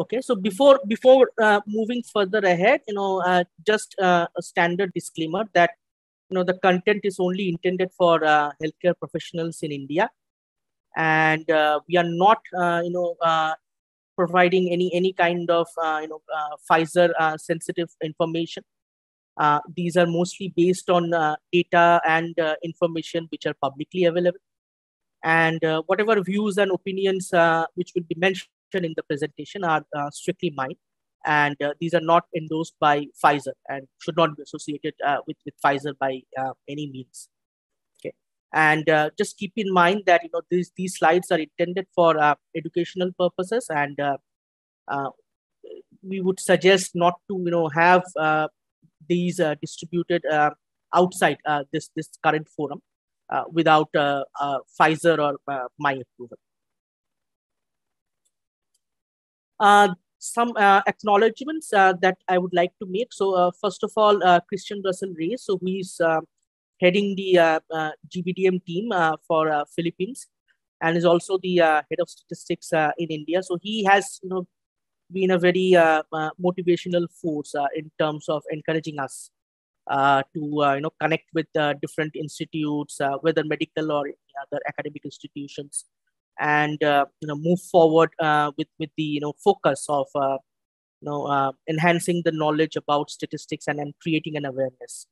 Okay, so before before uh, moving further ahead, you know, uh, just uh, a standard disclaimer that you know the content is only intended for uh, healthcare professionals in India, and uh, we are not uh, you know providing any any kind of you know Pfizer sensitive information. these are mostly based on data and information which are publicly available, and whatever views and opinions which will be mentioned in the presentation are uh, strictly mine and uh, these are not endorsed by Pfizer and should not be associated uh, with, with Pfizer by uh, any means. Okay, and uh, just keep in mind that you know these these slides are intended for uh, educational purposes, and we would suggest not to you know have these distributed outside this this current forum without Pfizer or my approval. Uh, Uh, some uh, acknowledgements uh, that I would like to make. So uh, first of all, uh, Christian Russell Reyes, so is heading the GBDM team for Philippines and is also the head of statistics in India. So he has, you know, been a very uh, uh, motivational force uh, in terms of encouraging us to you know connect with different institutes, whether medical or other academic institutions, and uh, you know move forward uh, with with the you know focus of uh, you know uh, enhancing the knowledge about statistics and, and creating an awareness.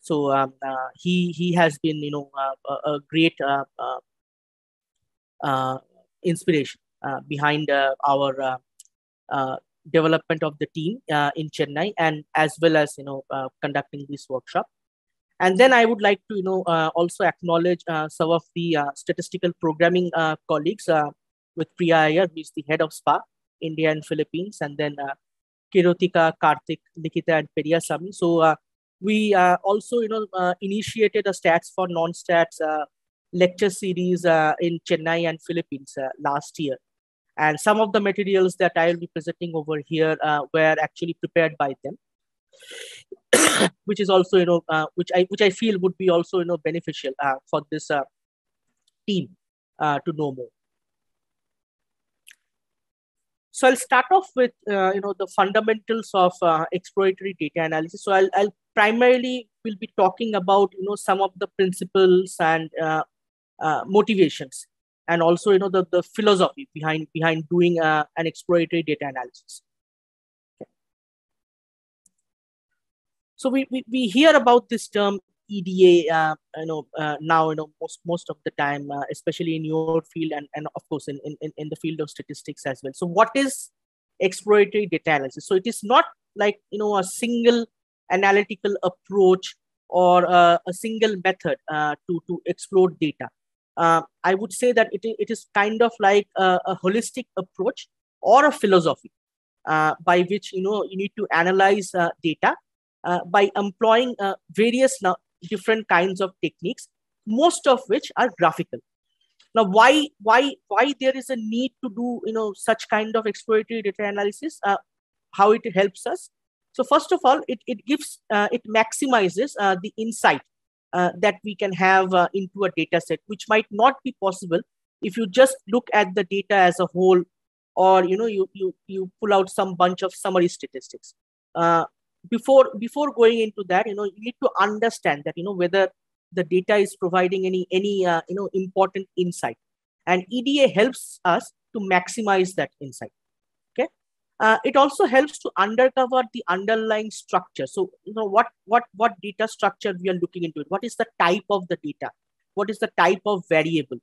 So um, uh, he he has been you know uh, a, a, great inspiration behind our development of the team in chennai and as well as you know conducting this workshop and then I would like to, you know, uh, also acknowledge uh, some of the uh, statistical programming uh, colleagues uh, with Priya Iyer, who is the head of SPA, India and Philippines, and then uh, Kirotika, Karthik, Nikita, and Periasamy. So we also, you know, initiated a stats for non-stats lecture series in Chennai and Philippines last year. And some of the materials that I will be presenting over here were actually prepared by them. which is also you know uh, which i which i feel would be also you know beneficial uh, for this uh, team uh, to know more. So i'll start off with uh, you know the fundamentals of uh, exploratory data analysis. So I'll, I'll primarily will be talking about you know some of the principles and motivations and also you know the, the philosophy behind behind doing an exploratory data analysis So we, we, we hear about this term EDA, uh, you know, uh, now, you know, most, most of the time, uh, especially in your field and, and of course in, in, in the field of statistics as well. So what is exploratory data analysis? So it is not like, you know, a single analytical approach or uh, a single method uh, to, to explore data. Uh, I would say that it, it is kind of like a, a holistic approach or a philosophy by which, you know, you need to analyze data by employing uh, various different kinds of techniques, most of which are graphical. Now, why why why there is a need to do you know such kind of exploratory data analysis? Uh, how it helps us? So first of all, it it gives uh, it maximizes uh, the insight that we can have into a data set, which might not be possible if you just look at the data as a whole or you know you you you pull out some bunch of summary statistics uh, before before going into that you know you need to understand that you know whether the data is providing any any uh, you know important insight. And eda helps us to maximize that insight. Okay? Uh, it also helps to uncover the underlying structure. So you know what what what data structure we are looking into it? What is the type of the data? What is the type of variable?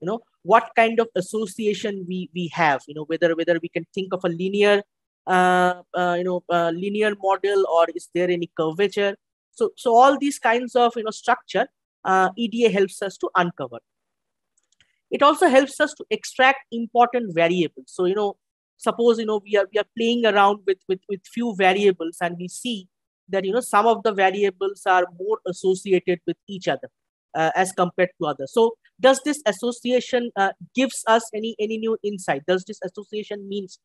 You know what kind of association we we have? You know whether whether we can think of a linear you know uh, linear model or is there any curvature? So so all these kinds of you know structure eda helps us to uncover. It also helps us to extract important variables. So you know suppose you know we are we are playing around with with with few variables and we see that you know some of the variables are more associated with each other uh, as compared to others. So does this association uh, gives us any any new insight? Does this association means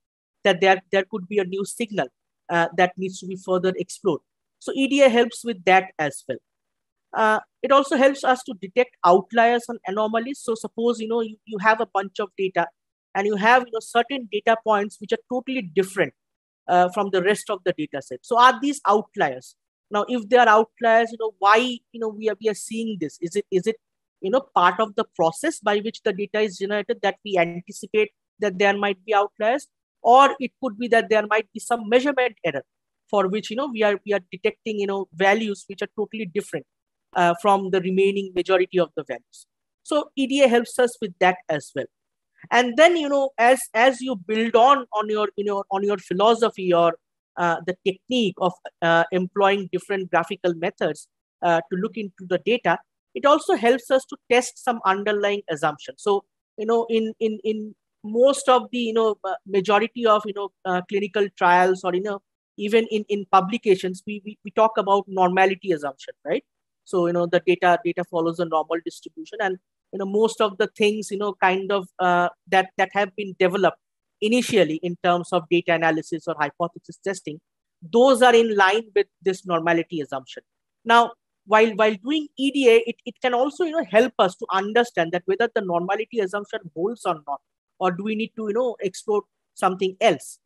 that there, there could be a new signal uh, that needs to be further explored. So EDA helps with that as well. Uh, it also helps us to detect outliers and anomalies. So suppose, you know, you, you have a bunch of data and you have you know certain data points which are totally different uh, from the rest of the data set. So are these outliers? Now, if they are outliers, you know why you know we are we are seeing this? Is it is it you know part of the process by which the data is generated that we anticipate that there might be outliers, or it could be that there might be some measurement error for which you know we are we are detecting you know values which are totally different uh, from the remaining majority of the values. So EDA helps us with that as well and then you know as as you build on on your you know on your philosophy or uh, the technique of uh, employing different graphical methods uh, to look into the data it also helps us to test some underlying assumptions so you know in in in most of the you know uh, majority of you know uh, clinical trials or you know even in in publications we, we we talk about normality assumption right? So you know the data data follows a normal distribution and you know most of the things you know kind of uh, that that have been developed initially in terms of data analysis or hypothesis testing those are in line with this normality assumption. Now while while doing eda it, it can also you know help us to understand that whether the normality assumption holds or not or do we need to you know explore something else?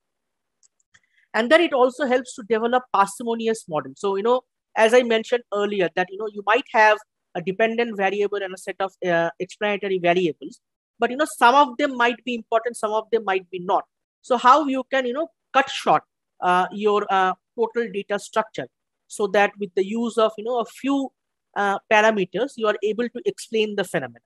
And then it also helps to develop parsimonious models. So you know as i mentioned earlier that you know you might have a dependent variable and a set of uh, explanatory variables but you know some of them might be important some of them might be not. So how you can you know cut short uh, your uh, total data structure so that with the use of you know a few uh, parameters you are able to explain the phenomenon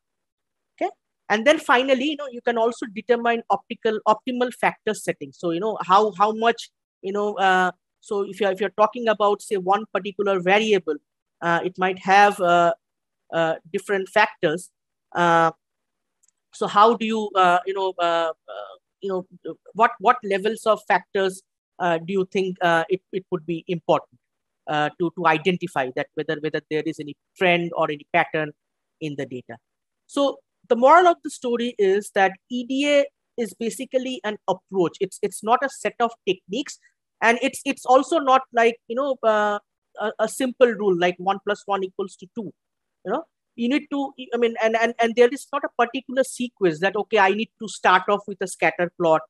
and then finally you know you can also determine optical optimal factor settings so you know how how much you know uh, so if you're if you're talking about say one particular variable uh, it might have uh, uh, different factors. Uh, so how do you, uh, you know, you know, what what levels of factors do you think it, it would be important to, to identify that whether whether there is any trend or any pattern in the data? So the moral of the story is that EDA is basically an approach. It's it's not a set of techniques, and it's it's also not like you know uh, a, a, simple rule like one plus one equals to two you know you need to i mean and and, and there is not a particular sequence that okay i need to start off with a scatter plot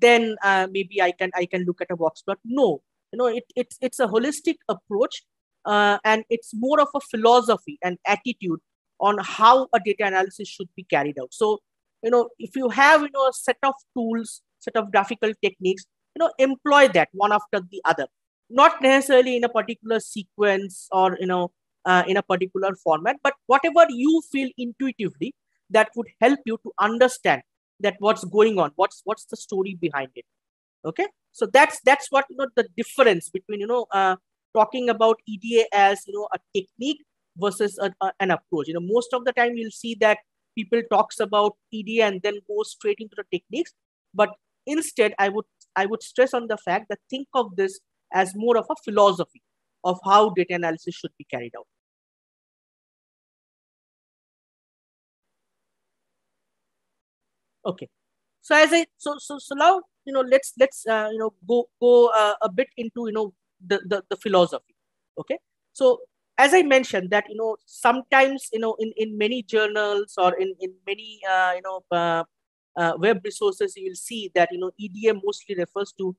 then uh, maybe i can i can look at a box plot no you know it, it's it's a holistic approach uh, and it's more of a philosophy and attitude on how a data analysis should be carried out. So you know if you have you know a set of tools set of graphical techniques you know employ that one after the other. Not necessarily in a particular sequence or you know uh, in a particular format but whatever you feel intuitively that would help you to understand that what's going on what's what's the story behind it. Okay? So that's that's what you know the difference between you know uh, talking about eda as you know a technique versus a, a, an approach you know most of the time you'll see that people talks about eda and then go straight into the techniques but instead i would i would stress on the fact that think of this as more of a philosophy of how data analysis should be carried out. Okay, so as I so so so now you know let's let's uh, you know go go uh, a bit into you know the, the the philosophy. Okay, so as I mentioned that you know sometimes you know in in many journals or in in many uh, you know uh, uh, web resources, you will see that you know EDA mostly refers to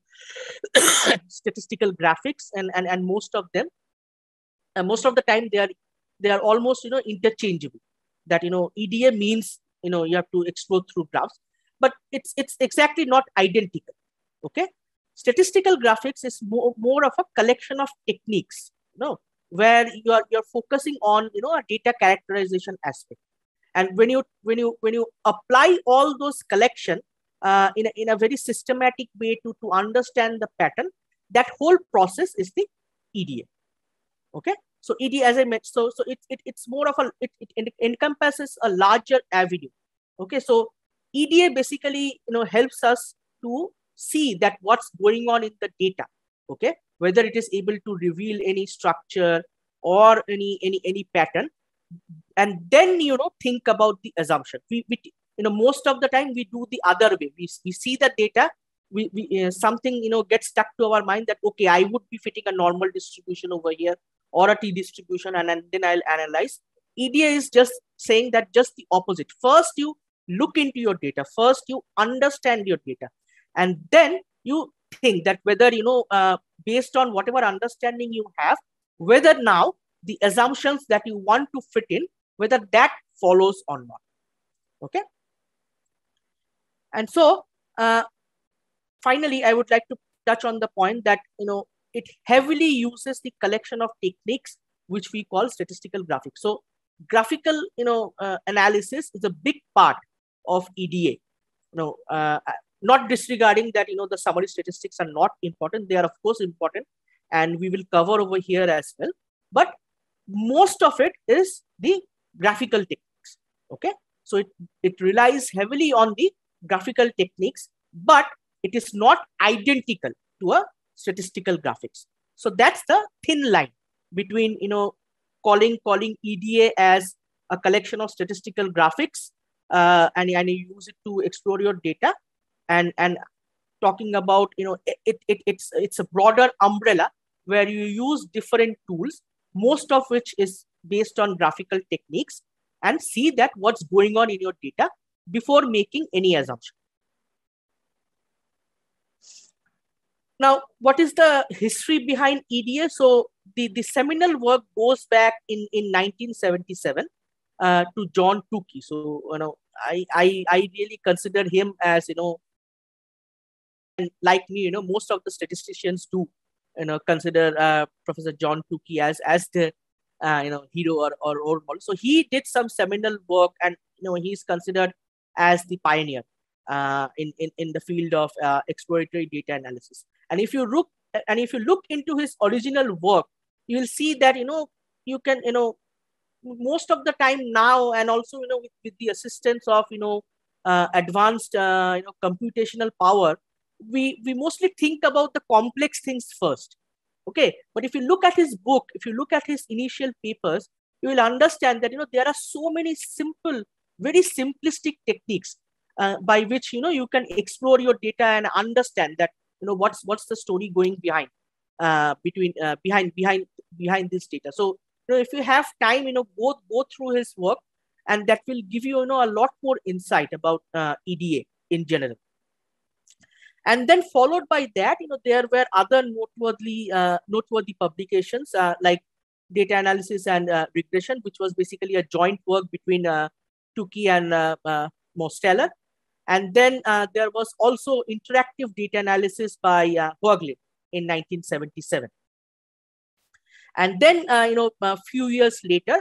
statistical graphics, and and and most of them, most of the time they are they are almost you know interchangeable. That you know EDA means you know you have to explore through graphs, but it's it's exactly not identical. Okay, statistical graphics is more more of a collection of techniques. You know where you are you're focusing on you know a data characterization aspect. And when you when you when you apply all those collection uh, in, a, in a very systematic way to to understand the pattern that whole process is the eda okay? So ed as i mentioned so so it, it it's more of a it, it encompasses a larger avenue. Okay? So eda basically you know helps us to see that what's going on in the data. Okay whether it is able to reveal any structure or any any any pattern. And then you know think about the assumption. We, we you know most of the time we do the other way. We, we see the data we, we uh, something you know gets stuck to our mind that okay i would be fitting a normal distribution over here or a t distribution and, and then i'll analyze. Eda is just saying that just the opposite. First you look into your data. First, you understand your data, and then you think that whether you know uh, based on whatever understanding you have, whether now the assumptions that you want to fit in, whether that follows or not. Okay. And so, uh, finally, I would like to touch on the point that you know it heavily uses the collection of techniques which we call statistical graphics. So graphical, you know, uh, analysis is a big part of EDA. You know, uh, not disregarding that, you know, the summary statistics are not important. They are of course important, and we will cover over here as well. But most of it is the graphical techniques. Okay, so it it relies heavily on the graphical techniques, but it is not identical to a statistical graphics. So that's the thin line between you know calling calling EDA as a collection of statistical graphics uh, and, and you use it to explore your data and and talking about you know it, it it's it's a broader umbrella where you use different tools most of which is based on graphical techniques and see that what's going on in your data before making any assumption Now, what is the history behind EDA? So the, the seminal work goes back in, in 1977 uh, to John Tukey. So, you know, I, I, I really consider him as, you know, like me, you know, most of the statisticians do, you know, consider uh, Professor John Tukey as, as the, uh, you know, hero or, or role model. So he did some seminal work and, you know, he's considered as the pioneer uh, in, in, in the field of uh, exploratory data analysis. And if you look and if you look into his original work, you will see that you know you can you know most of the time now and also you know with, with the assistance of you know uh, advanced uh, you know computational power we we mostly think about the complex things first okay? But if you look at his book if you look at his initial papers you will understand that you know there are so many simple very simplistic techniques uh, by which you know you can explore your data and understand that you know what's what's the story going behind uh, between uh, behind behind behind this data. So you know if you have time you know go go through his work and that will give you you know a lot more insight about uh, eda in general and then followed by that you know there were other noteworthy uh, noteworthy publications uh, like data analysis and uh, regression which was basically a joint work between uh, Tukey and uh, uh, Mosteller and then uh, there was also interactive data analysis by uh, in 1977. And then, uh, you know, a few years later,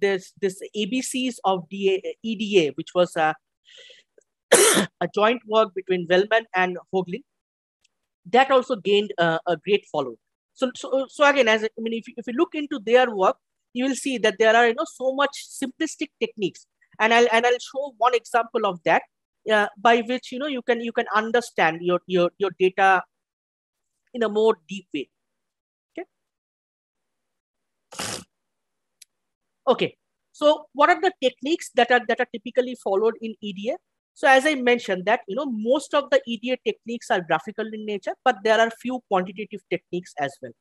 there's this ABCs of DA, EDA, which was a, joint work between Velleman and Hoaglin. That also gained uh, a great following. So, so, so again, as I mean, if you, if you look into their work, you will see that there are you know so much simplistic techniques, and I'll and I'll show one example of that uh, by which you know you can you can understand your your your data in a more deep way okay okay so what are the techniques that are that are typically followed in eda so as i mentioned that you know most of the eda techniques are graphical in nature but there are few quantitative techniques as well.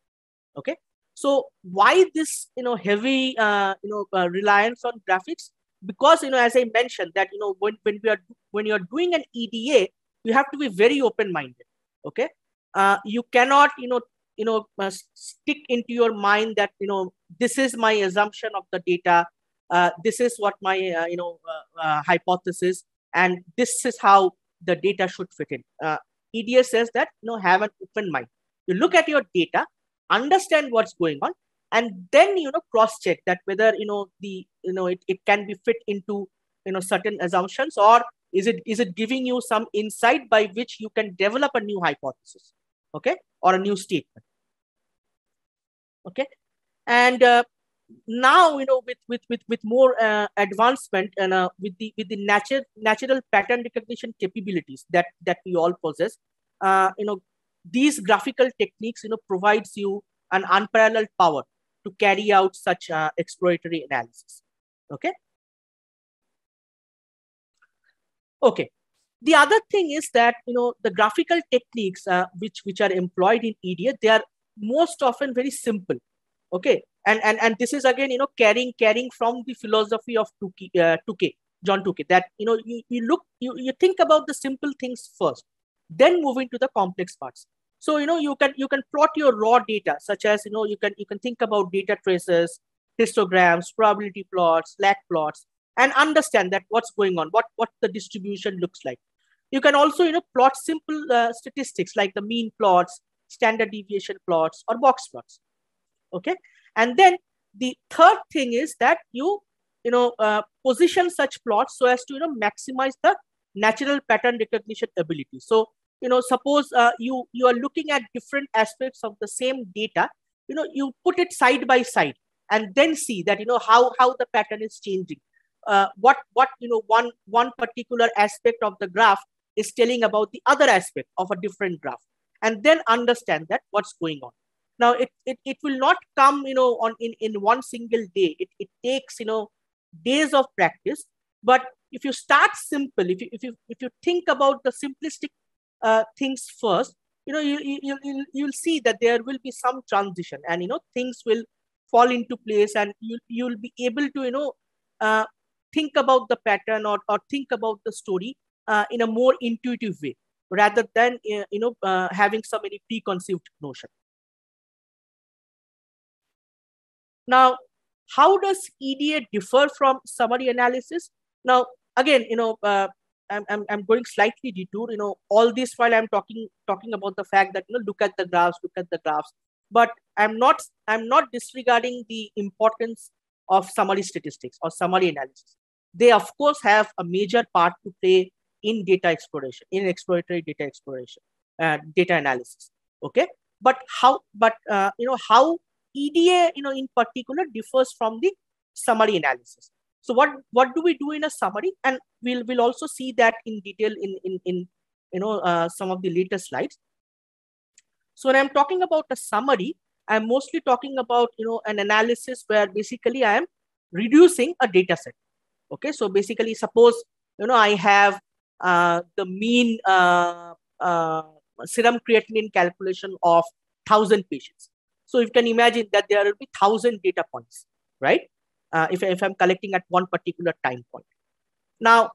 Okay? So why this you know heavy uh, you know uh, reliance on graphics? Because you know as i mentioned that you know when, when we are when you're doing an eda you have to be very open minded okay? Uh, you cannot you know you know uh, stick into your mind that you know this is my assumption of the data. Uh, this is what my uh, you know uh, uh, hypothesis and this is how the data should fit in. Eda says that you know have an open mind. You look at your data understand what's going on and then you know cross check that whether you know the you know it, it can be fit into you know certain assumptions or is it is it giving you some insight by which you can develop a new hypothesis okay or a new statement okay? And uh, now you know with with with, with more uh, advancement and uh, with the with the natural natural pattern recognition capabilities that that we all possess uh, you know these graphical techniques you know provides you an unparalleled power to carry out such uh, exploratory analysis. Okay. Okay. The other thing is that you know the graphical techniques uh, which which are employed in EDA they are most often very simple. Okay, and and and this is again you know carrying carrying from the philosophy of Tukey, uh, Tukey John Tukey, that you know you, you look you, you think about the simple things first, then move into the complex parts. So you know you can you can plot your raw data, such as you know you can you can think about data traces, histograms, probability plots, lag plots, and understand that what's going on, what what the distribution looks like. You can also you know plot simple uh, statistics like the mean plots, standard deviation plots, or box plots. Okay, and then the third thing is that you you know uh, position such plots so as to you know maximize the natural pattern recognition ability. So you know suppose uh, you you are looking at different aspects of the same data. You know you put it side by side and then see that you know how how the pattern is changing. Uh, what what you know one one particular aspect of the graph is telling about the other aspect of a different graph and then understand that what's going on now it, it, it will not come you know on in, in one single day. It, it takes you know days of practice. But if you start simple if you if you if you think about the simplistic uh, things first you know you, you you you'll see that there will be some transition and you know things will fall into place and you you'll be able to you know uh, think about the pattern or, or think about the story uh, in a more intuitive way rather than uh, you know uh, having so many preconceived notion Now, how does EDA differ from summary analysis? Now, again, you know, uh, I'm, I'm, I'm going slightly detour, you know, all this while I'm talking talking about the fact that, you know, look at the graphs, look at the graphs, but I'm not, I'm not disregarding the importance of summary statistics or summary analysis. They, of course, have a major part to play in data exploration, in exploratory data exploration, uh, data analysis. Okay, but how? But uh, you know how EDA, you know, in particular differs from the summary analysis. So what, what do we do in a summary? And we'll, we'll also see that in detail in, in, in you know, uh, some of the later slides. So when I'm talking about a summary, I'm mostly talking about, you know, an analysis where basically I am reducing a data set. Okay, so basically suppose, you know, I have uh, the mean uh, uh, serum creatinine calculation of 1000 patients. So you can imagine that there will be thousand data points, right? Uh, if, if I'm collecting at one particular time point. Now,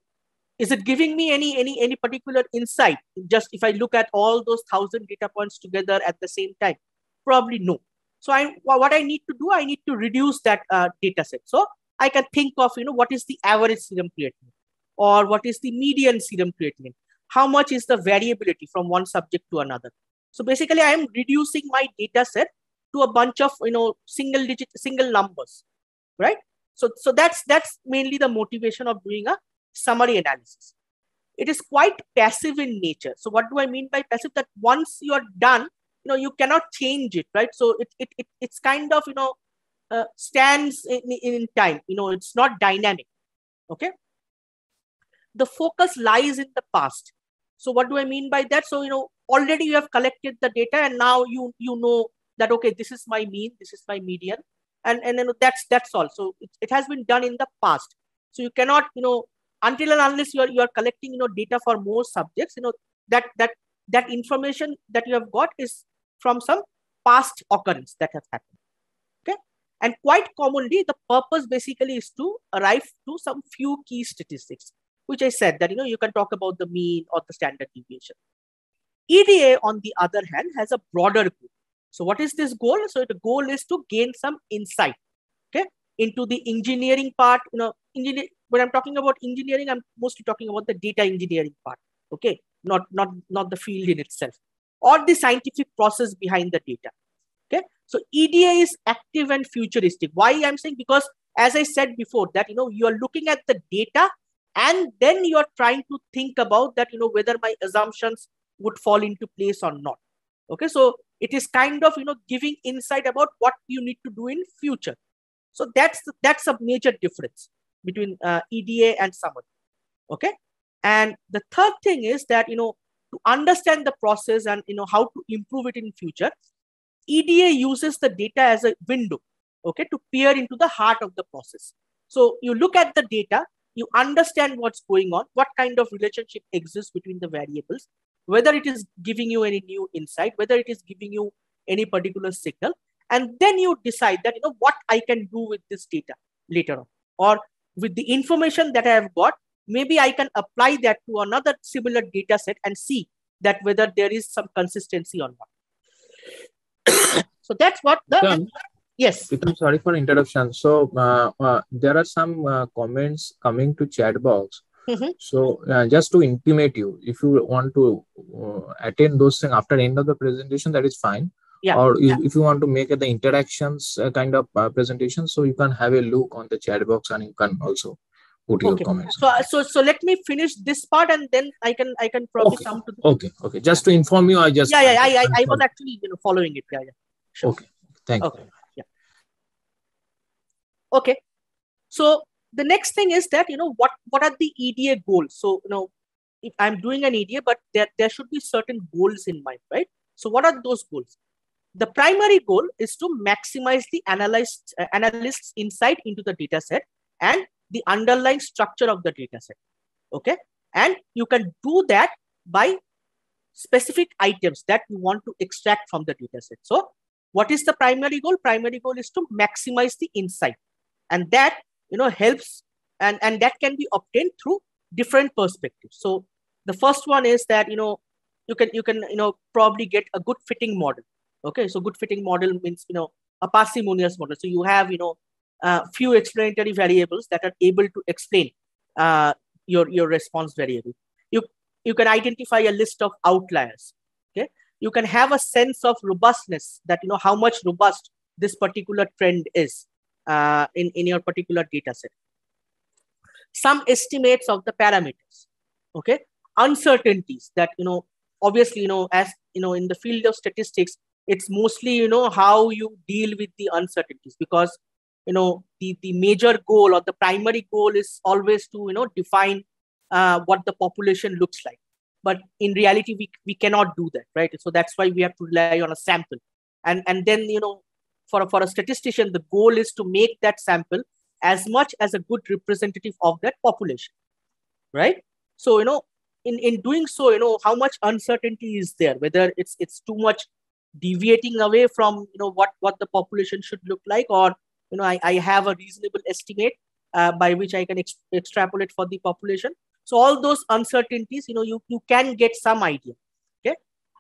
is it giving me any any any particular insight? Just if I look at all those thousand data points together at the same time, probably no. So I what I need to do, I need to reduce that uh, data set. So I can think of you know what is the average serum creatinine, or what is the median serum creatinine. How much is the variability from one subject to another? So basically, I am reducing my data set to a bunch of you know single digit single numbers right? So so that's that's mainly the motivation of doing a summary analysis. It is quite passive in nature. So what do i mean by passive? That once you are done you know you cannot change it right? So it, it, it it's kind of you know uh, stands in, in time. You know it's not dynamic okay? The focus lies in the past. So what do i mean by that? So you know already you have collected the data and now you you know that okay this is my mean this is my median. And and you know, that's that's all. So it, it has been done in the past. So you cannot you know until and unless you are you are collecting you know data for more subjects you know that that that information that you have got is from some past occurrence that has happened. Okay? And quite commonly the purpose basically is to arrive to some few key statistics which i said that you know you can talk about the mean or the standard deviation. Eda on the other hand has a broader group so what is this goal? So the goal is to gain some insight, okay, into the engineering part. You know, engineer. When I'm talking about engineering, I'm mostly talking about the data engineering part, okay, not not not the field in itself, or the scientific process behind the data. Okay, so EDA is active and futuristic. Why I'm saying because as I said before, that you know you are looking at the data and then you are trying to think about that you know whether my assumptions would fall into place or not okay so it is kind of you know giving insight about what you need to do in future. So that's that's a major difference between uh, eda and summary okay? And the third thing is that you know to understand the process and you know how to improve it in future eda uses the data as a window okay to peer into the heart of the process. So you look at the data you understand what's going on what kind of relationship exists between the variables whether it is giving you any new insight, whether it is giving you any particular signal, and then you decide that you know what I can do with this data later on, or with the information that I have got, maybe I can apply that to another similar data set and see that whether there is some consistency or not. so that's what the yes. I'm sorry for interruption. So uh, uh, there are some uh, comments coming to chat box. Mm-hmm. So uh, just to intimate you, if you want to uh, attend those things after end of the presentation, that is fine. Yeah. Or yeah. if you want to make the interactions uh, kind of presentation, so you can have a look on the chat box and you can also put your comments. So, so, so let me finish this part and then I can, I can probably okay. come to. The... Okay. Okay. Just to inform you, I just. Yeah, yeah, I, I, I was actually, you know, following it. Yeah, yeah. Sure. Okay. Thank okay. you. Yeah. Okay. So the next thing is that you know what what are the EDA goals? So you know, if I'm doing an EDA, but there there should be certain goals in mind, right? So what are those goals? The primary goal is to maximize the analyst uh, analyst's insight into the data set and the underlying structure of the data set. Okay. And you can do that by specific items that you want to extract from the data set. So what is the primary goal? Primary goal is to maximize the insight. And that, you know, helps and, and that can be obtained through different perspectives. So the first one is that, you know, you can, you can, you know, probably get a good fitting model. Okay. So good fitting model means, you know, a parsimonious model. So you have, you know, uh, few explanatory variables that are able to explain uh, your, your response variable. You, you can identify a list of outliers. Okay, you can have a sense of robustness that you know how much robust this particular trend is uh, in, in your particular data set. Some estimates of the parameters. Okay, uncertainties that you know obviously you know as you know in the field of statistics it's mostly you know how you deal with the uncertainties because you know the the major goal or the primary goal is always to you know define uh, what the population looks like but in reality we, we cannot do that right so that's why we have to rely on a sample and and then you know for for a statistician the goal is to make that sample as much as a good representative of that population right so you know in in doing so you know how much uncertainty is there whether it's it's too much deviating away from you know what what the population should look like or you know, I, I have a reasonable estimate uh, by which I can ex extrapolate for the population. So all those uncertainties, you know, you, you can get some idea.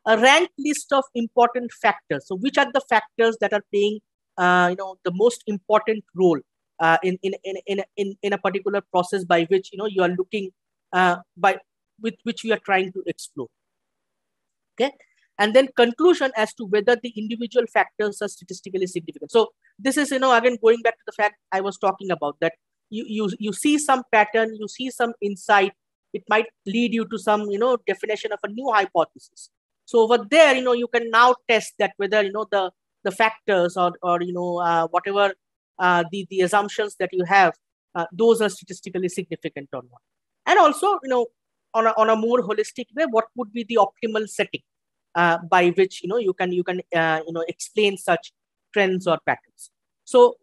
A ranked list of important factors. So which are the factors that are playing, uh, you know, the most important role uh, in, in, in, in, in, a particular process by which, you know, you are looking uh, by with which we are trying to explore. Okay and then conclusion as to whether the individual factors are statistically significant. So this is, you know, again, going back to the fact I was talking about that you, you, you see some pattern, you see some insight, it might lead you to some, you know, definition of a new hypothesis. So over there, you know, you can now test that whether, you know, the, the factors or, or you know, uh, whatever uh, the, the assumptions that you have, uh, those are statistically significant or not. And also, you know, on a, on a more holistic way, what would be the optimal setting? uh, by which you know you can you can uh, you know explain such trends or patterns so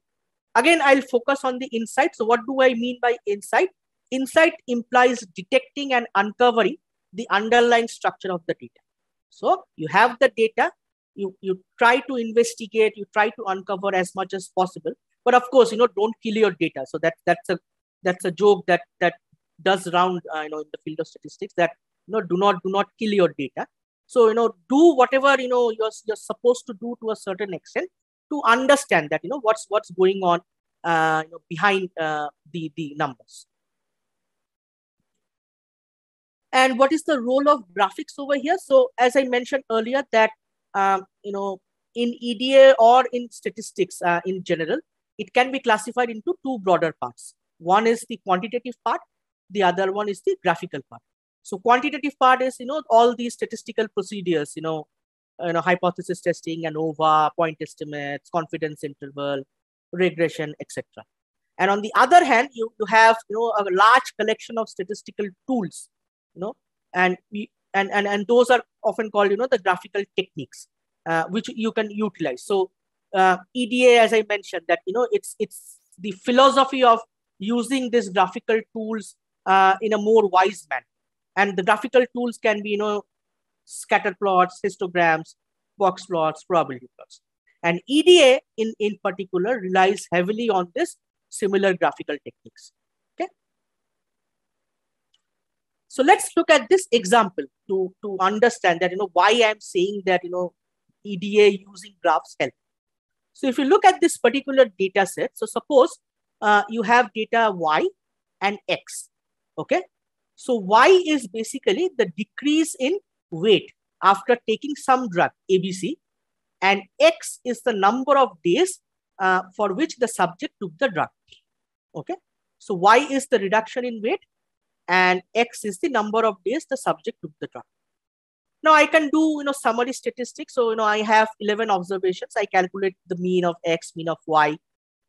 again i'll focus on the insight so what do i mean by insight insight implies detecting and uncovering the underlying structure of the data so you have the data you you try to investigate you try to uncover as much as possible. But of course you know don't kill your data. So that that's a that's a joke that that does round uh, you know in the field of statistics that you know do not do not kill your data. So, you know, do whatever, you know, you're, you're supposed to do to a certain extent to understand that, you know, what's, what's going on uh, you know, behind uh, the, the numbers. And what is the role of graphics over here? So as I mentioned earlier that, um, you know, in EDA or in statistics uh, in general, it can be classified into two broader parts. One is the quantitative part, the other one is the graphical part. So quantitative part is, you know, all these statistical procedures, you know, you know, hypothesis testing, ANOVA, point estimates, confidence interval, regression, etc. And on the other hand, you, you have, you know, a large collection of statistical tools, know, and and, and, and those are often called, you know, the graphical techniques, uh, which you can utilize. So uh, EDA, as I mentioned, that, you know, it's, it's the philosophy of using these graphical tools uh, in a more wise manner. And the graphical tools can be, you know, scatter plots, histograms, box plots, probability plots. And EDA in, in particular relies heavily on this similar graphical techniques. So let's look at this example to, to understand that, you know, why I'm saying that, you know, EDA using graphs help. So if you look at this particular data set, so suppose uh, you have data Y and X, okay? So Y is basically the decrease in weight after taking some drug, ABC, and X is the number of days uh, for which the subject took the drug, okay? So Y is the reduction in weight and X is the number of days the subject took the drug. Now I can do, you know, summary statistics. So, you know, I have 11 observations. I calculate the mean of X, mean of Y.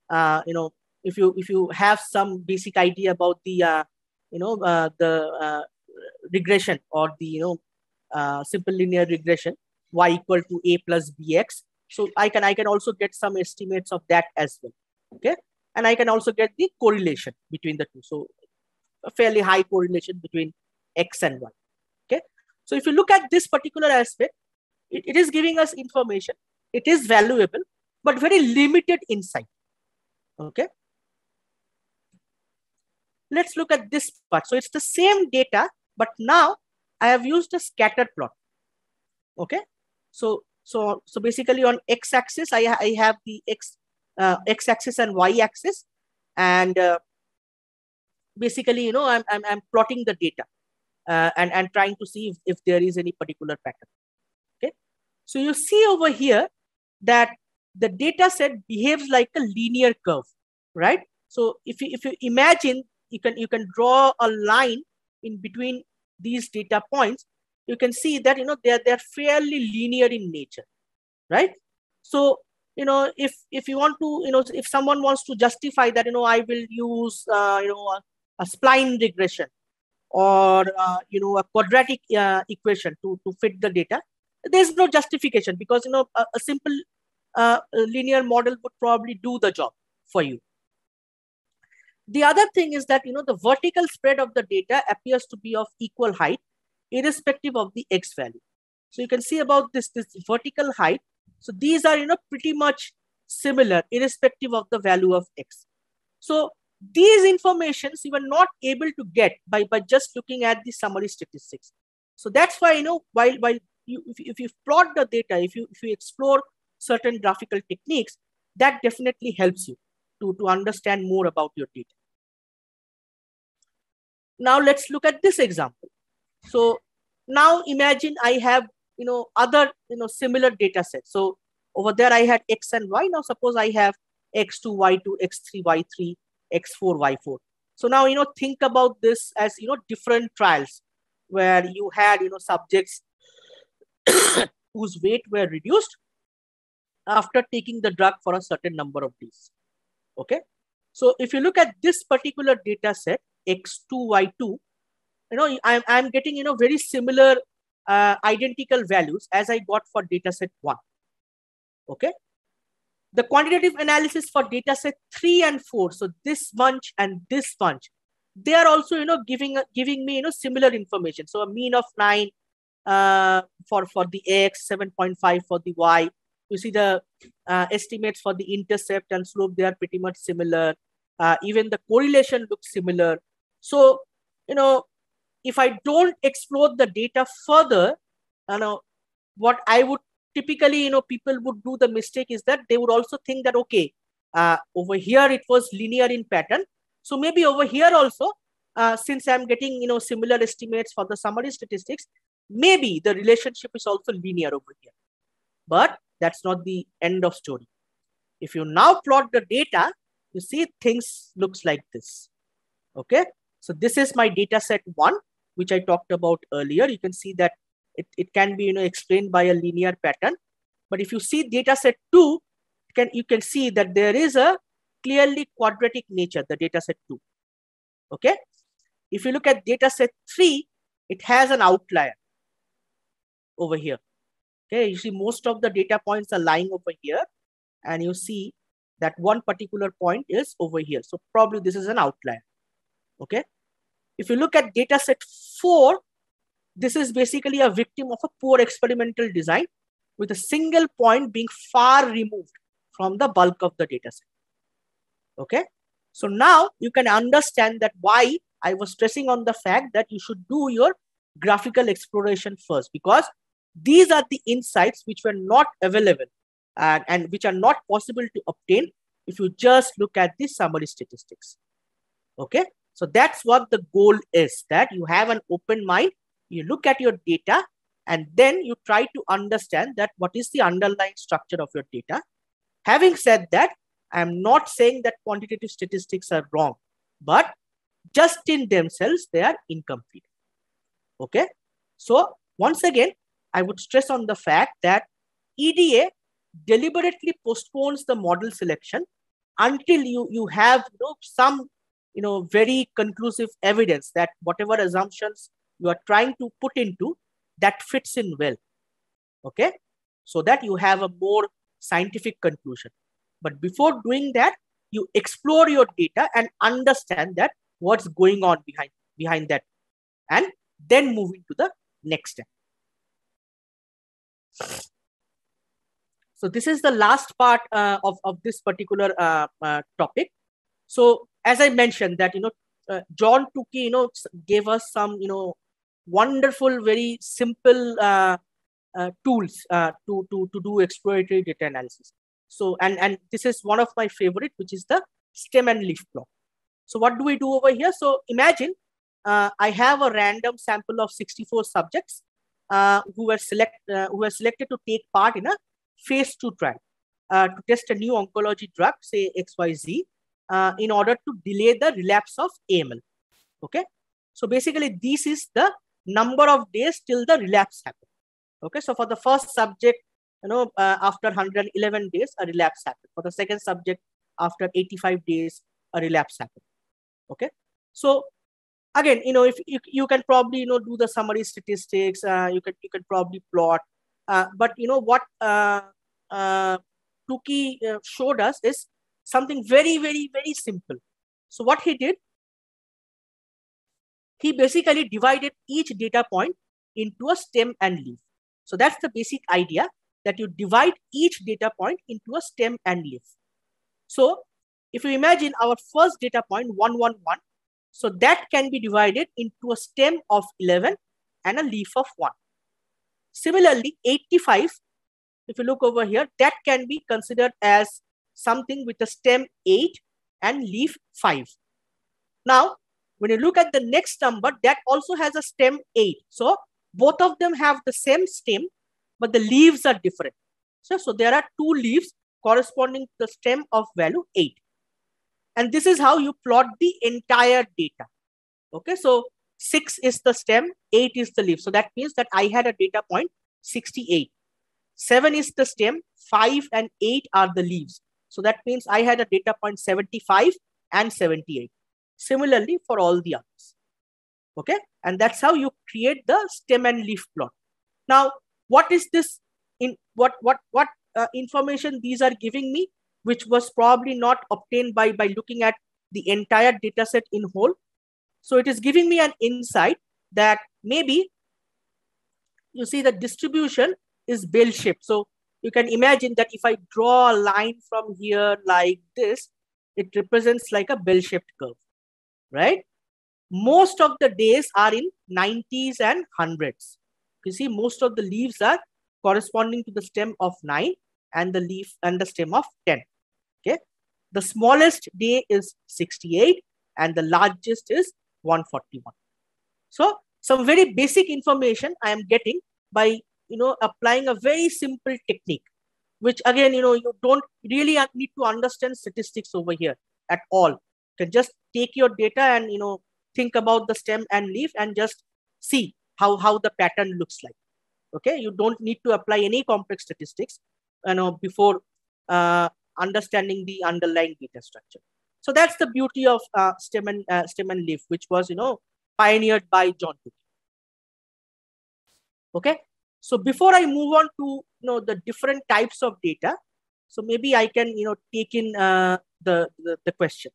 Uh, you know, if you if you have some basic idea about the, uh, you know, uh, the uh, regression or the, you know, uh, simple linear regression, Y equal to A plus BX. So I can I can also get some estimates of that as well. Okay. And I can also get the correlation between the two. So a fairly high correlation between X and Y. Okay. So if you look at this particular aspect, it, it is giving us information. It is valuable, but very limited insight. Okay. Let's look at this part. So it's the same data, but now I have used a scatter plot. Okay. So so so basically on x-axis, I, I have the x uh, x-axis and y-axis, and uh, basically, you know, I'm, I'm, I'm plotting the data uh, and, and trying to see if, if there is any particular pattern. Okay. So you see over here that the data set behaves like a linear curve, right? So if you, if you imagine, you can, you can draw a line in between these data points, you can see that, you know, they're, they're fairly linear in nature, right? So, you know, if, if you want to, you know, if someone wants to justify that, you know, I will use, uh, you know, a, spline regression or uh, you know a quadratic uh, equation to, to fit the data there's no justification because you know a, a simple uh, linear model would probably do the job for you. The other thing is that you know the vertical spread of the data appears to be of equal height irrespective of the x value. So you can see about this this vertical height. So these are you know pretty much similar irrespective of the value of x. So these informations you were not able to get by, by just looking at the summary statistics. So that's why, you know, while, while you, if, if you plot the data, if you, if you explore certain graphical techniques, that definitely helps you to, to understand more about your data. Now let's look at this example. So now imagine I have, you know, other, you know, similar data sets. So over there I had X and Y. Now suppose I have X2, Y2, X3, Y3, X4, Y4. So now, you know, think about this as, you know, different trials where you had, you know, subjects whose weight were reduced after taking the drug for a certain number of days. Okay. So if you look at this particular data set, X2, Y2, you know, I'm, I'm getting, you know, very similar uh, identical values as I got for data set one. Okay the quantitative analysis for data set 3 and 4 so this bunch and this bunch they are also you know giving giving me you know similar information. So a mean of 9 uh, for for the x 7.5 for the y. You see the uh, estimates for the intercept and slope they are pretty much similar. Uh, even the correlation looks similar. So you know if i don't explore the data further you know what i would typically you know people would do the mistake is that they would also think that okay uh, over here it was linear in pattern. So maybe over here also uh, since i'm getting you know similar estimates for the summary statistics maybe the relationship is also linear over here. But that's not the end of story. If you now plot the data you see things looks like this. Okay? So this is my data set one which i talked about earlier. You can see that it, it can be you know explained by a linear pattern. But if you see data set 2 can you can see that there is a clearly quadratic nature the data set 2 okay? If you look at data set 3 it has an outlier over here. Okay? You see most of the data points are lying over here. And you see that one particular point is over here. So probably this is an outlier. Okay? If you look at data set 4 this is basically a victim of a poor experimental design with a single point being far removed from the bulk of the data set. Okay. So now you can understand that why I was stressing on the fact that you should do your graphical exploration first because these are the insights which were not available and, and which are not possible to obtain if you just look at the summary statistics. Okay, so that's what the goal is that you have an open mind, you look at your data, and then you try to understand that what is the underlying structure of your data. Having said that, I'm not saying that quantitative statistics are wrong, but just in themselves, they are incomplete. Okay. So once again, I would stress on the fact that EDA deliberately postpones the model selection until you, you have you know, some you know, very conclusive evidence that whatever assumptions you are trying to put into that fits in well. Okay. So that you have a more scientific conclusion. But before doing that, you explore your data and understand that what's going on behind behind that and then moving to the next step so this is the last part uh, of, of this particular uh, uh, topic so as i mentioned that you know uh, john tukey you know gave us some you know wonderful very simple uh, uh, tools to, to to do exploratory data analysis so and and this is one of my favorite which is the stem and leaf plot so what do we do over here? So imagine uh, I have a random sample of 64 subjects uh, who were select uh, who were selected to take part in a phase two trial uh, to test a new oncology drug, say XYZ, uh, in order to delay the relapse of AML. Okay. So basically, this is the number of days till the relapse happens. Okay. So for the first subject, you know, uh, after 111 days, a relapse happened. For the second subject, after 85 days, a relapse happened okay so again you know if you, you can probably you know do the summary statistics uh, you can you can probably plot uh, but you know what uh, uh, Tukey uh, showed us is something very very very simple so what he did he basically divided each data point into a stem and leaf so that's the basic idea that you divide each data point into a stem and leaf so if you imagine our first data point 111, so that can be divided into a stem of 11 and a leaf of 1. Similarly, 85, if you look over here, that can be considered as something with a stem 8 and leaf 5. Now, when you look at the next number, that also has a stem 8. So, both of them have the same stem, but the leaves are different. So, so there are two leaves corresponding to the stem of value 8. And this is how you plot the entire data. Okay, so 6 is the stem, 8 is the leaf. So that means that I had a data point 68. 7 is the stem, 5 and 8 are the leaves. So that means I had a data point 75 and 78. Similarly for all the others. Okay, and that's how you create the stem and leaf plot. Now, what is this in what what what uh, information these are giving me? which was probably not obtained by, by looking at the entire data set in whole. So it is giving me an insight that maybe you see the distribution is bell-shaped. So you can imagine that if I draw a line from here like this, it represents like a bell-shaped curve, right? Most of the days are in 90s and 100s. You see, most of the leaves are corresponding to the stem of 9 and the leaf and the stem of 10. Okay. The smallest day is 68 and the largest is 141. So some very basic information I am getting by, you know, applying a very simple technique, which again, you know, you don't really need to understand statistics over here at all. Can just take your data and, you know, think about the stem and leaf and just see how, how the pattern looks like. Okay. You don't need to apply any complex statistics, you know, before uh, understanding the underlying data structure. So that's the beauty of uh, stem and uh, stem and leaf, which was you know pioneered by John Tukey. Okay, so before I move on to you know the different types of data, so maybe I can you know take in uh, the, the the question.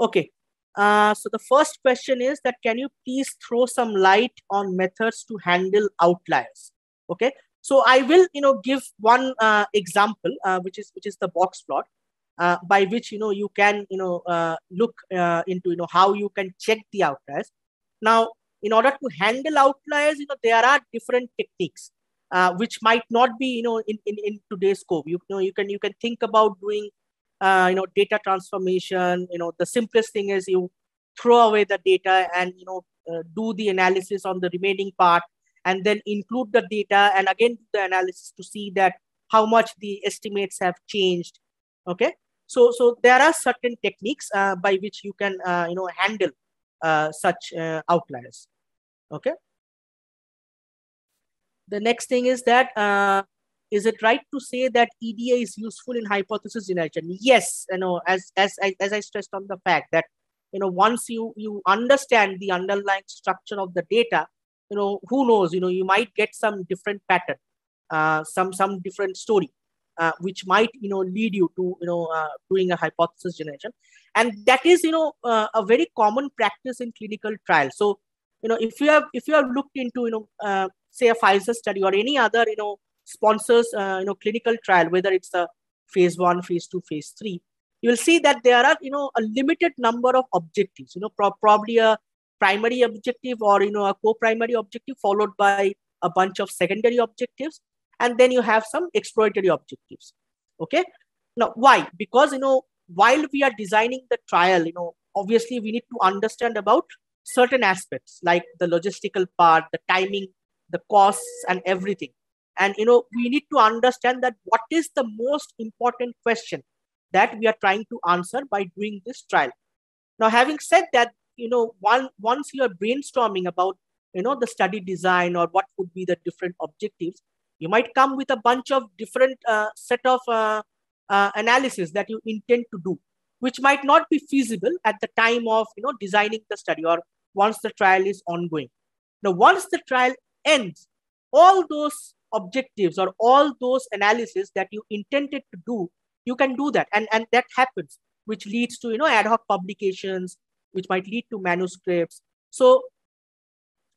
Okay, uh, so the first question is that can you please throw some light on methods to handle outliers? Okay, so I will, you know, give one uh, example, uh, which is which is the box plot. uh, by which you know you can you know uh, look uh, into you know how you can check the outliers now in order to handle outliers you know there are different techniques uh, which might not be you know in, in, in today's scope you, you know you can you can think about doing uh, you know data transformation you know the simplest thing is you throw away the data and you know uh, do the analysis on the remaining part and then include the data and again do the analysis to see that how much the estimates have changed okay? So so there are certain techniques uh, by which you can uh, you know handle uh, such uh, outliers okay? The next thing is that is it right to say that EDA is useful in hypothesis generation? Yes, you know, as as as I stressed on the fact that you know once you you understand the underlying structure of the data, you know who knows, you know you might get some different pattern, uh, some some different story, uh, which might you know lead you to you know uh, doing a hypothesis generation, and that is you know uh, a very common practice in clinical trials. So you know if you have if you have looked into you know uh, say a Pfizer study or any other you know sponsors uh, you know clinical trial whether it's a phase one phase two phase three you will see that there are you know a limited number of objectives you know pro- probably a primary objective or you know a co-primary objective followed by a bunch of secondary objectives and then you have some exploratory objectives okay? Now why? Because you know while we are designing the trial you know obviously we need to understand about certain aspects like the logistical part the timing the costs and everything and you know we need to understand that what is the most important question that we are trying to answer by doing this trial. Now having said that you know one, once you are brainstorming about you know the study design or what would be the different objectives you might come with a bunch of different uh, set of uh, uh, analysis that you intend to do which might not be feasible at the time of you know designing the study or once the trial is ongoing. Now once the trial ends all those objectives or all those analysis that you intended to do you can do that. And and that happens which leads to you know ad hoc publications which might lead to manuscripts. So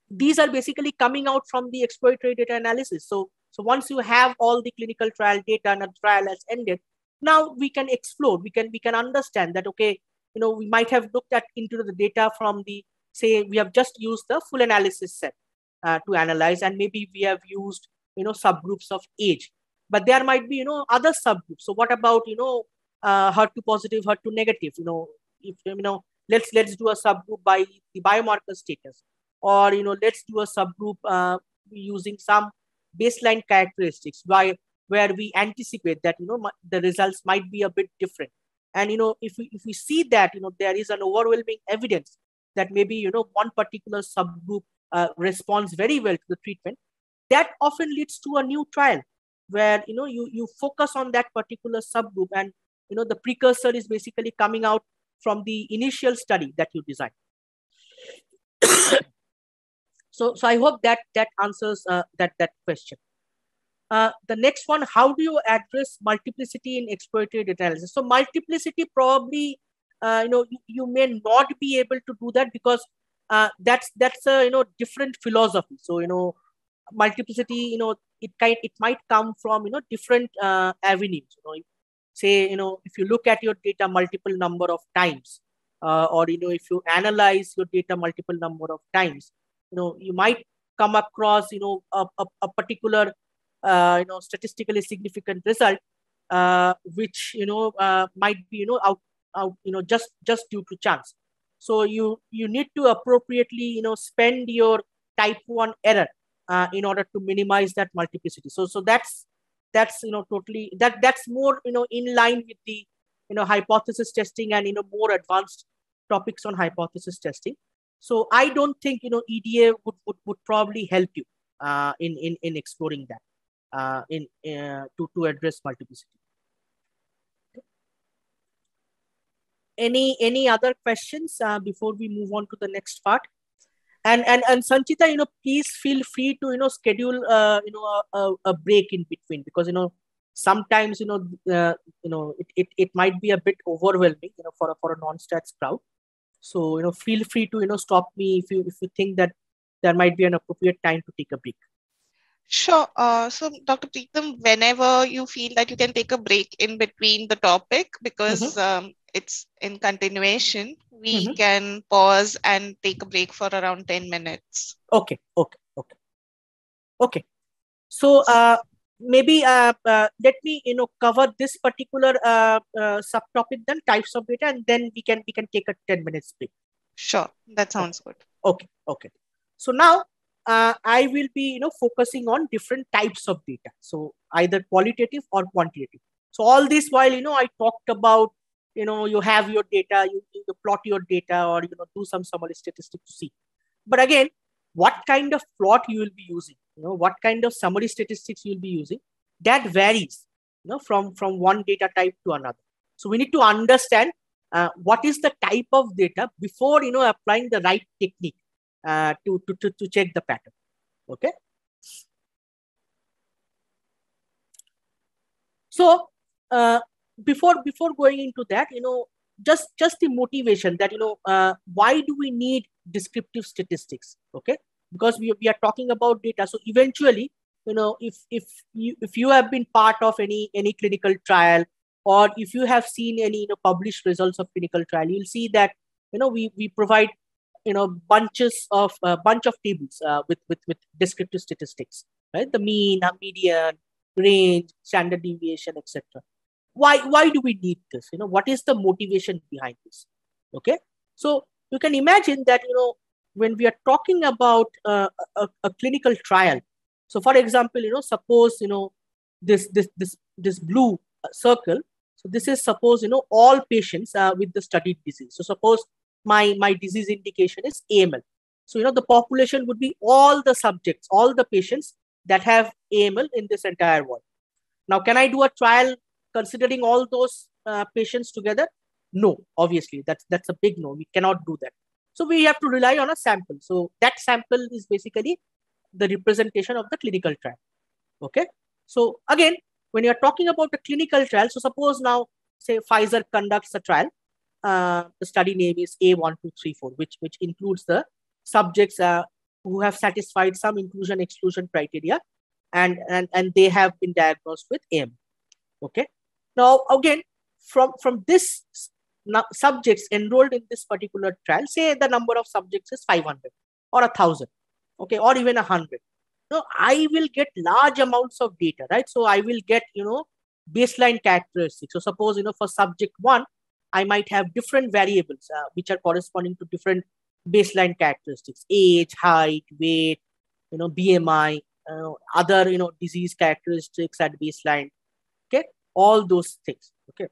these are basically coming out from the exploratory data analysis. So so once you have all the clinical trial data and a trial has ended now we can explore. We can we can understand that okay you know we might have looked at into the data from the say we have just used the full analysis set uh, to analyze and maybe we have used you know subgroups of age but there might be you know other subgroups so what about you know uh, HER2 positive HER2 negative you know if you know let's let's do a subgroup by the biomarker status or you know let's do a subgroup uh, using some baseline characteristics why where we anticipate that you know the results might be a bit different and you know if we if we see that you know there is an overwhelming evidence that maybe you know one particular subgroup uh, responds very well to the treatment that often leads to a new trial where you know you you focus on that particular subgroup and you know the precursor is basically coming out from the initial study that you designed. So so i hope that that answers uh, that that question. Uh, the next one how do you address multiplicity in data analysis? So multiplicity probably uh, you know you, you, may not be able to do that because uh, that's that's a you know different philosophy. So you know multiplicity you know it kind it might come from you know different uh, avenues you know say you know if you look at your data multiple number of times uh, or you know if you analyze your data multiple number of times you know you might come across you know a, a, a particular uh, you know statistically significant result uh, which you know uh, might be you know out, out you know just just due to chance so you you need to appropriately you know spend your type 1 error uh, in order to minimize that multiplicity. So, so that's that's you know totally that that's more you know in line with the you know hypothesis testing and you know more advanced topics on hypothesis testing. So I don't think you know EDA would would, would probably help you uh, in in in exploring that uh, in uh, to to address multiplicity. Any any other questions uh, before we move on to the next part? And and and sanchita you know please feel free to you know schedule uh, you know a, a, break in between because you know sometimes you know uh, you know it, it, it might be a bit overwhelming you know for a, for a non-stats crowd. So you know feel free to you know stop me if you if you think that there might be an appropriate time to take a break Sure. Uh, so, Dr. Pritam, whenever you feel that you can take a break in between the topic because mm-hmm. um, it's in continuation, we mm-hmm. can pause and take a break for around 10 minutes. Okay, okay, okay. Okay. So, uh, maybe uh, uh, let me you know cover this particular uh, uh, subtopic then types of data and then we can we can take a 10 minutes break sure that sounds good okay okay so now uh, i will be you know focusing on different types of data. So either qualitative or quantitative. So all this while you know i talked about you know you have your data you, you plot your data or you know do some summary statistics to see. But again what kind of plot you will be using you know what kind of summary statistics you'll be using that varies you know from from one data type to another. So we need to understand uh, what is the type of data before you know applying the right technique uh, to, to, to, to check the pattern. Okay? So uh, before before going into that you know just just the motivation that you know uh, why do we need descriptive statistics? Okay? Because we, we are talking about data. So eventually you know if if you if you have been part of any any clinical trial or if you have seen any you know published results of clinical trial you'll see that you know we we provide you know bunches of a uh, bunch of tables uh, with with with descriptive statistics right? The mean median range standard deviation etc why why do we need this? You know what is the motivation behind this? Okay? So you can imagine that you know when we are talking about uh, a, a, clinical trial so for example you know suppose you know this this this this blue circle so this is suppose you know all patients uh, with the studied disease. So suppose my my disease indication is aml so you know the population would be all the subjects all the patients that have aml in this entire world now can i do a trial considering all those uh, patients together no obviously that's that's a big no we cannot do that so we have to rely on a sample. So that sample is basically the representation of the clinical trial. Okay. So again, when you're talking about a clinical trial, so suppose now, say Pfizer conducts a trial. Uh, the study name is A1234, which, which includes the subjects uh, who have satisfied some inclusion exclusion criteria and, and, and they have been diagnosed with AM. Okay. Now, again, from, from this subjects enrolled in this particular trial, say the number of subjects is 500 or a 1000, okay, or even a 100. So I will get large amounts of data, right? So I will get, you know, baseline characteristics. So suppose, you know, for subject one, I might have different variables uh, which are corresponding to different baseline characteristics, age, height, weight, you know, BMI, uh, other, you know, disease characteristics at baseline, okay, all those things, okay.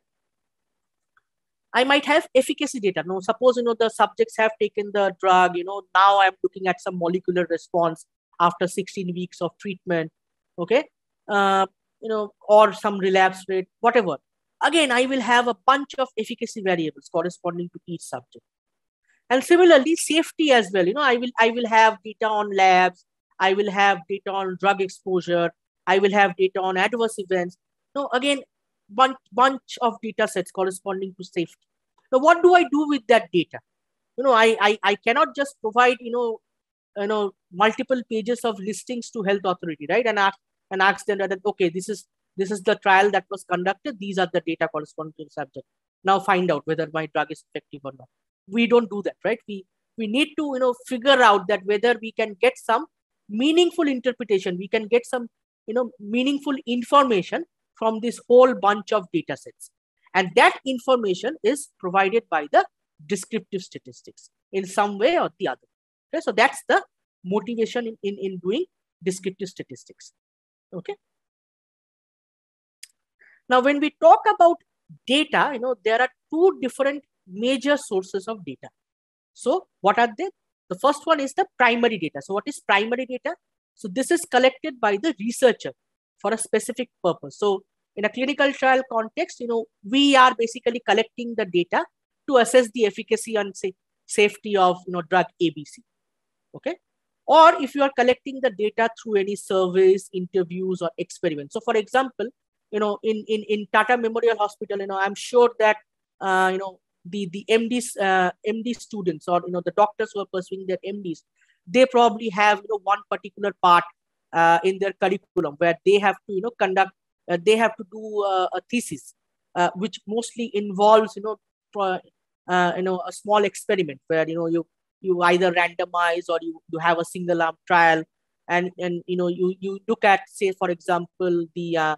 I might have efficacy data. Now, suppose you know the subjects have taken the drug. You know now I'm looking at some molecular response after 16 weeks of treatment. Okay, uh, you know, or some relapse rate, whatever. Again, I will have a bunch of efficacy variables corresponding to each subject. And similarly, safety as well. You know, I will I will have data on labs. I will have data on drug exposure. I will have data on adverse events. No, again, bunch, bunch of data sets corresponding to safety. Now, what do I do with that data? You know, I, I, I cannot just provide, you know, you know, multiple pages of listings to health authority, right? And ask and ask them that, okay, this is this is the trial that was conducted. These are the data corresponding to the subject. Now find out whether my drug is effective or not. We don't do that, right? We we need to, you know, figure out that whether we can get some meaningful interpretation, we can get some, you know, meaningful information from this whole bunch of data sets. And that information is provided by the descriptive statistics in some way or the other. Okay, so that's the motivation in, in, in doing descriptive statistics. Okay. Now, when we talk about data, you know, there are two different major sources of data. So what are they? The first one is the primary data. So what is primary data? So this is collected by the researcher for a specific purpose. So in a clinical trial context, you know, we are basically collecting the data to assess the efficacy and say, safety of you know drug ABC. Okay. Or if you are collecting the data through any surveys, interviews, or experiments. So, for example, you know, in in in Tata Memorial Hospital, you know, I'm sure that uh, you know the the MDs uh, MD students or you know the doctors who are pursuing their MDs, they probably have you know one particular part uh, in their curriculum where they have to you know conduct uh, they have to do uh, a thesis uh, which mostly involves you know uh, you know a small experiment where you know you you either randomize or you, you have a single arm trial and and you know you you look at say for example the uh,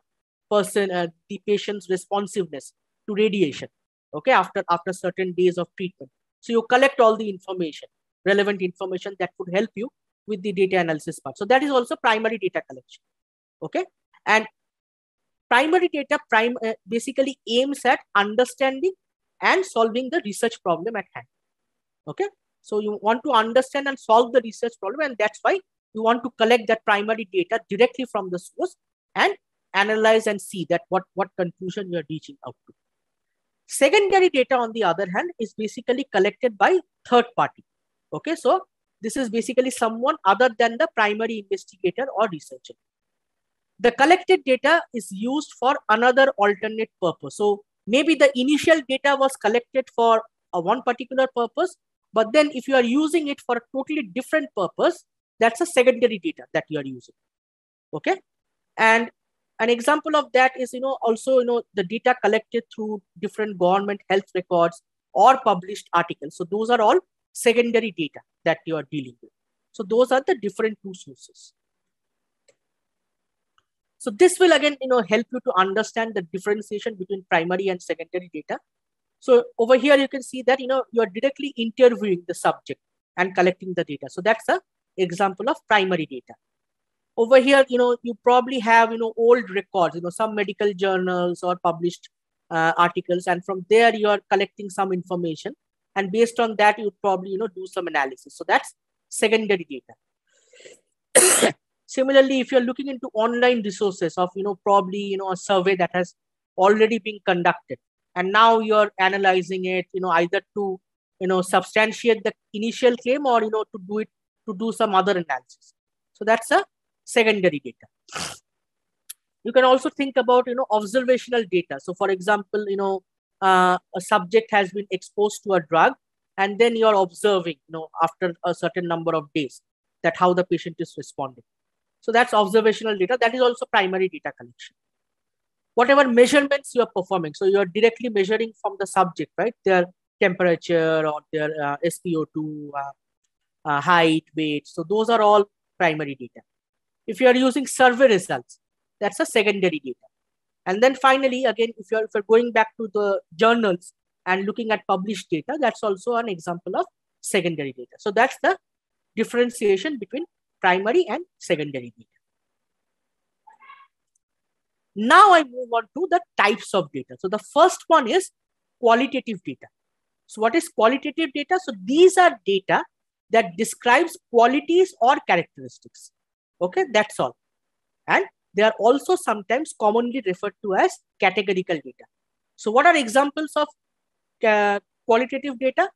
person uh, the patient's responsiveness to radiation okay after after certain days of treatment. So you collect all the information relevant information that could help you with the data analysis part. So that is also primary data collection okay? And primary data prime uh, basically aims at understanding and solving the research problem at hand okay? So you want to understand and solve the research problem and that's why you want to collect that primary data directly from the source and analyze and see that what what conclusion you're reaching out to. Secondary data on the other hand is basically collected by third party. Okay so this is basically someone other than the primary investigator or researcher. The collected data is used for another alternate purpose. So maybe the initial data was collected for a one particular purpose but then if you are using it for a totally different purpose that's a secondary data that you are using. Okay? And an example of that is you know also you know the data collected through different government health records or published articles so those are all secondary data that you are dealing with so those are the different two sources so this will again, you know, help you to understand the differentiation between primary and secondary data. So over here, you can see that, you know, you're directly interviewing the subject and collecting the data. So that's a example of primary data. Over here, you know, you probably have, you know, old records, you know, some medical journals or published uh, articles. And from there, you're collecting some information. And based on that, you probably, you know, do some analysis. So that's secondary data. Similarly, if you're looking into online resources of, you know, probably, you know, a survey that has already been conducted, and now you're analyzing it, you know, either to, you know, substantiate the initial claim or, you know, to do it, to do some other analysis. So that's a secondary data. You can also think about, you know, observational data. So for example, you know, uh, a subject has been exposed to a drug and then you're observing, you know, after a certain number of days that how the patient is responding. So that's observational data. That is also primary data collection. Whatever measurements you are performing, so you are directly measuring from the subject, right? Their temperature or their uh, SpO2, uh, uh, height, weight. So those are all primary data. If you are using survey results, that's a secondary data. And then finally, again, if you're, if you're going back to the journals and looking at published data, that's also an example of secondary data. So that's the differentiation between primary and secondary data. Now I move on to the types of data. So the first one is qualitative data. So what is qualitative data? So these are data that describes qualities or characteristics. Okay, that's all. And they are also sometimes commonly referred to as categorical data. So what are examples of uh, qualitative data?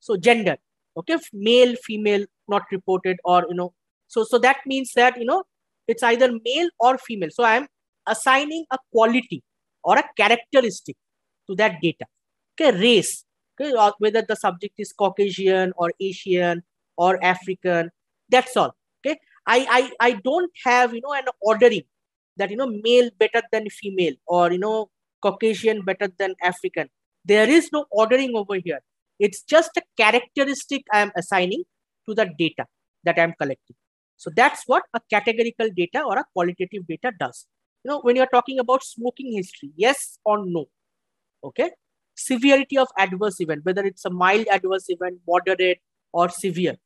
So gender, okay, male, female, not reported, or you know, so, so that means that, you know, it's either male or female. So I am assigning a quality or a characteristic to that data. Okay, race, okay, whether the subject is Caucasian or Asian or African, that's all. I, I, I don't have, you know, an ordering that, you know, male better than female or, you know, Caucasian better than African. There is no ordering over here. It's just a characteristic I am assigning to the data that I am collecting. So that's what a categorical data or a qualitative data does. You know, when you're talking about smoking history, yes or no, okay? Severity of adverse event, whether it's a mild adverse event, moderate or severe,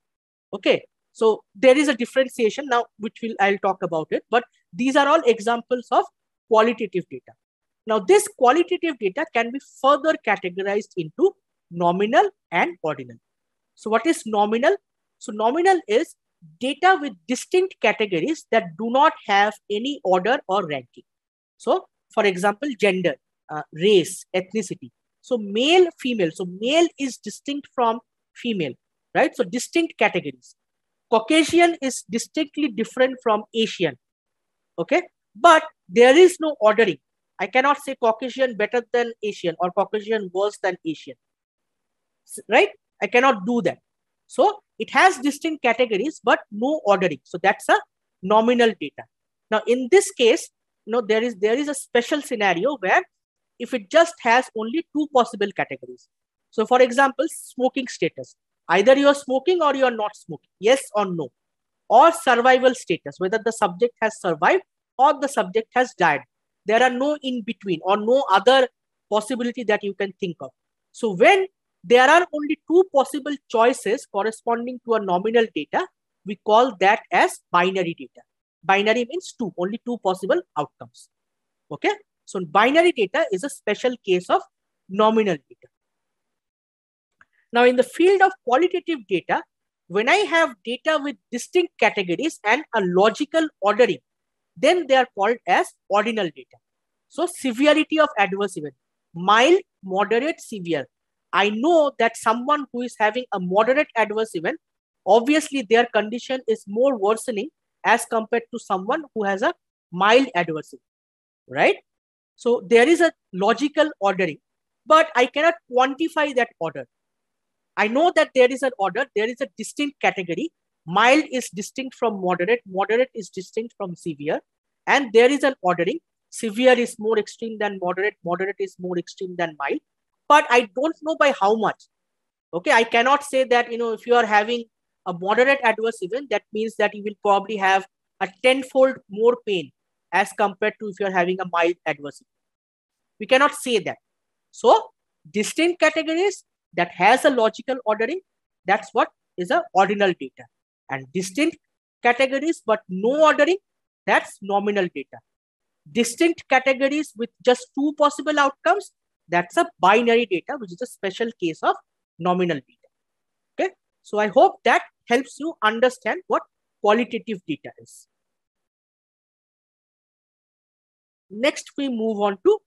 okay? So there is a differentiation now, which will I'll talk about it, but these are all examples of qualitative data. Now this qualitative data can be further categorized into nominal and ordinal. So what is nominal? So nominal is data with distinct categories that do not have any order or ranking. So, for example, gender, uh, race, ethnicity. So, male, female. So, male is distinct from female, right? So, distinct categories. Caucasian is distinctly different from Asian. Okay. But there is no ordering. I cannot say Caucasian better than Asian or Caucasian worse than Asian. Right? I cannot do that. So it has distinct categories, but no ordering. So that's a nominal data. Now, in this case, you know, there is there is a special scenario where if it just has only two possible categories. So, for example, smoking status. Either you are smoking or you are not smoking. Yes or no. Or survival status, whether the subject has survived or the subject has died. There are no in between or no other possibility that you can think of. So when there are only two possible choices corresponding to a nominal data, we call that as binary data. Binary means two, only two possible outcomes. Okay. So binary data is a special case of nominal data. Now in the field of qualitative data, when I have data with distinct categories and a logical ordering, then they are called as ordinal data. So severity of adverse event, mild, moderate, severe. I know that someone who is having a moderate adverse event, obviously their condition is more worsening as compared to someone who has a mild adverse event, right? So there is a logical ordering, but I cannot quantify that order. I know that there is an order, there is a distinct category. Mild is distinct from moderate, moderate is distinct from severe, and there is an ordering. Severe is more extreme than moderate, moderate is more extreme than mild but I don't know by how much. Okay, I cannot say that, you know, if you are having a moderate adverse event, that means that you will probably have a tenfold more pain as compared to if you're having a mild adverse event. We cannot say that. So distinct categories that has a logical ordering, that's what is a ordinal data. And distinct categories but no ordering, that's nominal data. Distinct categories with just two possible outcomes, that's a binary data, which is a special case of nominal data. Okay. So I hope that helps you understand what qualitative data is. Next, we move on to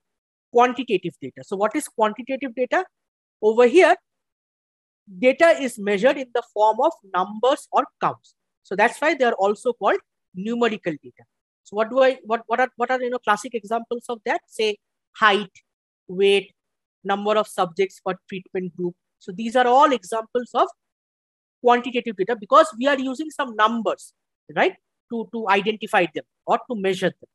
quantitative data. So what is quantitative data? Over here, data is measured in the form of numbers or counts. So that's why they are also called numerical data. So what do I, what, what are, what are, you know, classic examples of that? Say height, weight, number of subjects per treatment group. So these are all examples of quantitative data because we are using some numbers, right, to, to identify them or to measure them.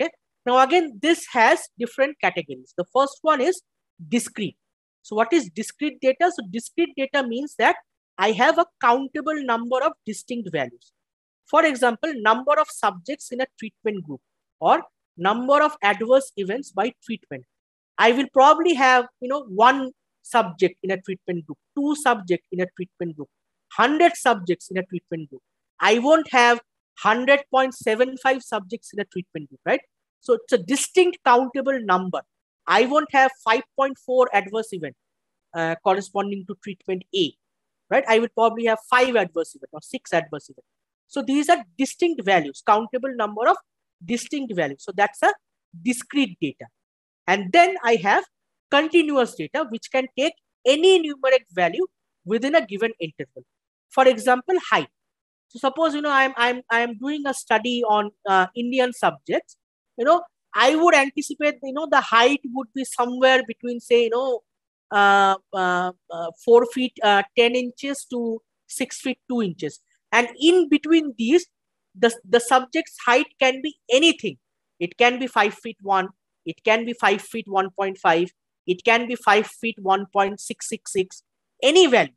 Okay. Now, again, this has different categories. The first one is discrete. So what is discrete data? So discrete data means that I have a countable number of distinct values. For example, number of subjects in a treatment group or number of adverse events by treatment. I will probably have, you know, one subject in a treatment group, two subjects in a treatment group, 100 subjects in a treatment group. I won't have 100.75 subjects in a treatment group, right? So it's a distinct countable number. I won't have 5.4 adverse event uh, corresponding to treatment A, right? I will probably have five adverse event or six adverse event. So these are distinct values, countable number of distinct values. So that's a discrete data. And then I have continuous data, which can take any numeric value within a given interval. For example, height. So suppose, you know, I'm, I'm, I'm doing a study on uh, Indian subjects, you know, I would anticipate, you know, the height would be somewhere between, say, you know, uh, uh, uh, 4 feet uh, 10 inches to 6 feet 2 inches. And in between these, the, the subject's height can be anything. It can be 5 feet 1, it can be 5 feet 1.5. It can be 5 feet 1.666. Any value,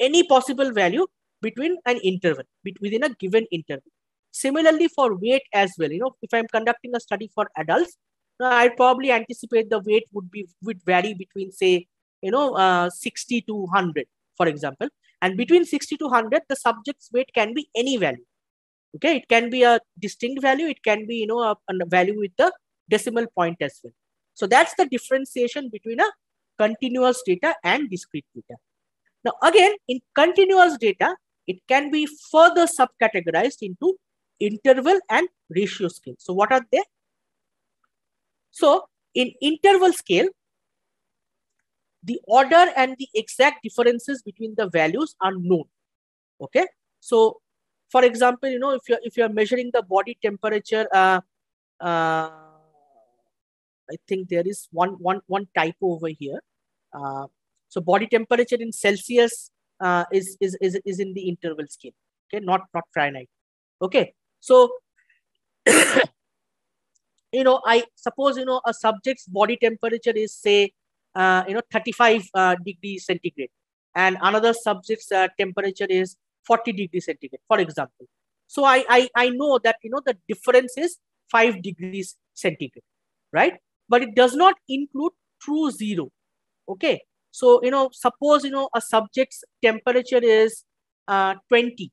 any possible value between an interval, within a given interval. Similarly, for weight as well, you know, if I'm conducting a study for adults, I probably anticipate the weight would be would vary between say, you know, uh, 60 to 100, for example. And between 60 to 100, the subject's weight can be any value. Okay, it can be a distinct value. It can be, you know, a, a value with the decimal point as well. So that's the differentiation between a continuous data and discrete data. Now again, in continuous data, it can be further subcategorized into interval and ratio scale. So what are they? So in interval scale, the order and the exact differences between the values are known. Okay. So for example, you know, if you're, if you're measuring the body temperature, uh, uh, I think there is one one one typo over here. Uh, so body temperature in Celsius uh, is, is is is in the interval scale. Okay, not not Fahrenheit. Okay, So, you know, I suppose, you know, a subject's body temperature is say, uh, you know, 35 uh, degrees centigrade and another subject's uh, temperature is 40 degrees centigrade, for example. So I, I, I know that, you know, the difference is 5 degrees centigrade, right? But it does not include true zero, okay? So, you know, suppose, you know, a subject's temperature is uh, 20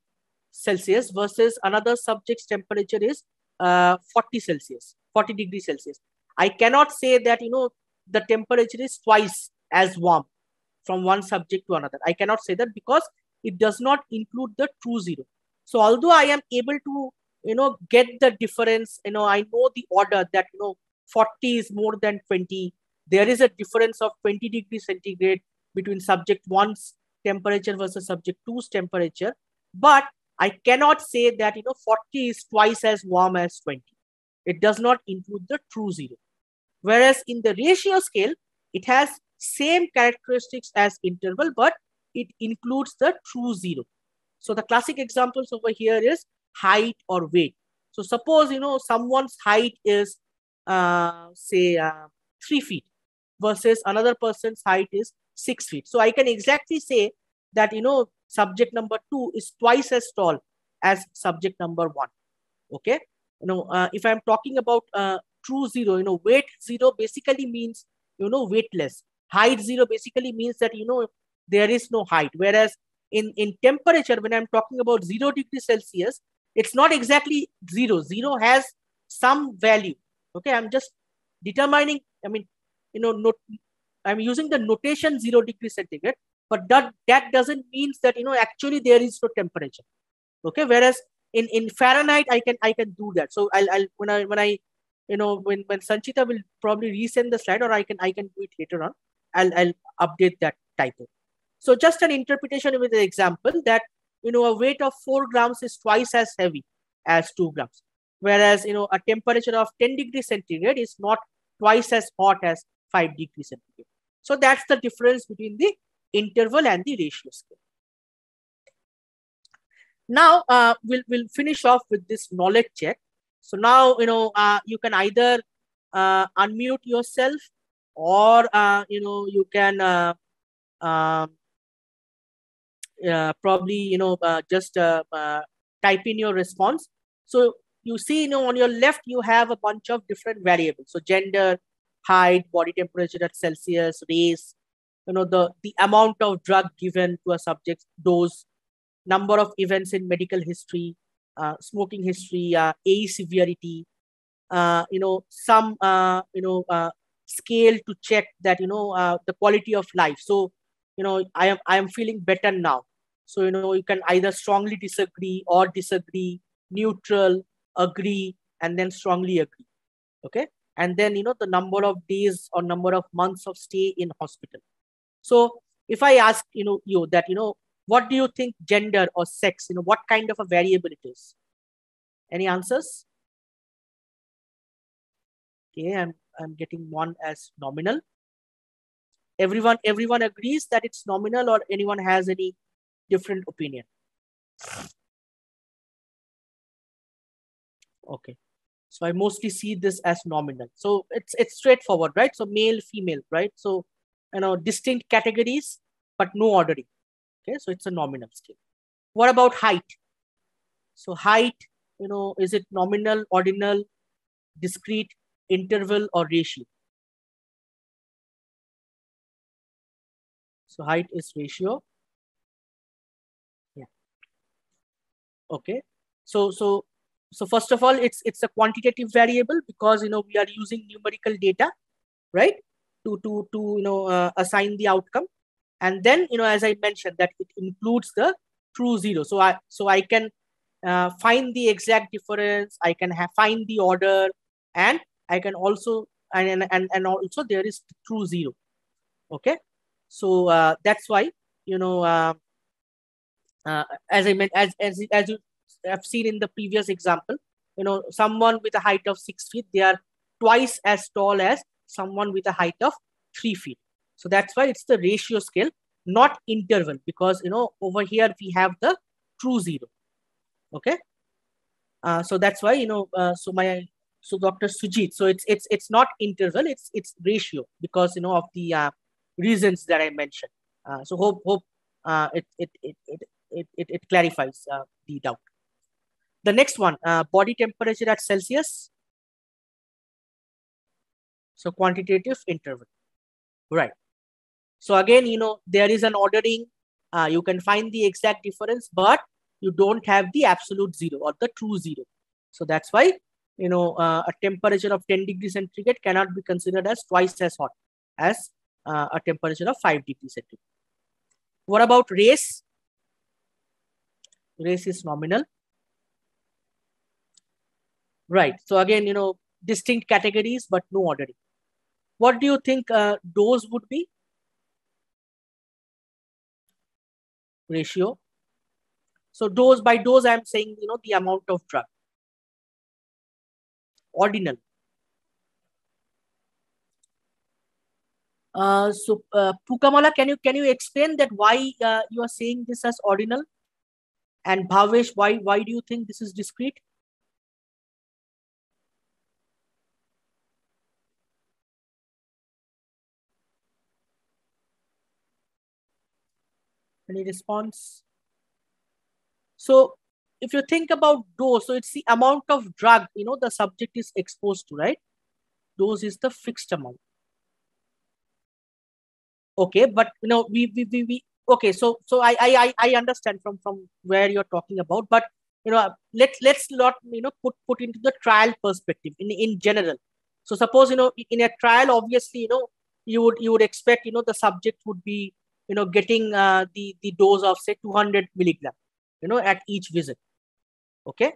Celsius versus another subject's temperature is uh, 40 Celsius, 40 degrees Celsius. I cannot say that, you know, the temperature is twice as warm from one subject to another. I cannot say that because it does not include the true zero. So although I am able to, you know, get the difference, you know, I know the order that, you know, 40 is more than 20. There is a difference of 20 degrees centigrade between subject one's temperature versus subject two's temperature. But I cannot say that, you know, 40 is twice as warm as 20. It does not include the true zero. Whereas in the ratio scale, it has same characteristics as interval, but it includes the true zero. So the classic examples over here is height or weight. So suppose, you know, someone's height is, uh, say, uh, three feet versus another person's height is six feet. So I can exactly say that, you know, subject number two is twice as tall as subject number one. Okay. You know, uh, if I'm talking about uh, true zero, you know, weight zero basically means, you know, weightless. Height zero basically means that you know there is no height. Whereas in in temperature when i'm talking about zero degrees celsius it's not exactly zero. Zero has some value. Okay? I'm just determining i mean you know not, i'm using the notation zero degree centigrade but that that doesn't means that you know actually there is no temperature okay whereas in in fahrenheit i can i can do that so i'll, I'll when i when i you know when when sanchita will probably resend the slide or i can i can do it later on I'll, I'll update that typo. So just an interpretation with an example that, you know, a weight of four grams is twice as heavy as two grams. Whereas, you know, a temperature of 10 degrees centigrade is not twice as hot as five degrees centigrade. So that's the difference between the interval and the ratio scale. Now uh, we'll, we'll finish off with this knowledge check. So now, you know, uh, you can either uh, unmute yourself or uh, you know you can uh, uh, probably you know just type in your response so you see you know on your left you have a bunch of different variables so gender height body temperature at celsius race you know the the amount of drug given to a subject dose number of events in medical history uh, smoking history uh, A severity uh, you know some you know scale to check that you know uh, the quality of life. So you know i am i am feeling better now. So you know you can either strongly disagree or disagree neutral agree and then strongly agree. Okay? And then you know the number of days or number of months of stay in hospital so if i ask you know you that you know what do you think gender or sex you know what kind of a variable it is any answers okay i'm I'm getting one as nominal. Everyone, everyone agrees that it's nominal or anyone has any different opinion? Okay. So I mostly see this as nominal. So it's it's straightforward, right? So male, female, right? So you know, distinct categories, but no ordering. Okay, so it's a nominal scale. What about height? So height, you know, is it nominal, ordinal, discrete, interval or ratio. So height is ratio. Yeah. Okay. So so so first of all, it's it's a quantitative variable because you know we are using numerical data, right? To to to you know uh, assign the outcome, and then you know as I mentioned that it includes the true zero. So I so I can uh, find the exact difference. I can have, find the order, and I can also and and and also there is true zero. Okay, so uh, that's why you know uh, uh, as I meant as as as you have seen in the previous example, you know someone with a height of six feet they are twice as tall as someone with a height of three feet. So that's why it's the ratio scale, not interval, because you know over here we have the true zero. Okay. Uh, so that's why, you know, uh, so my, so Dr. Sujit, so it's, it's, it's not interval, it's, it's ratio because, you know, of the uh, reasons that I mentioned. Uh, so hope, hope uh, it, it, it, it, it, it, clarifies uh, the doubt. The next one, body temperature at Celsius. So quantitative interval, right? So again, you know, there is an ordering. Uh, you can find the exact difference, but you don't have the absolute zero or the true zero. So that's why, you know, uh, a temperature of 10 degrees centigrade cannot be considered as twice as hot as uh, a temperature of 5 degrees centigrade. What about race? Race is nominal. Right. So again, you know, distinct categories, but no ordering. What do you think uh, dose would be? Ratio. So dose by dose, I'm saying, you know, the amount of drug. Ordinal. Uh, so uh, Pukamala, can you can you explain that why uh, you are saying this as ordinal? And Bhavesh, why why do you think this is discrete? Any response? So if you think about dose, so it's the amount of drug, you know, the subject is exposed to, right? Dose is the fixed amount. Okay, but you know, we we we, we okay, so so I I I understand from from where you're talking about, but you know, let's let's not you know put put into the trial perspective in in general. So suppose you know in a trial, obviously you know you would you would expect you know the subject would be you know getting uh, the the dose of say 200 milligram you know at each visit. Okay?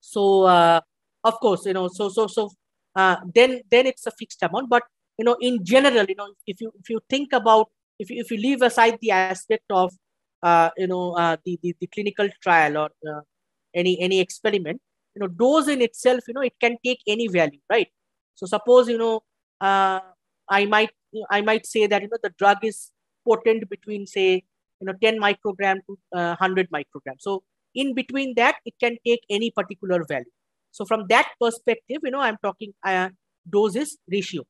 So uh, of course you know so so so uh, then then it's a fixed amount. But you know in general you know if you if you think about if you, if you leave aside the aspect of uh, you know uh, the, the the clinical trial or uh, any any experiment you know dose in itself you know it can take any value right? So suppose you know uh, i might I might say that you know the drug is potent between say you know 10 microgram to uh, 100 microgram. So in between that, it can take any particular value. So from that perspective, you know, I'm talking uh, doses ratio.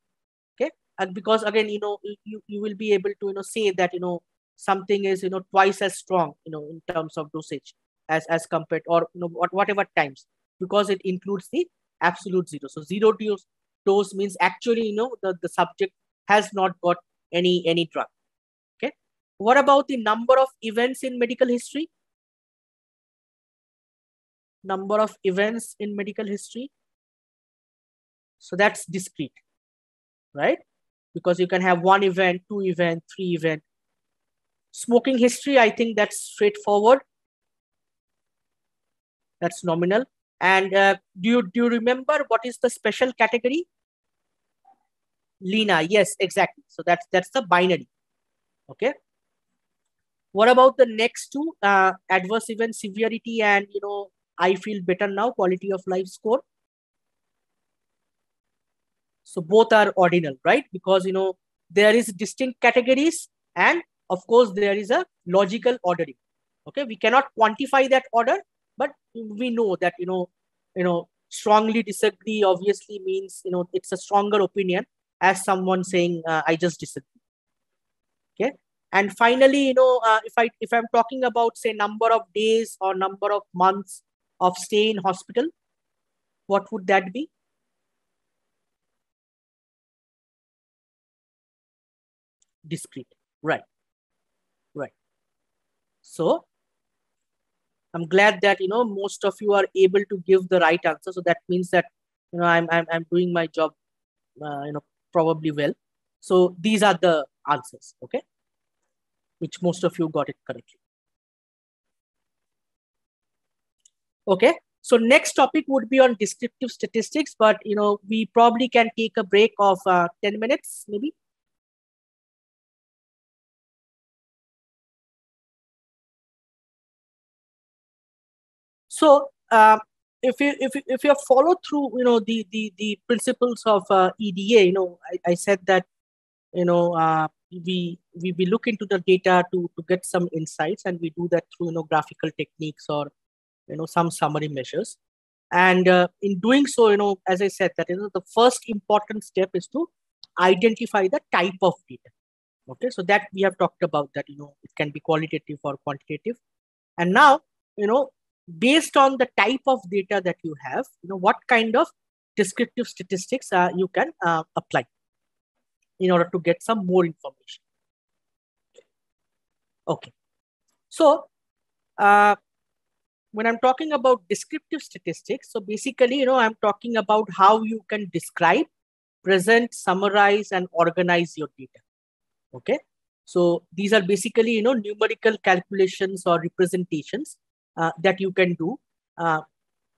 Okay, and because again, you know, you, you will be able to you know say that you know something is you know twice as strong you know in terms of dosage as as compared or you know whatever times because it includes the absolute zero. So zero dose dose means actually you know the, the subject has not got any any drug. Okay? What about the number of events in medical history? Number of events in medical history? So that's discrete right? Because you can have one event two event three event. Smoking history i think that's straightforward. That's nominal. And uh, do you do you remember what is the special category Lena, yes, exactly. So that's that's the binary. Okay. What about the next two? Uh, adverse event severity and you know, I feel better now, quality of life score. So both are ordinal, right? Because you know there is distinct categories and of course there is a logical ordering. Okay, we cannot quantify that order, but we know that you know, you know, strongly disagree obviously means you know it's a stronger opinion as someone saying uh, i just disagree. Okay? And finally you know uh, if i if i'm talking about say number of days or number of months of stay in hospital what would that be? Discrete. Right. Right. So i'm glad that you know most of you are able to give the right answer. So that means that you know i'm i'm, I'm doing my job uh, you know probably well. So these are the answers, okay? Which most of you got it correctly. Okay, so next topic would be on descriptive statistics, but you know, we probably can take a break of uh, 10 minutes maybe. So uh, if you if you, if you follow through you know the the the principles of uh, EDA you know I, I said that you know uh, we, we we look into the data to to get some insights and we do that through you know graphical techniques or you know, some summary measures. And uh, in doing so, you know, as I said, that you know, the first important step is to identify the type of data. Okay, so that we have talked about that, you know, it can be qualitative or quantitative. And now, you know, based on the type of data that you have, you know, what kind of descriptive statistics uh, you can uh, apply in order to get some more information. Okay, so uh, when I'm talking about descriptive statistics, so basically, you know, I'm talking about how you can describe, present, summarize, and organize your data. Okay, so these are basically, you know, numerical calculations or representations that you can do uh,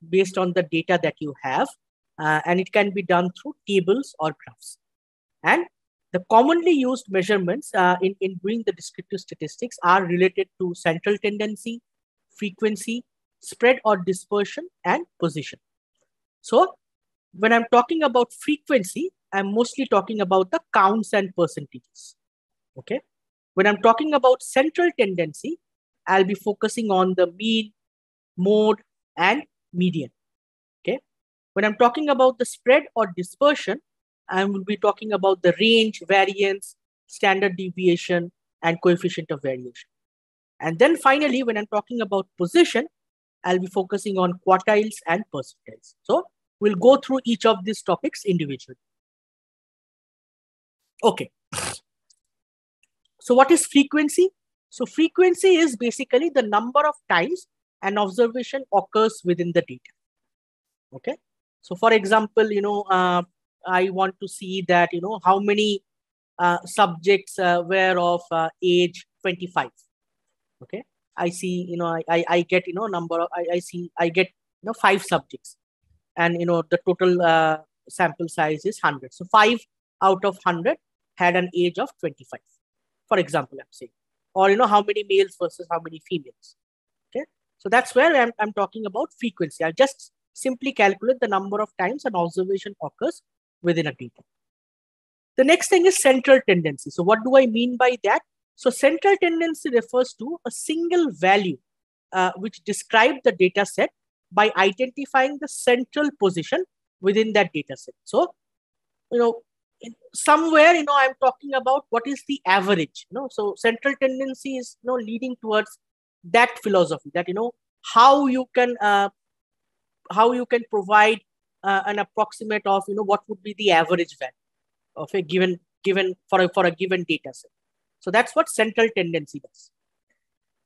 based on the data that you have. Uh, and it can be done through tables or graphs. And the commonly used measurements uh, in, in doing the descriptive statistics are related to central tendency, frequency, spread or dispersion, and position. So when I'm talking about frequency, I'm mostly talking about the counts and percentages. Okay. When I'm talking about central tendency, I'll be focusing on the mean, mode, and median. Okay. When I'm talking about the spread or dispersion, I will be talking about the range, variance, standard deviation, and coefficient of variation. And then finally, when I'm talking about position, I'll be focusing on quartiles and percentiles. So we'll go through each of these topics individually. Okay. So what is frequency? So frequency is basically the number of times an observation occurs within the data. Okay. So for example, you know, uh, I want to see that, you know, how many uh, subjects uh, were of uh, age 25. Okay. I see, you know, I, I, I get, you know, number of, I, I see, I get, you know, five subjects and, you know, the total uh, sample size is 100. So five out of 100 had an age of 25, for example, I'm saying, or, you know, how many males versus how many females. Okay. So that's where I'm, I'm talking about frequency. I'll just simply calculate the number of times an observation occurs within a data. The next thing is central tendency. So what do I mean by that? So central tendency refers to a single value uh, which describes the data set by identifying the central position within that data set. So, you know, somewhere, you know, I'm talking about what is the average, you know, so central tendency is, you know, leading towards that philosophy that, you know, how you can, uh, how you can provide uh, an approximate of you know what would be the average value of a given given for a, for a given data set. So that's what central tendency does.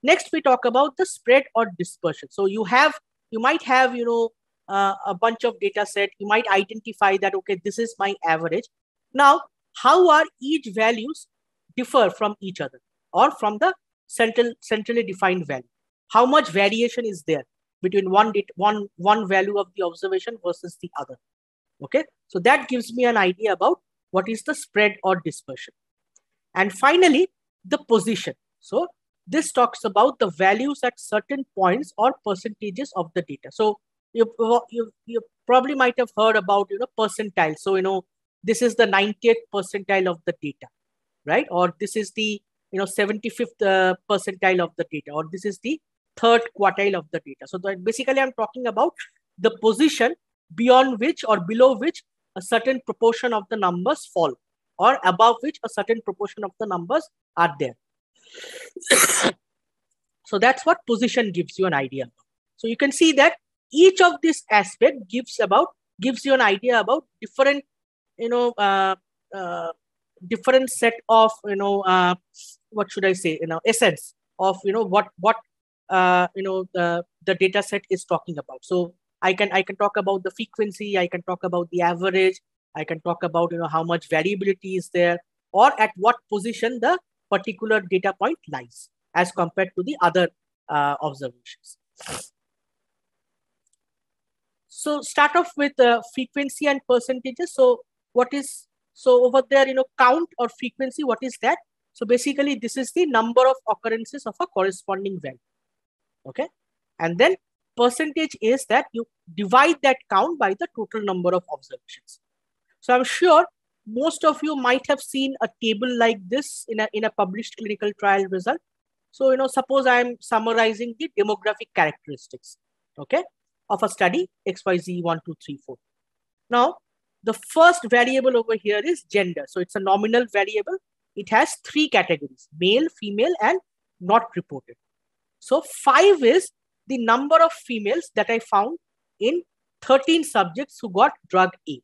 Next, we talk about the spread or dispersion. So you have you might have you know uh, a bunch of data set. You might identify that okay this is my average. Now how are each values differ from each other or from the central centrally defined value? How much variation is there? between one one one value of the observation versus the other? Okay? So that gives me an idea about what is the spread or dispersion. And finally the position. So this talks about the values at certain points or percentages of the data. So you, you, you probably might have heard about you know percentile. So you know this is the 90th percentile of the data right or this is the you know 75th uh, percentile of the data or this is the third quartile of the data. So basically, I'm talking about the position beyond which or below which a certain proportion of the numbers fall or above which a certain proportion of the numbers are there. so that's what position gives you an idea. So you can see that each of this aspect gives about gives you an idea about different, you know, uh, uh, different set of, you know, uh, what should I say, you know, essence of, you know, what what uh, you know the, the data set is talking about. So i can i can talk about the frequency i can talk about the average i can talk about you know how much variability is there or at what position the particular data point lies as compared to the other uh, observations. So start off with uh, frequency and percentages. So what is so over there you know count or frequency what is that? So basically this is the number of occurrences of a corresponding value. Okay? And then percentage is that you divide that count by the total number of observations. So i'm sure most of you might have seen a table like this in a in a published clinical trial result. So you know suppose i'm summarizing the demographic characteristics okay, of a study XYZ1234. Now, the first variable over here is gender. So it's a nominal variable. It has three categories, male, female, and not reported. So five is the number of females that I found in 13 subjects who got drug A.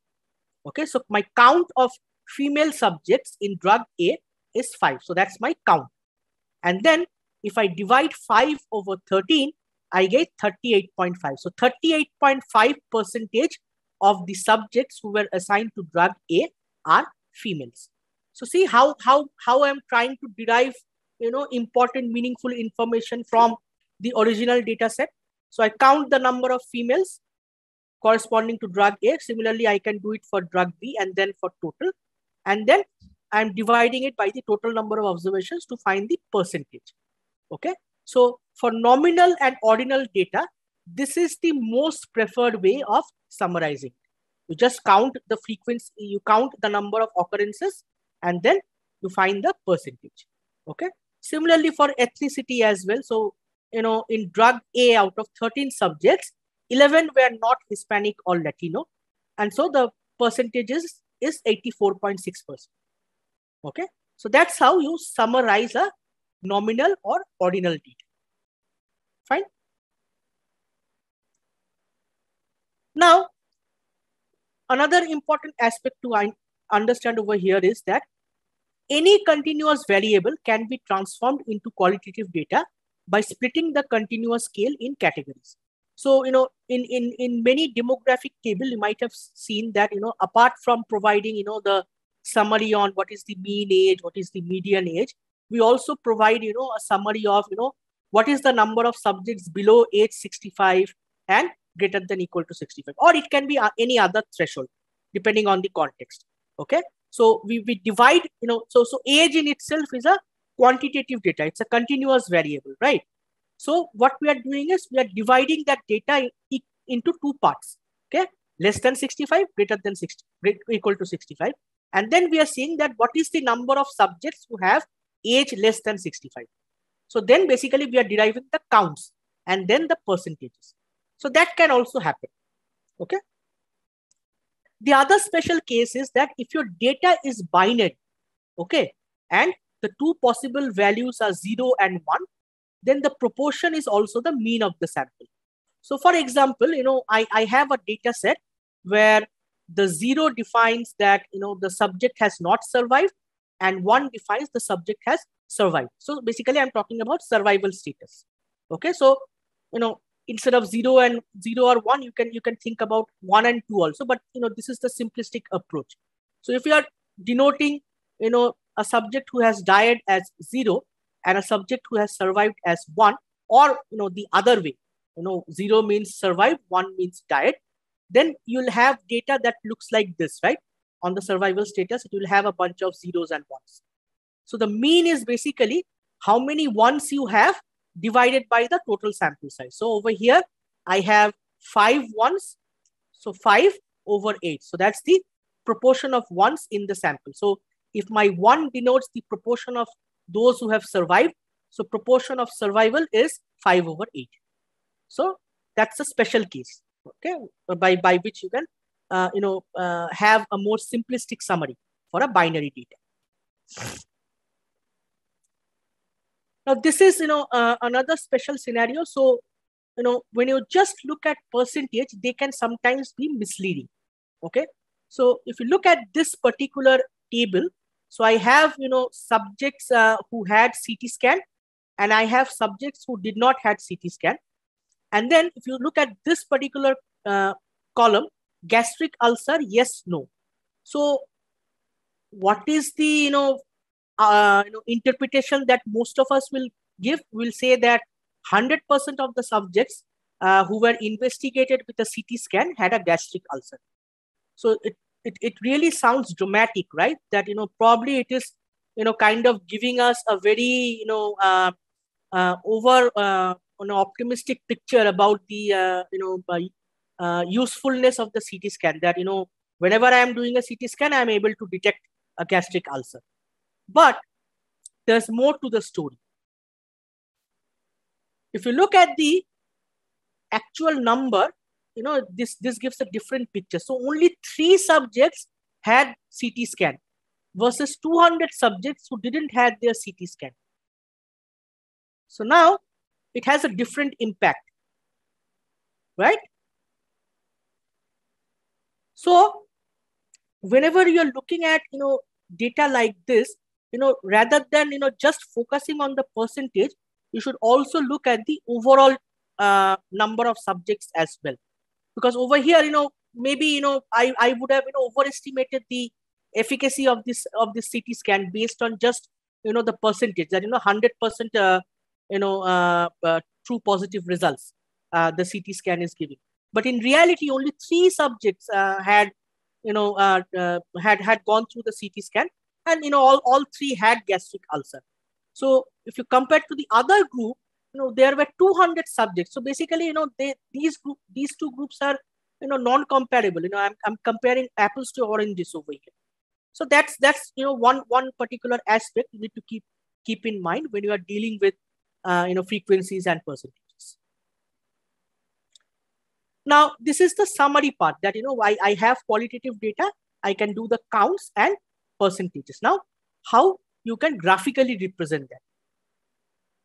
Okay, so my count of female subjects in drug A is 5. So that's my count. And then if I divide 5 over 13, I get 38.5. So 38.5 percentage of the subjects who were assigned to drug A are females. So see how, how, how I'm trying to derive you know, important, meaningful information from the original data set. So I count the number of females corresponding to drug A. Similarly, I can do it for drug B and then for total. And then I'm dividing it by the total number of observations to find the percentage. Okay. So for nominal and ordinal data, this is the most preferred way of summarizing. You just count the frequency, you count the number of occurrences, and then you find the percentage. Okay. Similarly for ethnicity as well. So, you know, in drug A out of 13 subjects, 11 were not Hispanic or Latino. And so the percentages is 84.6%. Okay. So that's how you summarize a nominal or ordinal data. Fine. Now, another important aspect to understand over here is that any continuous variable can be transformed into qualitative data by splitting the continuous scale in categories. So, you know, in, in, in many demographic table, you might have seen that, you know, apart from providing, you know, the summary on what is the mean age, what is the median age, we also provide, you know, a summary of, you know, what is the number of subjects below age 65 and greater than equal to 65, or it can be any other threshold, depending on the context. Okay. So we, we divide, you know, so, so age in itself is a quantitative data. It's a continuous variable, right? So what we are doing is we are dividing that data into two parts, okay? Less than 65, greater than 60, equal to 65. And then we are seeing that what is the number of subjects who have age less than 65. So then basically we are deriving the counts and then the percentages. So that can also happen, okay? The other special case is that if your data is binary, okay, and the two possible values are 0 and 1, then the proportion is also the mean of the sample. So for example, you know, I, I have a data set where the 0 defines that, you know, the subject has not survived and 1 defines the subject has survived. So basically, I'm talking about survival status. Okay, so, you know, instead of zero and zero or one, you can you can think about one and two also. But you know, this is the simplistic approach. So if you are denoting, you know, a subject who has died as zero and a subject who has survived as one, or you know, the other way, you know, zero means survived, one means died, then you'll have data that looks like this, right? On the survival status, it will have a bunch of zeros and ones. So the mean is basically how many ones you have divided by the total sample size. So over here, I have five ones. So five over eight. So that's the proportion of ones in the sample. So if my one denotes the proportion of those who have survived, so proportion of survival is five over eight. So that's a special case, okay, by, by which you can, uh, you know, uh, have a more simplistic summary for a binary data. Now, this is, you know, uh, another special scenario. So, you know, when you just look at percentage, they can sometimes be misleading. Okay. So if you look at this particular table, so I have, you know, subjects uh, who had CT scan and I have subjects who did not had CT scan. And then if you look at this particular uh, column, gastric ulcer, yes, no. So what is the, you know, uh, you know, interpretation that most of us will give will say that 100% of the subjects uh, who were investigated with a CT scan had a gastric ulcer. So it, it, it really sounds dramatic, right? That, you know, probably it is, you know, kind of giving us a very, you know, uh, uh, over uh, an optimistic picture about the, uh, you know, uh, usefulness of the CT scan that, you know, whenever I am doing a CT scan, I am able to detect a gastric ulcer. But there's more to the story. If you look at the actual number, you know, this, this gives a different picture. So only three subjects had CT scan versus 200 subjects who didn't have their CT scan. So now it has a different impact, right? So whenever you're looking at, you know, data like this, you know, rather than, you know, just focusing on the percentage, you should also look at the overall uh, number of subjects as well. Because over here, you know, maybe, you know, I, I would have, you know, overestimated the efficacy of this of this CT scan based on just, you know, the percentage that, you know, 100% uh, you know, uh, uh, true positive results uh, the CT scan is giving. But in reality, only three subjects uh, had, you know, uh, had had gone through the CT scan, and you know, all all three had gastric ulcer. So if you compare to the other group, you know, there were 200 subjects. So basically, you know, they these group these two groups are, you know, non-comparable. You know, I'm I'm comparing apples to oranges over here. So that's that's you know one one particular aspect you need to keep keep in mind when you are dealing with uh, you know, frequencies and percentages. Now, this is the summary part that, you know, I, I have qualitative data, I can do the counts and percentages. Now, how you can graphically represent that.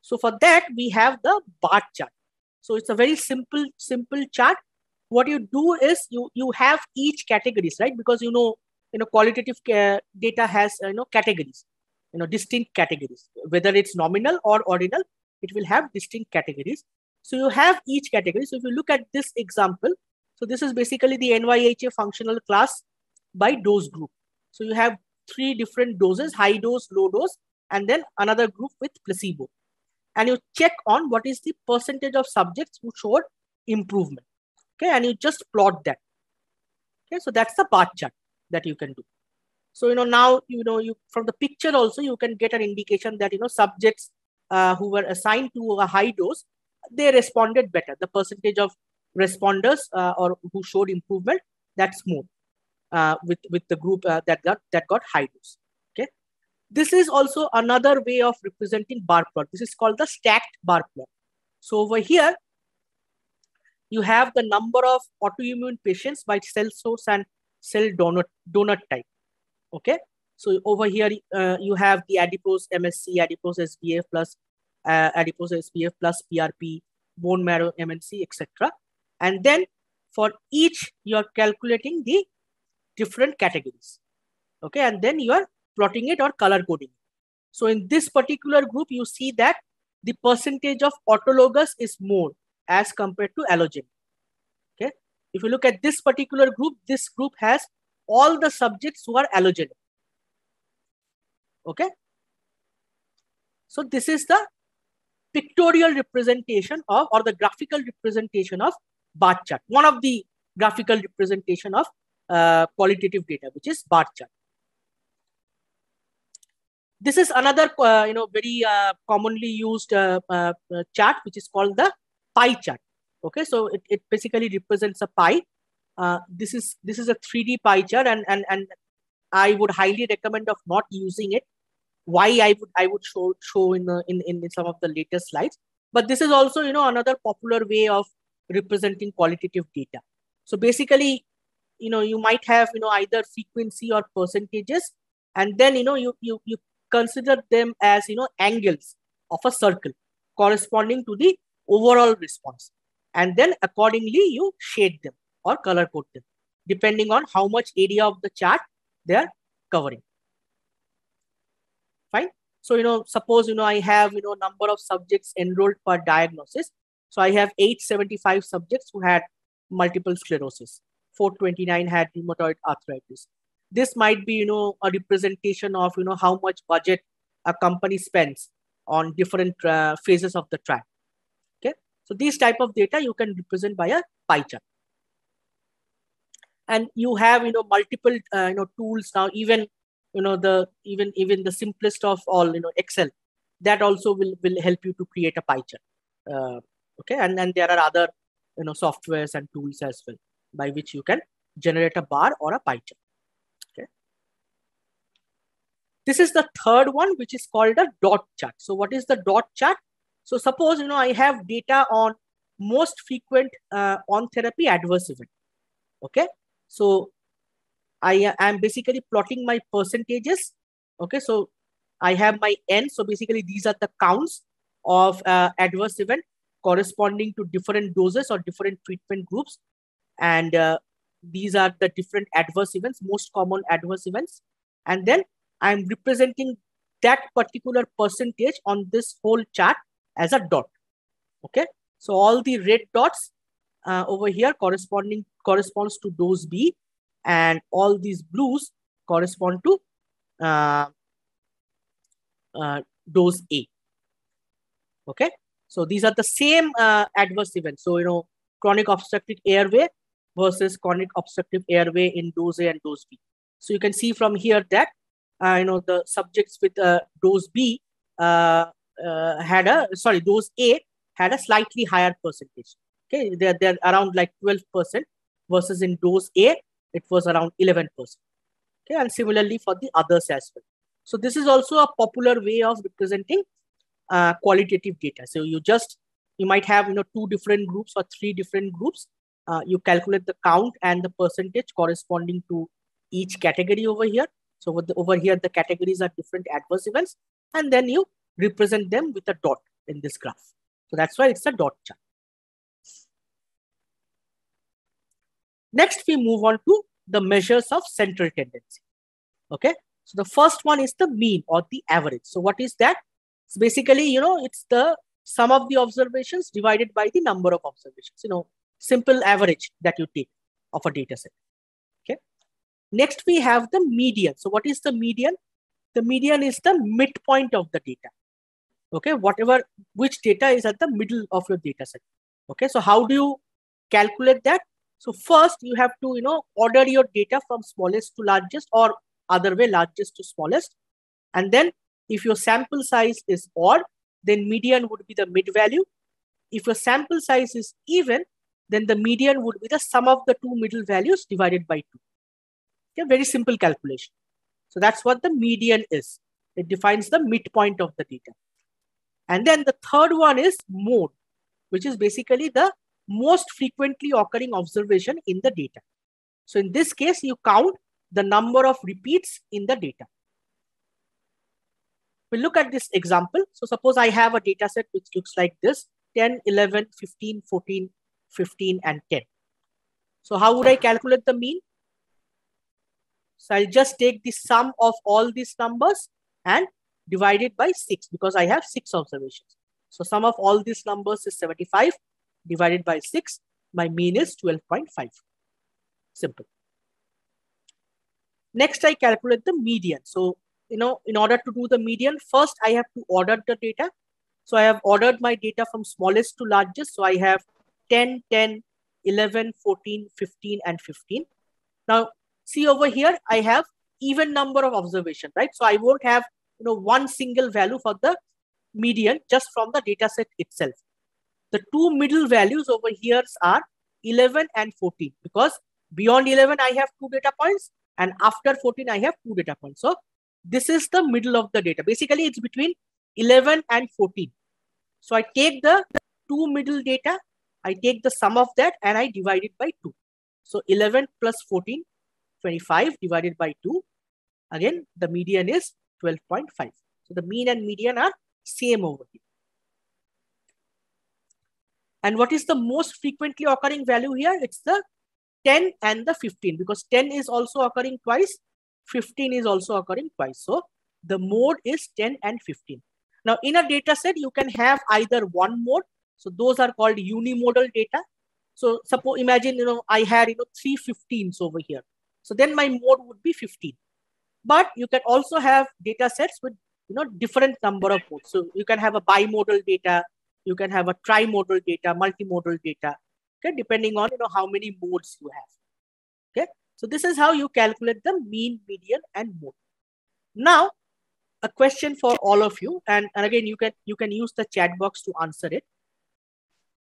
So for that, we have the bar chart. So it's a very simple, simple chart. What you do is you, you have each categories, right? Because, you know, you know, qualitative uh, data has, uh, you know, categories, you know, distinct categories, whether it's nominal or ordinal, it will have distinct categories. So you have each category. So if you look at this example, so this is basically the NYHA functional class by dose group. So you have three different doses, high dose, low dose, and then another group with placebo. And you check on what is the percentage of subjects who showed improvement. Okay, and you just plot that. Okay, so that's the bar chart that you can do. So you know now you know you from the picture also you can get an indication that you know subjects uh, who were assigned to a high dose, they responded better. The percentage of responders uh, or who showed improvement, that's more uh, with, with the group uh, that, got, that got high dose. Okay. This is also another way of representing bar plot. This is called the stacked bar plot. So over here, you have the number of autoimmune patients by cell source and cell donor, donor type. Okay. So over here, uh, you have the adipose MSC, adipose SVF plus uh, adipose SVF plus PRP, bone marrow MNC, etc. And then for each, you're calculating the different categories. Okay, and then you are plotting it or color coding. So in this particular group, you see that the percentage of autologous is more as compared to allogen. Okay, if you look at this particular group, this group has all the subjects who are allogenic. Okay. So this is the pictorial representation of or the graphical representation of bar chart. One of the graphical representation of uh, qualitative data, which is bar chart. This is another, uh, you know, very uh, commonly used uh, uh, chart, which is called the pie chart. Okay, so it, it basically represents a pie. this is this is a 3D pie chart, and and and I would highly recommend of not using it why I would I would show show in, the, in in some of the later slides. But this is also you know another popular way of representing qualitative data. So basically, you know you might have you know either frequency or percentages, and then you know you you you consider them as you know angles of a circle corresponding to the overall response, and then accordingly you shade them or color code them depending on how much area of the chart they are covering. Fine? So you know suppose you know i have you know number of subjects enrolled per diagnosis. So i have 875 subjects who had multiple sclerosis 429 had rheumatoid arthritis. This might be you know a representation of you know how much budget a company spends on different uh, phases of the track. Okay? So these type of data you can represent by a pie chart. And you have you know multiple uh, you know tools now even you know the even even the simplest of all you know excel that also will will help you to create a pie chart. Uh, okay? And then there are other you know softwares and tools as well by which you can generate a bar or a pie chart. Okay. This is the third one which is called a dot chart. So what is the dot chart? So suppose you know i have data on most frequent uh, on therapy adverse event. Okay, so I am basically plotting my percentages. Okay, so I have my n. So basically, these are the counts of uh, adverse event corresponding to different doses or different treatment groups, and uh, these are the different adverse events, most common adverse events, and then I'm representing that particular percentage on this whole chart as a dot. Okay, so all the red dots uh, over here corresponding corresponds to dose B, and all these blues correspond to uh, uh, dose A. Okay, so these are the same uh, adverse events. So you know, chronic obstructive airway versus chronic obstructive airway in dose A and dose B. So you can see from here that uh, you know the subjects with uh, dose B uh, uh, had a sorry dose A had a slightly higher percentage. Okay, they're they're around like twelve percent versus in dose A it was around eleven percent. Okay, and similarly for the others as well. So this is also a popular way of representing uh, qualitative data. So you just you might have you know two different groups or three different groups. Uh, you calculate the count and the percentage corresponding to each category over here. So the, over here, the categories are different adverse events, and then you represent them with a dot in this graph. So that's why it's a dot chart. Next, we move on to the measures of central tendency. Okay, so the first one is the mean or the average. So what is that? It's basically, you know, it's the sum of the observations divided by the number of observations. You know, simple average that you take of a data set. Okay. Next, we have the median. So what is the median? The median is the midpoint of the data. Okay, whatever, which data is at the middle of your data set. Okay, so how do you calculate that? So first you have to, you know, order your data from smallest to largest or other way, largest to smallest. And then if your sample size is odd, then median would be the mid value. If your sample size is even, then the median would be the sum of the two middle values divided by two. Okay, very simple calculation. So that's what the median is. It defines the midpoint of the data. And then the third one is mode, which is basically the most frequently occurring observation in the data. So in this case, you count the number of repeats in the data. We'll look at this example. So suppose I have a data set which looks like this, 10, 11, 15, 14, 15, and 10. So how would I calculate the mean? So I'll just take the sum of all these numbers and divide it by 6 because I have 6 observations. So sum of all these numbers is 75 divided by 6. My mean is 12.5. Simple. Next, I calculate the median. So, you know, in order to do the median, first I have to order the data. So I have ordered my data from smallest to largest. So I have 10, 10, 11, 14, 15, and 15. Now, see over here, I have even number of observation, right? So I won't have you know one single value for the median just from the data set itself. The two middle values over here are 11 and 14 because beyond 11 I have two data points and after 14 I have two data points. So this is the middle of the data. Basically it's between 11 and 14. So I take the two middle data, I take the sum of that and I divide it by 2. So 11 plus 14 25 divided by 2. Again, the median is 12.5. So the mean and median are same over here. And what is the most frequently occurring value here? It's the 10 and the 15 because 10 is also occurring twice. 15 is also occurring twice. So the mode is 10 and 15. Now in a data set, you can have either one mode. So those are called unimodal data. So suppose imagine, you know, I had, you know, three 15s over here. So then my mode would be 15. But you can also have data sets with you know different number of modes. So you can have a bimodal data, you can have a trimodal data, multimodal data, okay, depending on you know how many modes you have. Okay, so this is how you calculate the mean, median, and mode. Now, a question for all of you, and, and again you can you can use the chat box to answer it.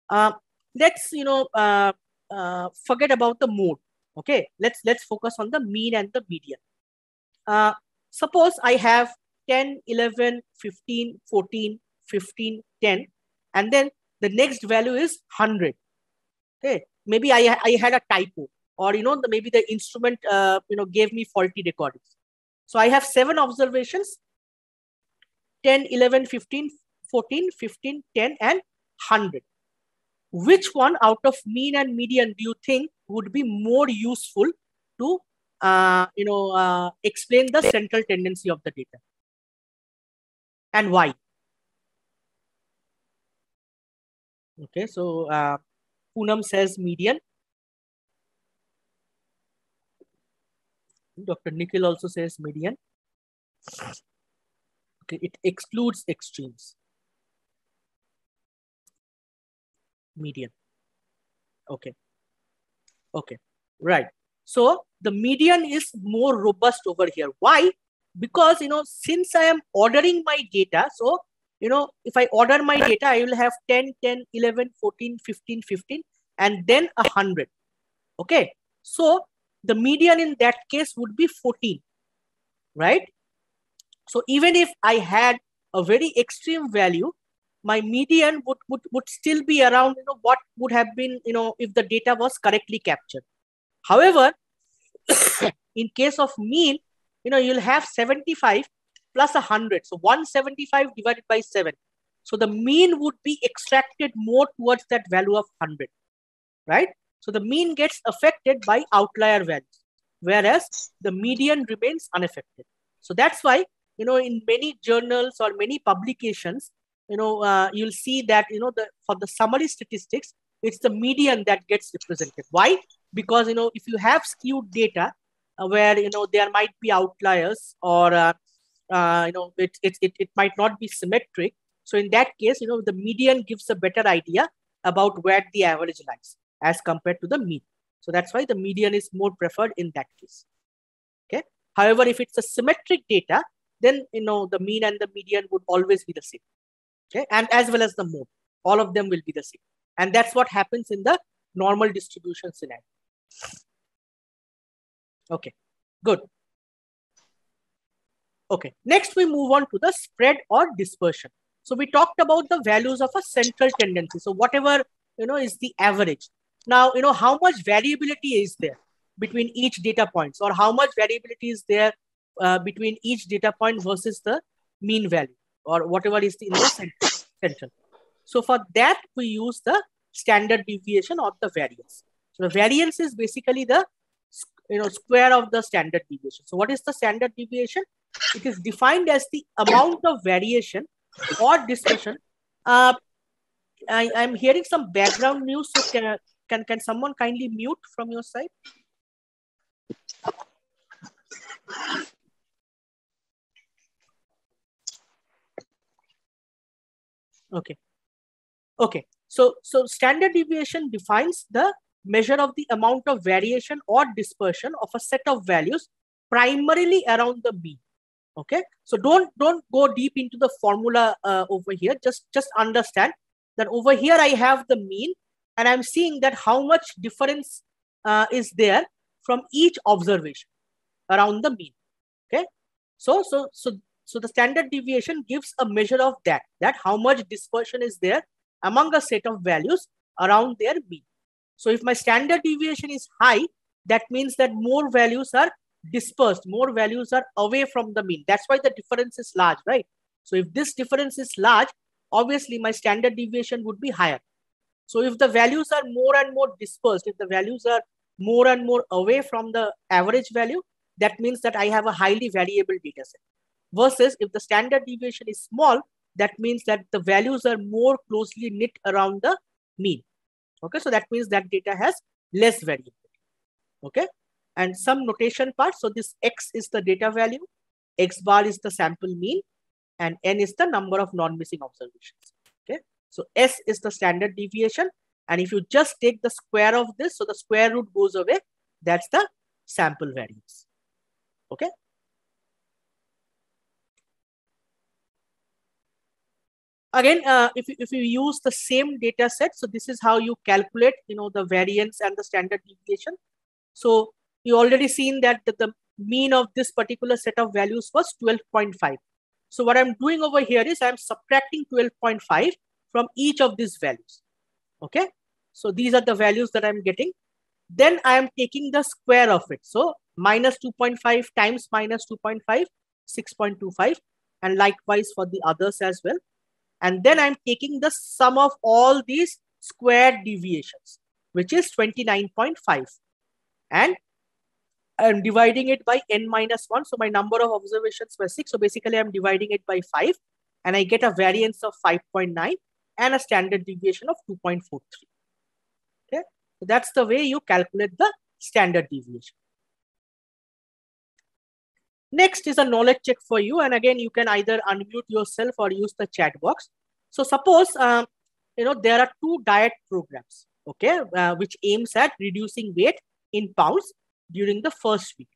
Uh, let's you know uh, uh, forget about the mode Okay, let's let's focus on the mean and the median. Uh, suppose I have 10, 11, 15, 14, 15, 10, and then the next value is 100 okay maybe i i had a typo or you know the, maybe the instrument uh, you know gave me faulty recordings. So i have seven observations 10 11 15 14 15 10 and 100 which one out of mean and median do you think would be more useful to uh, you know uh, explain the central tendency of the data and why okay so uh, Poonam says median Dr. Nikhil also says median. Okay, it excludes extremes. Median. Okay. Okay. Right. So the median is more robust over here. Why? Because, you know, since I am ordering my data, so, you know, if I order my data, I will have 10, 10, 11, 14, 15, 15, and then 100. Okay. So the median in that case would be 14, right? So even if I had a very extreme value, my median would, would, would still be around you know, what would have been, you know, if the data was correctly captured. However, in case of mean, you know, you'll have 75 plus 100. So 175 divided by 7. So the mean would be extracted more towards that value of 100, right? So the mean gets affected by outlier values, whereas the median remains unaffected. So that's why, you know, in many journals or many publications, you know, uh, you'll see that, you know, the for the summary statistics, it's the median that gets represented. Why? Because, you know, if you have skewed data uh, where, you know, there might be outliers or, uh, uh, you know, it, it, it, it might not be symmetric. So in that case, you know, the median gives a better idea about where the average lies as compared to the mean. So that's why the median is more preferred in that case. Okay. However, if it's a symmetric data, then you know the mean and the median would always be the same. Okay, and as well as the mode, all of them will be the same. And that's what happens in the normal distribution scenario. Okay, good. Okay, next we move on to the spread or dispersion. So we talked about the values of a central tendency. So whatever you know is the average. Now, you know, how much variability is there between each data points or how much variability is there uh, between each data point versus the mean value or whatever is the in the center. So for that, we use the standard deviation of the variance. So the variance is basically the you know square of the standard deviation. So what is the standard deviation? It is defined as the amount of variation or dispersion. Uh, I, am hearing some background news. So can, can, can someone kindly mute from your side? Okay. Okay. So, so standard deviation defines the measure of the amount of variation or dispersion of a set of values primarily around the mean. Okay. So don't, don't go deep into the formula uh, over here. Just, just understand that over here I have the mean and I'm seeing that how much difference uh, is there from each observation around the mean. Okay, so so so so the standard deviation gives a measure of that that how much dispersion is there among a set of values around their mean. So if my standard deviation is high, that means that more values are dispersed, more values are away from the mean. That's why the difference is large, right? So if this difference is large, obviously my standard deviation would be higher. So if the values are more and more dispersed, if the values are more and more away from the average value, that means that I have a highly variable data set. Versus if the standard deviation is small, that means that the values are more closely knit around the mean. Okay, so that means that data has less variability. Okay, and some notation part. So this x is the data value, x bar is the sample mean, and n is the number of non-missing observations. Okay, so S is the standard deviation. And if you just take the square of this, so the square root goes away, that's the sample variance. Okay. Again, uh, if, you, if you use the same data set, so this is how you calculate, you know, the variance and the standard deviation. So you already seen that the, the mean of this particular set of values was 12.5. So what I'm doing over here is I'm subtracting 12.5 from each of these values. Okay. So these are the values that I'm getting. Then I am taking the square of it. So minus 2.5 times minus 2.5, 6.25. And likewise for the others as well. And then I'm taking the sum of all these squared deviations, which is 29.5. And I'm dividing it by n minus 1. So my number of observations were 6. So basically, I'm dividing it by 5. And I get a variance of 5.9 and a standard deviation of 2.43. Okay, so that's the way you calculate the standard deviation. Next is a knowledge check for you. And again, you can either unmute yourself or use the chat box. So suppose, um, you know, there are two diet programs, okay, uh, which aims at reducing weight in pounds during the first week.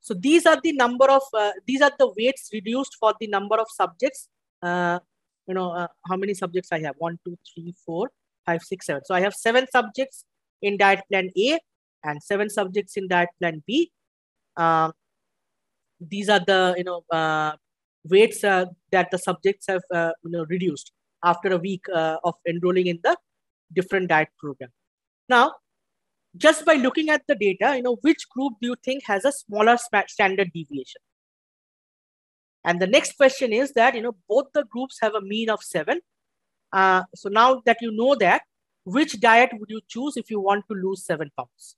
So these are the number of, uh, these are the weights reduced for the number of subjects uh, you know, uh, how many subjects I have? One, two, three, four, five, six, seven. So I have seven subjects in diet plan A and seven subjects in diet plan B. Uh, these are the, you know, uh, weights uh, that the subjects have, uh, you know, reduced after a week uh, of enrolling in the different diet program. Now, just by looking at the data, you know, which group do you think has a smaller standard deviation? And the next question is that, you know, both the groups have a mean of seven. Uh, so now that you know that, which diet would you choose if you want to lose seven pounds?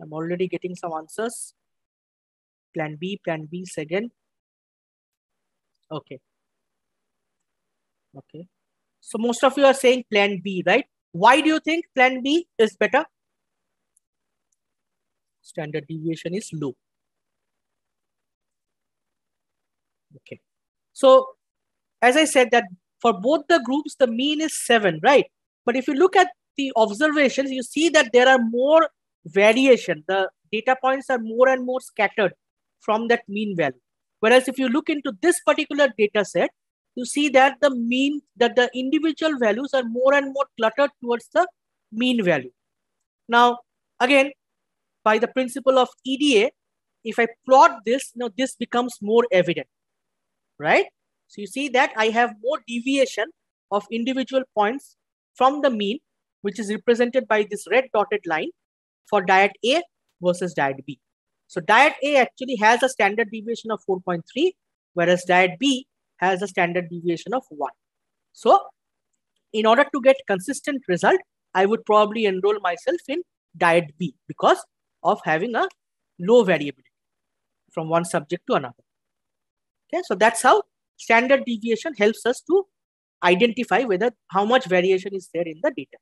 I'm already getting some answers. Plan B, plan B, second. Okay. Okay. So most of you are saying plan B, right? Why do you think plan B is better? Standard deviation is low. Okay. So as I said that for both the groups, the mean is seven, right? But if you look at the observations, you see that there are more variation. The data points are more and more scattered from that mean value. Whereas if you look into this particular data set, you see that the mean, that the individual values are more and more cluttered towards the mean value. Now, again, by the principle of EDA, if I plot this, now this becomes more evident right? So you see that I have more deviation of individual points from the mean, which is represented by this red dotted line for diet A versus diet B. So diet A actually has a standard deviation of 4.3, whereas diet B has a standard deviation of 1. So in order to get consistent result, I would probably enroll myself in diet B because of having a low variability from one subject to another. Okay, so that's how standard deviation helps us to identify whether how much variation is there in the data.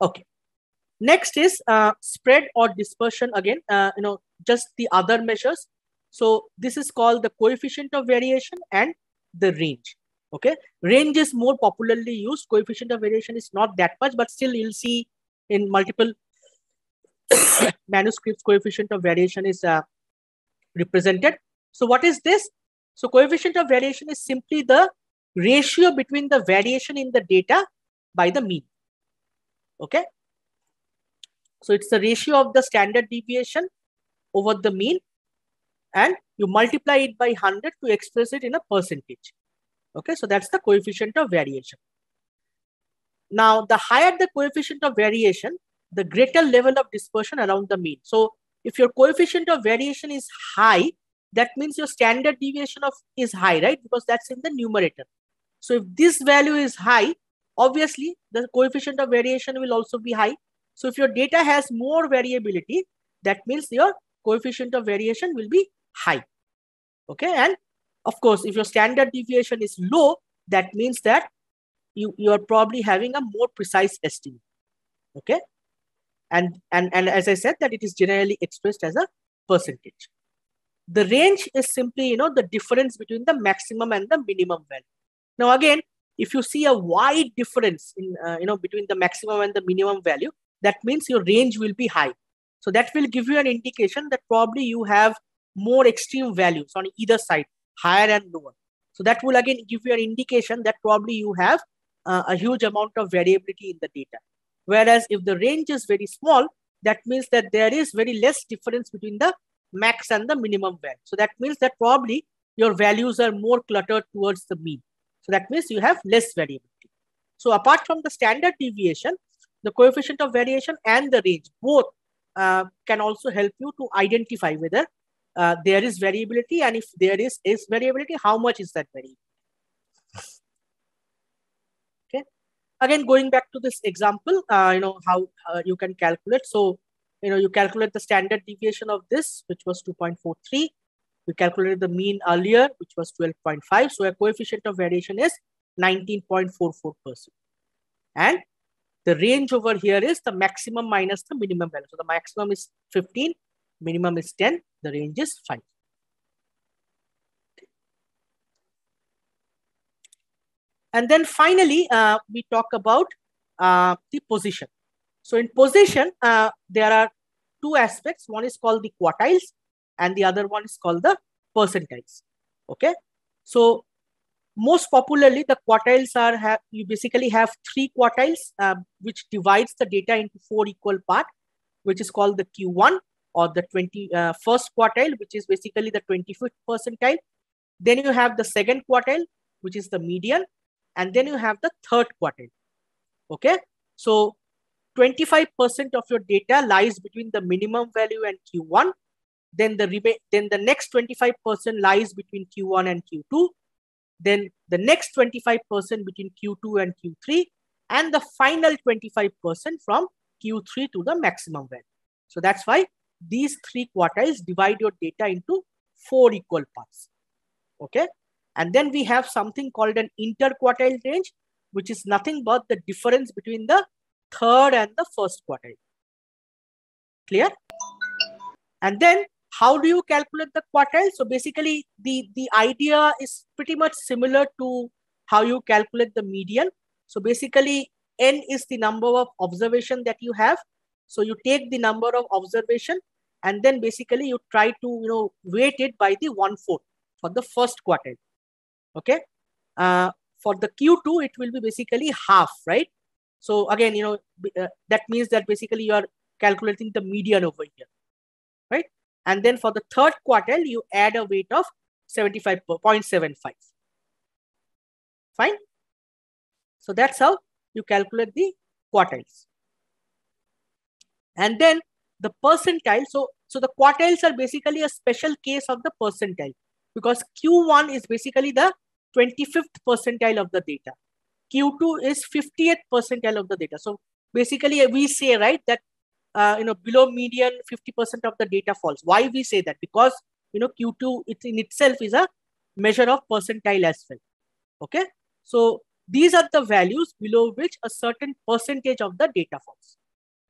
Okay. Next is uh, spread or dispersion again, uh, you know, just the other measures. So this is called the coefficient of variation and the range. Okay. Range is more popularly used. Coefficient of variation is not that much, but still you'll see in multiple manuscripts, coefficient of variation is uh, represented. So what is this? So coefficient of variation is simply the ratio between the variation in the data by the mean. Okay. So it's the ratio of the standard deviation over the mean and you multiply it by 100 to express it in a percentage. Okay, so that's the coefficient of variation. Now, the higher the coefficient of variation, the greater level of dispersion around the mean. So if your coefficient of variation is high, that means your standard deviation of is high, right? Because that's in the numerator. So if this value is high, obviously the coefficient of variation will also be high. So if your data has more variability, that means your coefficient of variation will be high. Okay, and of course, if your standard deviation is low, that means that you, you are probably having a more precise estimate. Okay, and, and, and as I said, that it is generally expressed as a percentage. The range is simply, you know, the difference between the maximum and the minimum value. Now, again, if you see a wide difference in, uh, you know, between the maximum and the minimum value, that means your range will be high. So that will give you an indication that probably you have more extreme values on either side, higher and lower. So that will again give you an indication that probably you have uh, a huge amount of variability in the data. Whereas if the range is very small, that means that there is very less difference between the max and the minimum value. So that means that probably your values are more cluttered towards the mean. So that means you have less variability. So apart from the standard deviation, the coefficient of variation and the range both uh, can also help you to identify whether uh, there is variability and if there is, is variability, how much is that variability? Okay. Again, going back to this example, uh, you know, how uh, you can calculate. So, you know, you calculate the standard deviation of this, which was 2.43. We calculated the mean earlier, which was 12.5. So a coefficient of variation is 19.44%. And the range over here is the maximum minus the minimum value. So the maximum is 15, minimum is 10, the range is 5. And then finally, uh, we talk about uh, the position. So in position, uh, there are two aspects. One is called the quartiles and the other one is called the percentiles. Okay. So most popularly, the quartiles are have, you basically have three quartiles, uh, which divides the data into four equal part, which is called the Q1 or the 21st uh, quartile, which is basically the 25th percentile. Then you have the second quartile, which is the median. And then you have the third quartile. Okay. So 25% of your data lies between the minimum value and Q1. Then the, then the next 25% lies between Q1 and Q2 then the next 25% between Q2 and Q3, and the final 25% from Q3 to the maximum value. So that's why these three quartiles divide your data into four equal parts. Okay. And then we have something called an interquartile range, which is nothing but the difference between the third and the first quartile. Clear? And then how do you calculate the quartile? So basically the, the idea is pretty much similar to how you calculate the median. So basically n is the number of observation that you have. So you take the number of observation and then basically you try to, you know, weight it by the one fourth for the first quartile. Okay. Uh, for the Q2, it will be basically half, right? So again, you know, uh, that means that basically you are calculating the median over here, right? And then for the third quartile, you add a weight of 75.75. Fine. So that's how you calculate the quartiles. And then the percentile. So, so the quartiles are basically a special case of the percentile because Q1 is basically the 25th percentile of the data. Q2 is 50th percentile of the data. So basically we say, right, that uh, you know below median 50% of the data falls. Why we say that? Because you know q2 it in itself is a measure of percentile as well. Okay? So these are the values below which a certain percentage of the data falls.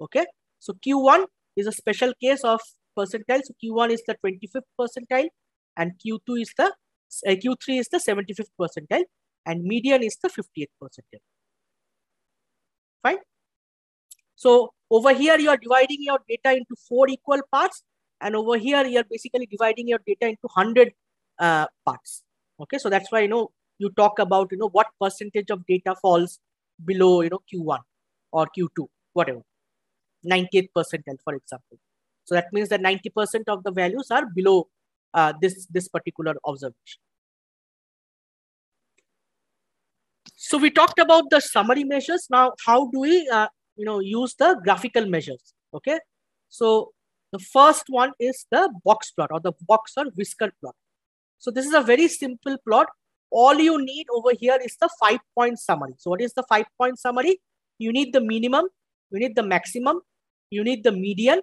Okay? So q1 is a special case of percentile. So q1 is the 25th percentile and q2 is the uh, q3 is the 75th percentile and median is the 50th percentile. Fine so over here, you are dividing your data into four equal parts. And over here, you're basically dividing your data into 100 uh, parts. Okay, so that's why, you know, you talk about, you know, what percentage of data falls below, you know, Q1 or Q2, whatever. 98th percentile, for example. So that means that 90% of the values are below uh, this, this particular observation. So we talked about the summary measures. Now, how do we uh, you know use the graphical measures okay? So the first one is the box plot or the box or whisker plot. So this is a very simple plot. All you need over here is the five point summary. So what is the five point summary? You need the minimum you need the maximum you need the median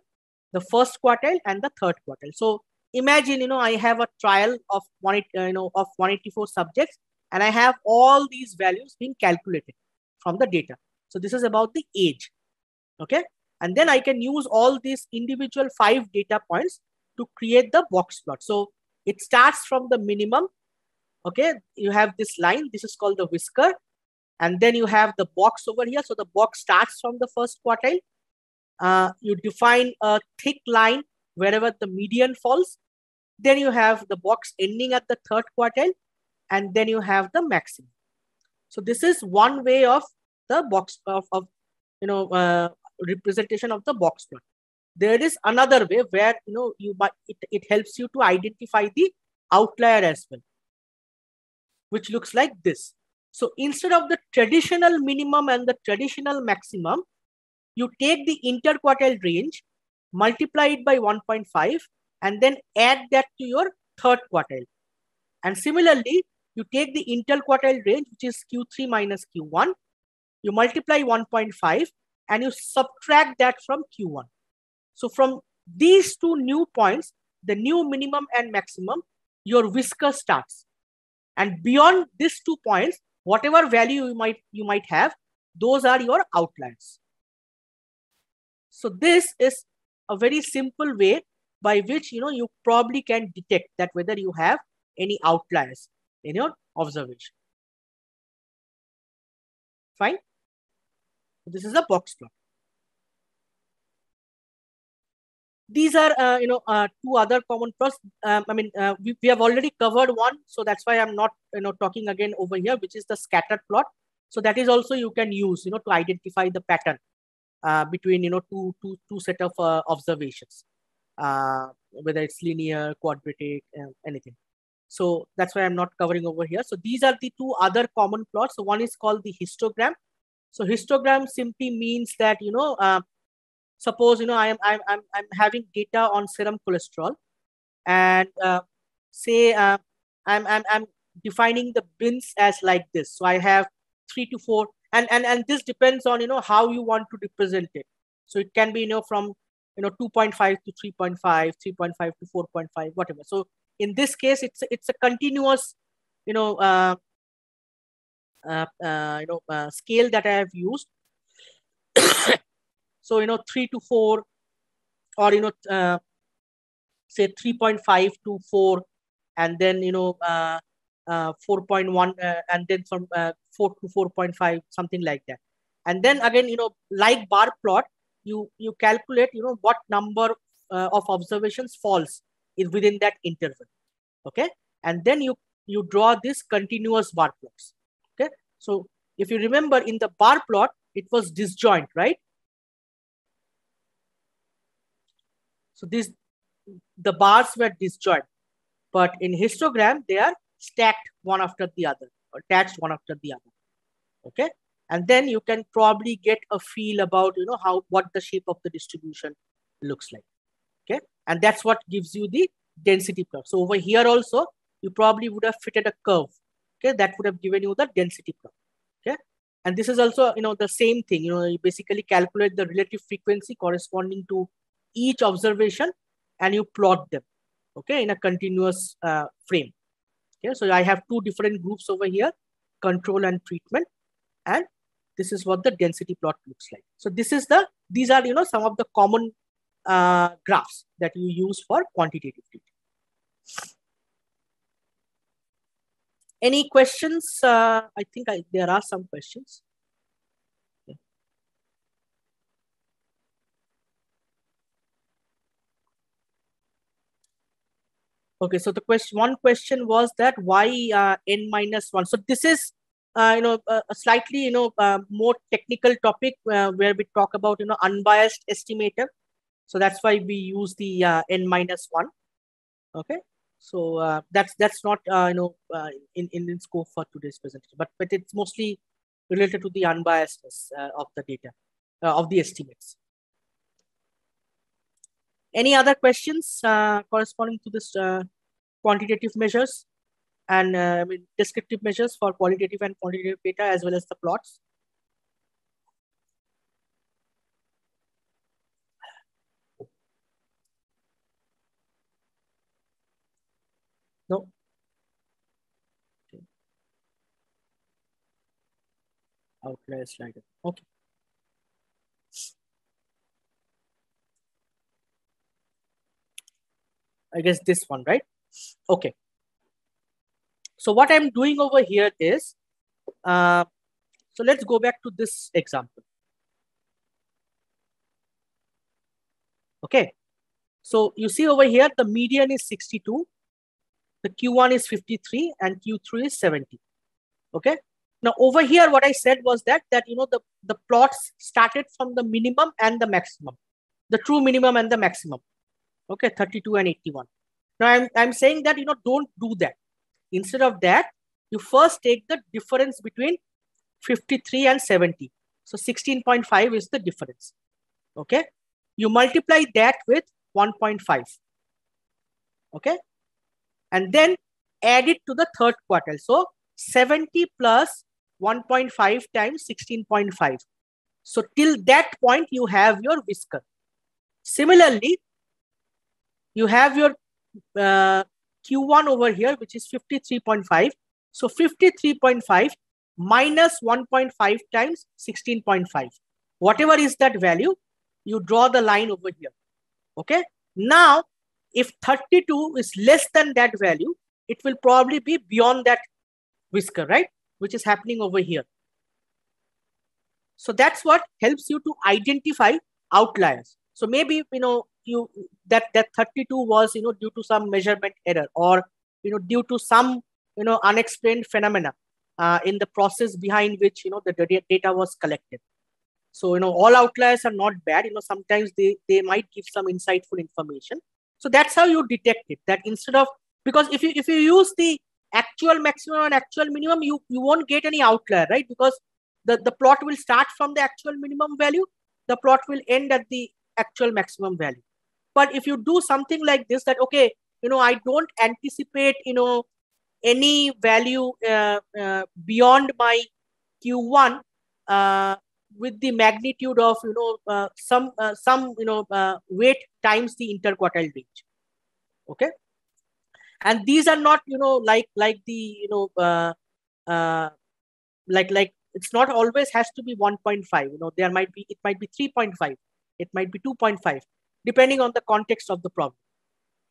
the first quartile and the third quartile. So imagine you know i have a trial of one uh, you know of 184 subjects and i have all these values being calculated from the data so this is about the age. Okay. And then I can use all these individual five data points to create the box plot. So it starts from the minimum. Okay. You have this line. This is called the whisker. And then you have the box over here. So the box starts from the first quartile. Uh, you define a thick line wherever the median falls. Then you have the box ending at the third quartile. And then you have the maximum. So this is one way of the box of, of you know uh, representation of the box plot there is another way where you know you it, it helps you to identify the outlier as well which looks like this. So instead of the traditional minimum and the traditional maximum, you take the interquartile range, multiply it by 1.5, and then add that to your third quartile. And similarly, you take the interquartile range, which is Q3 minus Q1, you multiply 1.5, and you subtract that from Q1. So from these two new points, the new minimum and maximum, your whisker starts. And beyond these two points, whatever value you might you might have, those are your outliers. So this is a very simple way by which you know you probably can detect that whether you have any outliers in your observation. Fine. This is a box plot. these are uh, you know uh, two other common plots um, i mean uh, we, we have already covered one so that's why i'm not you know talking again over here which is the scattered plot. So that is also you can use you know to identify the pattern uh, between you know two two two set of uh, observations uh, whether it's linear quadratic anything. So that's why i'm not covering over here. So these are the two other common plots. So one is called the histogram so histogram simply means that you know suppose you know I am I'm I'm, I'm having data on serum cholesterol, and uh, say uh, I'm I'm I'm defining the bins as like this. So I have three to four, and and and this depends on you know how you want to represent it. So it can be you know from you know 2.5 to 3.5, 3.5 to 4.5, whatever. So in this case, it's it's a continuous you know uh, uh, you know uh, scale that I have used. So, you know, three to four, or, you know, uh, say 3.5 to four, and then, you know, uh, uh, 4.1, uh, and then from 4 to 4.5, something like that. And then again, you know, like bar plot, you, you calculate, you know, what number of observations falls in, within that interval. Okay. And then you, you draw this continuous bar plots. So if you remember in the bar plot, it was disjoint, right? So these the bars were disjoint, but in histogram they are stacked one after the other, attached one after the other. Okay, and then you can probably get a feel about you know how what the shape of the distribution looks like. Okay, and that's what gives you the density plot. So over here also you probably would have fitted a curve. Okay, that would have given you the density plot. Okay, and this is also you know the same thing. You know you basically calculate the relative frequency corresponding to each observation and you plot them, okay, in a continuous uh, frame. Okay, so I have two different groups over here, control and treatment, and this is what the density plot looks like. So this is the, these are, you know, some of the common uh, graphs that you use for quantitative treatment. Any questions? Uh, I think I, there are some questions. Okay, so the question one question was that why uh, n minus one. So this is uh, you know a, slightly you know uh, more technical topic uh, where we talk about you know unbiased estimator. So that's why we use the uh, n minus one. Okay, so uh, that's that's not you know in, in in scope for today's presentation, but but it's mostly related to the unbiasedness of the data of the estimates. Any other questions uh, corresponding to this uh, quantitative measures and uh, I mean, descriptive measures for qualitative and quantitative data as well as the plots? No? Okay. Outlier slider. Okay. I guess this one, right? Okay. So what I'm doing over here is, uh, so let's go back to this example. Okay. So you see over here, the median is 62, the Q1 is 53 and Q3 is 70. Okay. Now over here, what I said was that, that, you know, the, the plots started from the minimum and the maximum, the true minimum and the maximum okay 32 and 81 now i'm, I'm saying that you know don't do that instead of that you first take the difference between 53 and 70. So 16.5 is the difference. Okay. You multiply that with 1.5. Okay. And then add it to the third quartile. So 70 plus 1.5 times 16.5. So till that point, you have your whisker. Similarly, you have your uh, Q1 over here, which is 53.5. So 53.5 minus 1.5 times 16.5. Whatever is that value, you draw the line over here. Okay. Now, if 32 is less than that value, it will probably be beyond that whisker, right? Which is happening over here. So that's what helps you to identify outliers. So maybe, you know, you that, that 32 was, you know, due to some measurement error or, you know, due to some, you know, unexplained phenomena uh, in the process behind which, you know, the data was collected. So, you know, all outliers are not bad. You know, sometimes they, they might give some insightful information. So that's how you detect it. That instead of because if you if you use the actual maximum and actual minimum, you you won't get any outlier, right? Because the the plot will start from the actual minimum value. The plot will end at the actual maximum value. But if you do something like this, that okay, you know, I don't anticipate, you know, any value uh, uh, beyond my Q1 uh, with the magnitude of you know uh, some uh, some you know uh, weight times the interquartile range. Okay? And these are not you know like like the you know uh, uh, like like it's not always has to be 1.5 you know there might be it might be 3.5 it might be 2.5 depending on the context of the problem.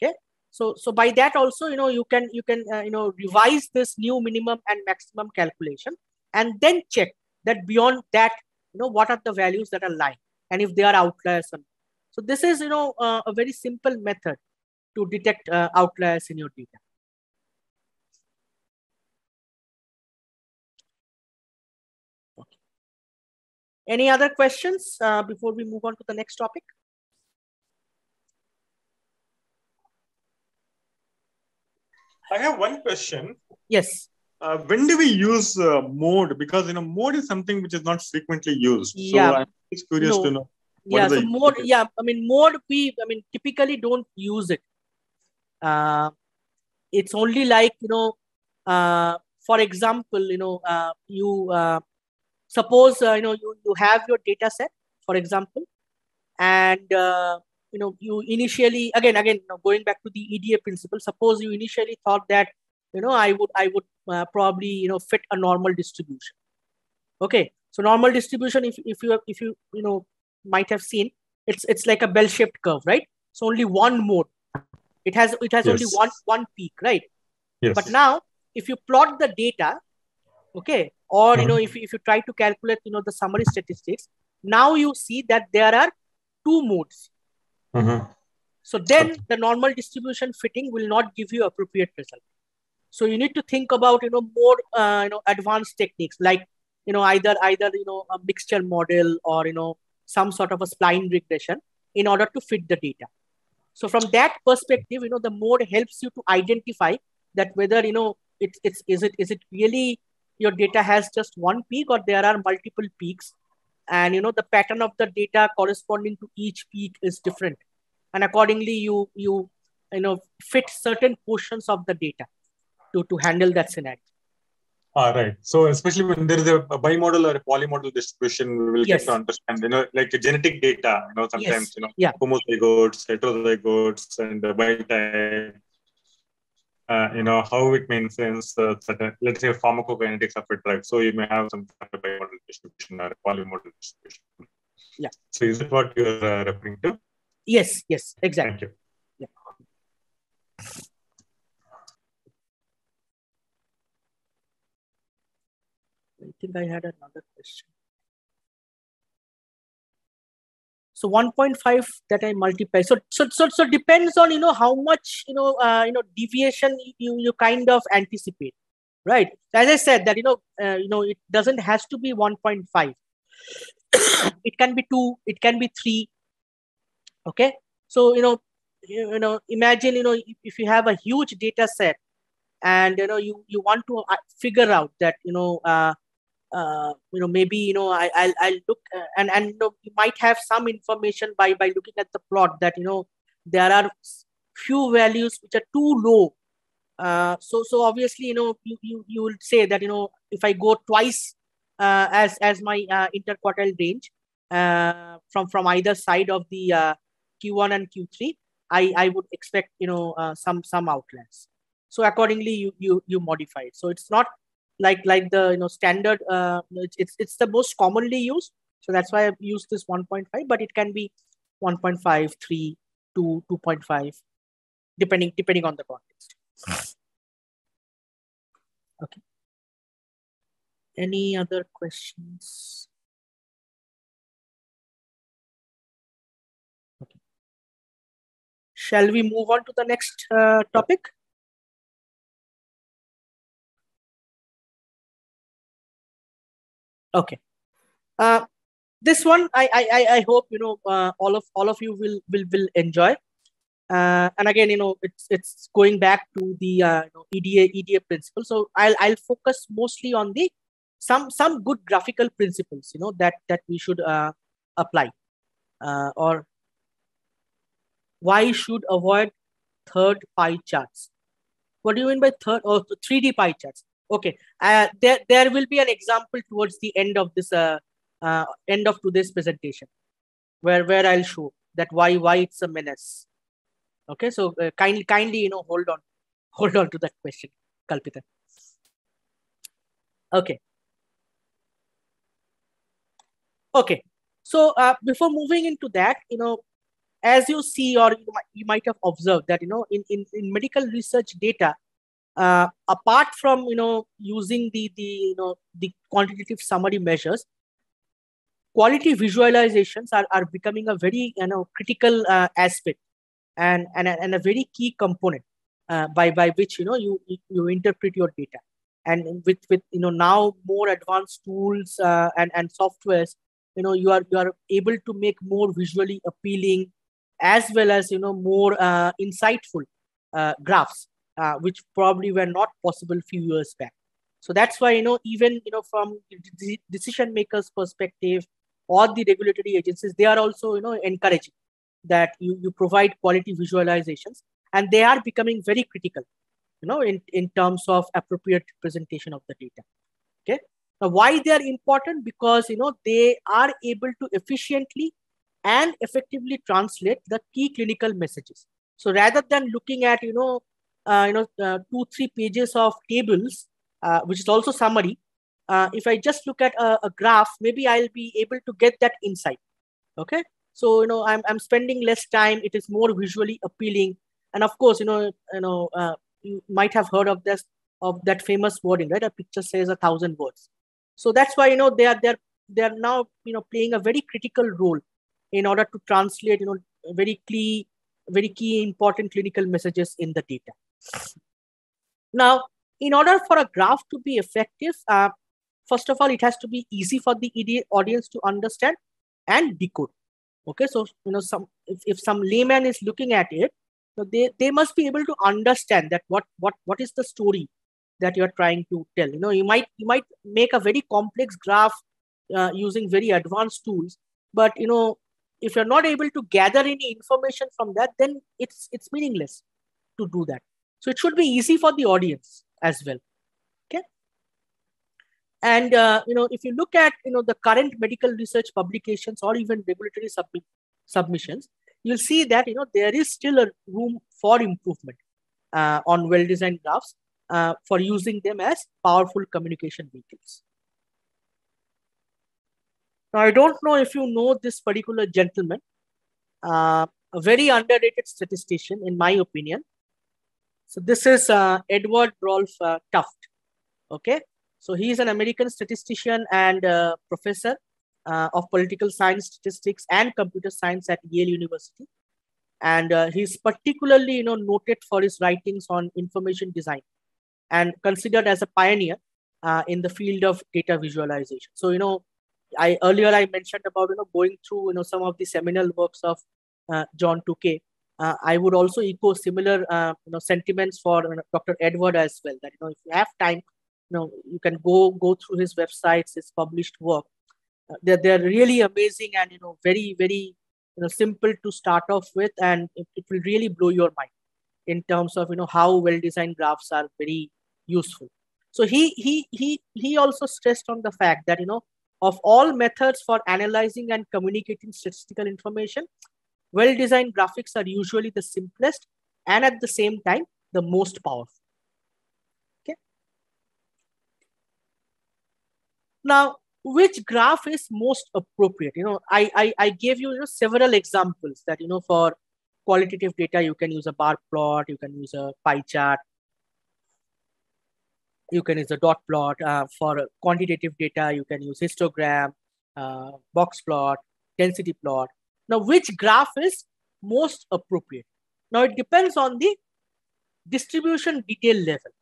Okay? So so by that also you know you can you can uh, you know revise this new minimum and maximum calculation and then check that beyond that you know what are the values that are lying and if they are outliers or not. so this is you know uh, a very simple method to detect uh, outliers in your data okay. any other questions uh, before we move on to the next topic I have one question. Yes uh, when do we use uh, mode? Because you know, mode is something which is not frequently used. So Yeah. I'm just curious No. to know. yeah so mode yeah i mean mode we i mean typically don't use it uh it's only like you know uh for example you know uh you uh suppose uh, you know you, you have your data set for example and uh, you know you initially again again you know, going back to the eda principle suppose you initially thought that you know i would i would uh, probably you know fit a normal distribution. Okay. So normal distribution if, if you if you you know might have seen it's it's like a bell shaped curve right? So only one mode. It has it has only one one peak right? Yes. but now if you plot the data okay or you Mhm. know if, you- if you try to calculate you know the summary statistics now you see that there are two modes. Mhm. so then the normal distribution fitting will not give you appropriate result so you need to think about you know more uh, you know advanced techniques like you know either either you know a mixture model or you know some sort of a spline regression in order to fit the data. So from that perspective you know the mode helps you to identify that whether you know it's it's is it is it really your data has just one peak or there are multiple peaks. And you know the pattern of the data corresponding to each peak is different. And accordingly you you you know fit certain portions of the data to to handle that scenario Ah, right. So especially when there is a, a bimodal or a polymodal distribution, we will Yes. get to understand, you know, like a genetic data, you know, sometimes, Yes. you know, Yeah. homozygotes, heterozygotes, and the wild type, uh, you know, how it makes sense, uh, certain, let's say pharmacokinetics of a drug. So you may have some kind of bimodal distribution or polymodal distribution. Yeah. So is it what you're uh, referring to? yes yes exactly Thank you. I think I had another question. So 1.5 that I multiply. So so so so depends on you know how much you know uh, you know deviation you you kind of anticipate, right? As I said that you know uh, you know it doesn't has to be 1.5. it can be two. It can be three. Okay. So you know you, you know imagine you know if, if you have a huge data set and you know you you want to uh, figure out that you know uh, uh, you know maybe you know I, I'll, I'll look uh, and and you, know, you might have some information by by looking at the plot that you know there are few values which are too low. Uh, so so obviously you know you, you you will say that you know if I go twice uh, as as my uh, interquartile range uh, from from either side of the uh, Q1 and Q3 I I would expect you know uh, some some outliers so accordingly you you you modify it. So it's not like like the you know standard uh, it's it's the most commonly used. So that's why i've used this 1.5 but it can be 1.5 3 2 2.5 depending depending on the context. Okay. Any other questions? Okay. Shall we move on to the next uh, topic Okay. Uh, this one, I, I, I hope you know uh, all of all of you will will will enjoy. Uh, and again, you know, it's it's going back to the uh, you know, EDA EDA principle. So I'll I'll focus mostly on the some some good graphical principles, you know, that that we should uh, apply, uh, or why should avoid third pie charts. What do you mean by third or 3D pie charts? Okay, uh, there there will be an example towards the end of this uh, uh, end of today's presentation, where where I'll show that why why it's a menace. Okay, so uh, kindly kindly you know hold on, hold on to that question, Kalpita. Okay. Okay, so uh, before moving into that, you know, as you see or you might, you might have observed that you know in, in, in medical research data uh, apart from you know using the the you know the quantitative summary measures quality visualizations are, are becoming a very you know critical uh, aspect and, and and a very key component uh, by by which you know you you interpret your data. And with with you know now more advanced tools uh, and and softwares you know you are you are able to make more visually appealing as well as you know more uh, insightful uh, graphs uh, which probably were not possible few years back. So that's why, you know, even, you know, from the decision makers perspective or the regulatory agencies, they are also, you know, encouraging that you, you provide quality visualizations and they are becoming very critical, you know, in, in terms of appropriate presentation of the data. Okay. Now, why they are important? Because, you know, they are able to efficiently and effectively translate the key clinical messages. So rather than looking at, you know, you know, uh, two, three pages of tables, uh, which is also summary. if I just look at a, a, graph, maybe I'll be able to get that insight. Okay. So, you know, I'm, I'm spending less time. It is more visually appealing. And of course, you know, you know, you might have heard of this, of that famous wording, right? A picture says a thousand words. So that's why, you know, they are, they're, they're now, you know, playing a very critical role in order to translate, you know, very key, very key important clinical messages in the data. Now, in order for a graph to be effective, uh, first of all, it has to be easy for the EDA audience to understand and decode. Okay, so you know, some if, if some layman is looking at it, so they, they must be able to understand that what what what is the story that you're trying to tell. You know, you might you might make a very complex graph uh, using very advanced tools, but you know, if you're not able to gather any information from that, then it's it's meaningless to do that. So it should be easy for the audience as well. Okay. And uh, you know, if you look at you know the current medical research publications or even regulatory sub- submissions, you'll see that you know there is still a room for improvement uh, on well-designed graphs uh, for using them as powerful communication vehicles. Now, I don't know if you know this particular gentleman, uh, a very underrated statistician, in my opinion. So this is uh, Edward Rolf uh, Tufte. Okay, so he is an American statistician and uh, professor uh, of political science, statistics, and computer science at Yale University. And uh, he's particularly, you know, noted for his writings on information design, and considered as a pioneer uh, in the field of data visualization. So, you know, I earlier I mentioned about you know going through you know some of the seminal works of John Tukey uh, I would also echo similar uh, you know sentiments for uh, Dr. Edward as well. That you know if you have time, you know you can go go through his websites, his published work. Uh, they're they're really amazing and you know very very you know simple to start off with, and it, it will really blow your mind in terms of you know how well designed graphs are very useful. So he he he he also stressed on the fact that you know of all methods for analyzing and communicating statistical information, well-designed graphics are usually the simplest and at the same time the most powerful. Okay. Now, which graph is most appropriate? You know, I I, I gave you, you know, several examples that you know for qualitative data you can use a bar plot, you can use a pie chart, you can use a dot plot. Uh, for quantitative data, you can use histogram, uh, box plot, density plot. Now, which graph is most appropriate? Now, it depends on the distribution detail level.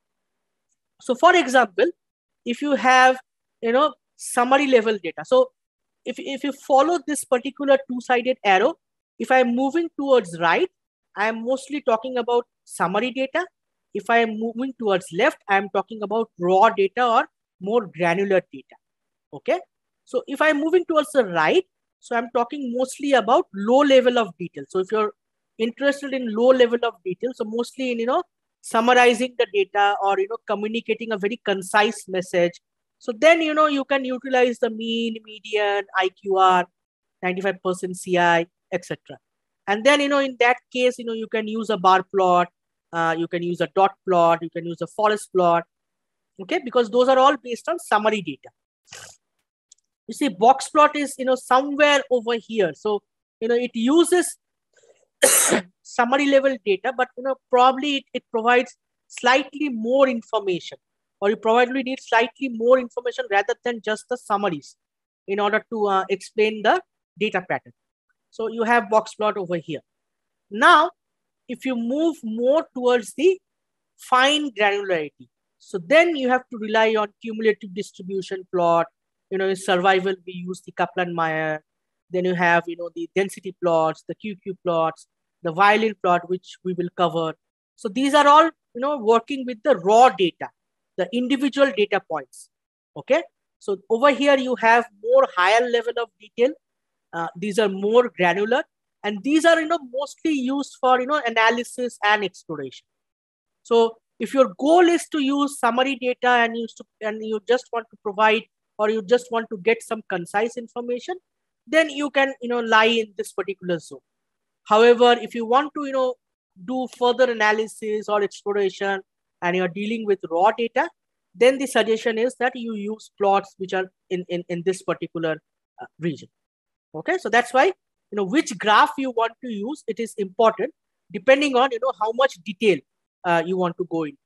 So, for example, if you have, you know, summary level data. So, if, if you follow this particular two-sided arrow, if I'm moving towards right, I am mostly talking about summary data. If I am moving towards left, I am talking about raw data or more granular data. Okay. So if I'm moving towards the right, so I'm talking mostly about low level of detail. So if you're interested in low level of detail, so mostly in, you know, summarizing the data or, you know, communicating a very concise message. So then, you know, you can utilize the mean, median, IQR, 95% CI, etc. And then, you know, in that case, you know, you can use a bar plot, uh, you can use a dot plot, you can use a forest plot, okay, because those are all based on summary data you see box plot is you know somewhere over here. So you know it uses summary level data but you know probably it, it provides slightly more information or you probably need slightly more information rather than just the summaries in order to uh, explain the data pattern. So you have box plot over here. Now if you move more towards the fine granularity so then you have to rely on cumulative distribution plot you know, in survival, we use the Kaplan-Meier. Then you have, you know, the density plots, the QQ plots, the violin plot, which we will cover. So these are all, you know, working with the raw data, the individual data points. Okay. So over here, you have more higher level of detail. Uh, these are more granular. And these are, you know, mostly used for, you know, analysis and exploration. So if your goal is to use summary data and you, and you just want to provide or you just want to get some concise information, then you can, you know, lie in this particular zone. However, if you want to, you know, do further analysis or exploration and you're dealing with raw data, then the suggestion is that you use plots which are in, in, in this particular uh, region. Okay, so that's why, you know, which graph you want to use, it is important depending on, you know, how much detail uh, you want to go into.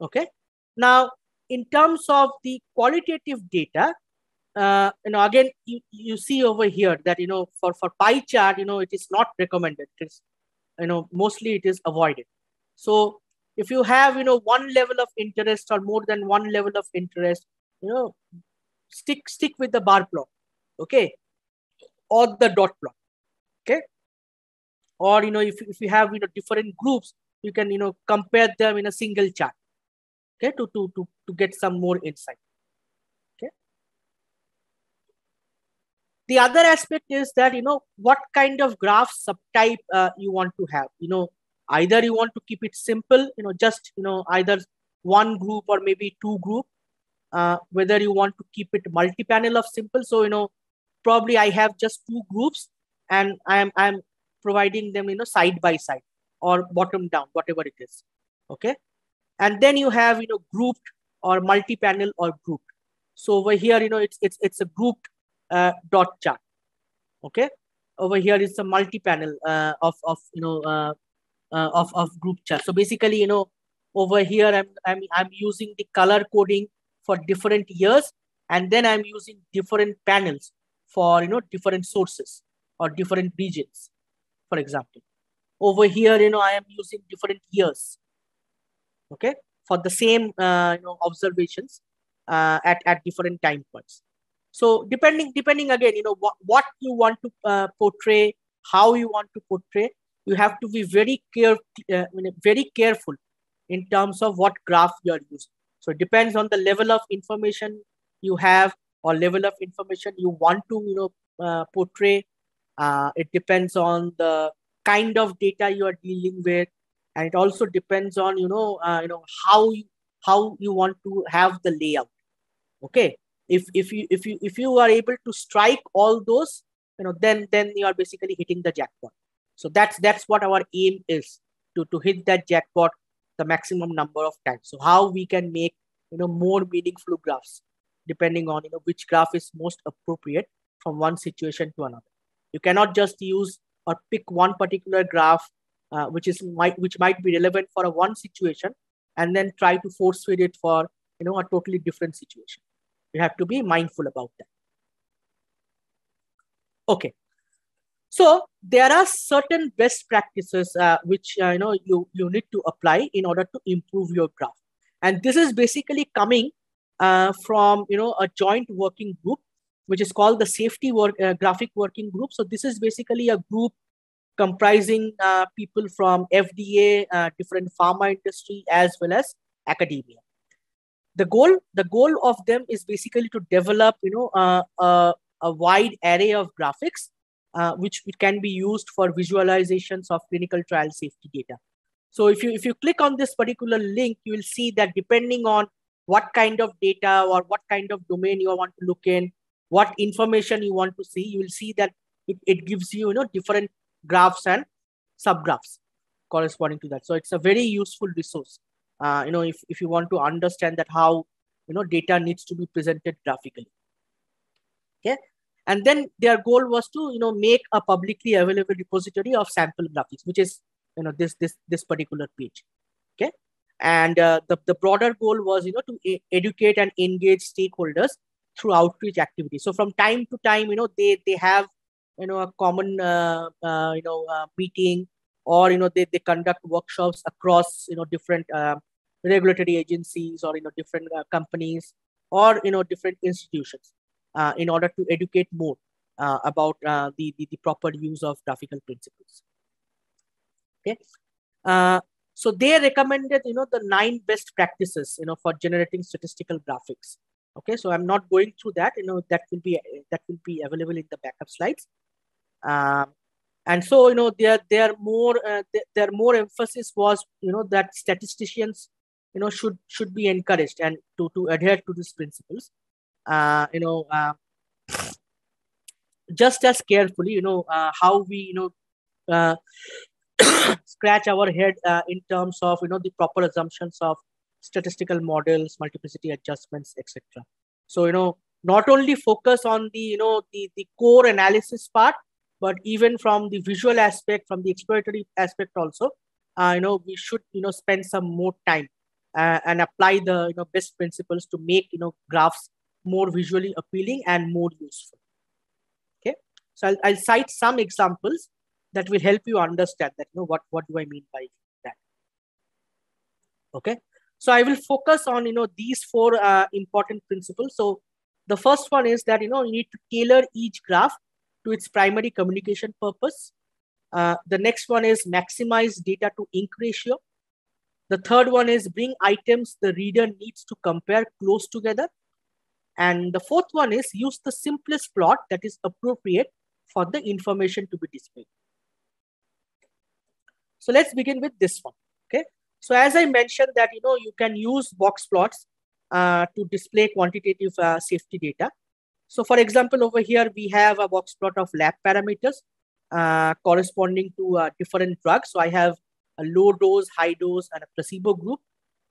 Okay, now in terms of the qualitative data, uh, you know, again, you, you see over here that, you know, for, for pie chart, you know, it is not recommended. It is, you know, mostly it is avoided. So if you have, you know, one level of interest or more than one level of interest, you know, stick, stick with the bar plot, okay? Or the dot plot, okay? Or, you know, if, if you have, you know, different groups, you can, you know, compare them in a single chart okay to to to, to get some more insight. Okay. The other aspect is that you know what kind of graph subtype uh, you want to have. You know either you want to keep it simple you know just you know either one group or maybe two group uh, whether you want to keep it multi-panel of simple. So you know probably i have just two groups and i am i'm providing them you know side by side or bottom down whatever it is. Okay and then you have you know grouped or multi-panel or grouped. So over here you know it's it's it's a grouped uh, dot chart. Okay? Over here is a multi-panel uh, of of you know uh, uh, of of group chart. So basically you know over here I'm, I'm i'm using the color coding for different years and then i'm using different panels for you know different sources or different regions for example. Over here you know i am using different years okay for the same uh, you know observations uh, at at different time points so depending depending again you know what, what you want to uh, portray how you want to portray, you have to be very care, uh, very careful in terms of what graph you are using. So it depends on the level of information you have or level of information you want to you know uh, portray. Uh, it depends on the kind of data you are dealing with, and it also depends on you know uh, you know how you, how you want to have the layout. Okay, if if you if you if you are able to strike all those, you know then then you are basically hitting the jackpot. So that's that's what our aim is to to hit that jackpot the maximum number of times. So how we can make you know more meaningful graphs depending on you know which graph is most appropriate from one situation to another. You cannot just use or pick one particular graph uh, which is might which might be relevant for a one situation and then try to force feed it for you know a totally different situation. You have to be mindful about that. Okay, so there are certain best practices uh, which uh, you know you, you need to apply in order to improve your graph. And this is basically coming uh, from you know a joint working group, which is called the Safety work, uh, Graphic Working Group. So this is basically a group comprising uh, people from FDA, uh, different pharma industry, as well as academia. The goal, the goal of them is basically to develop, you know, a, a wide array of graphics uh, which, which can be used for visualizations of clinical trial safety data. So if you if you click on this particular link, you will see that depending on what kind of data or what kind of domain you want to look in, what information you want to see, you will see that it, it gives you, you know, different graphs and subgraphs corresponding to that. So it's a very useful resource. Uh, you know, if, if you want to understand that how, you know, data needs to be presented graphically. Okay and then their goal was to you know make a publicly available repository of sample graphics which is you know this this this particular page okay and uh, the, the broader goal was you know to educate and engage stakeholders through outreach activities so from time to time you know they they have you know a common uh, uh, you know uh, meeting or you know they, they conduct workshops across you know different regulatory agencies or you know different companies or you know different institutions in order to educate more about the, the, the, proper use of graphical principles. Okay. so they recommended, you know, the nine best practices, you know, for generating statistical graphics. Okay, so I'm not going through that. You know, that will be that will be available in the backup slides. Um, and so you know their their more uh, their more emphasis was you know that statisticians you know should should be encouraged and to to adhere to these principles uh, you know, uh, just as carefully, you know, uh, how we, you know, uh, scratch our head uh, in terms of, you know, the proper assumptions of statistical models, multiplicity adjustments, etc. So, you know, not only focus on the, you know, the, the core analysis part, but even from the visual aspect, from the exploratory aspect also, uh, you know, we should, you know, spend some more time uh, and apply the, you know, best principles to make, you know, graphs more visually appealing and more useful. Okay, so I'll, I'll cite some examples that will help you understand that, you know, what, what do I mean by that? Okay, so I will focus on, you know, these four uh, important principles. So the first one is that, you know, you need to tailor each graph to its primary communication purpose. Uh, the next one is maximize data to ink ratio. The third one is bring items the reader needs to compare close together. And the fourth one is use the simplest plot that is appropriate for the information to be displayed. So let's begin with this one. So as I mentioned that, you know, you can use box plots uh, to display quantitative uh, safety data. So for example, over here, we have a box plot of lab parameters uh, corresponding to uh, different drugs. So I have a low dose, high dose, and a placebo group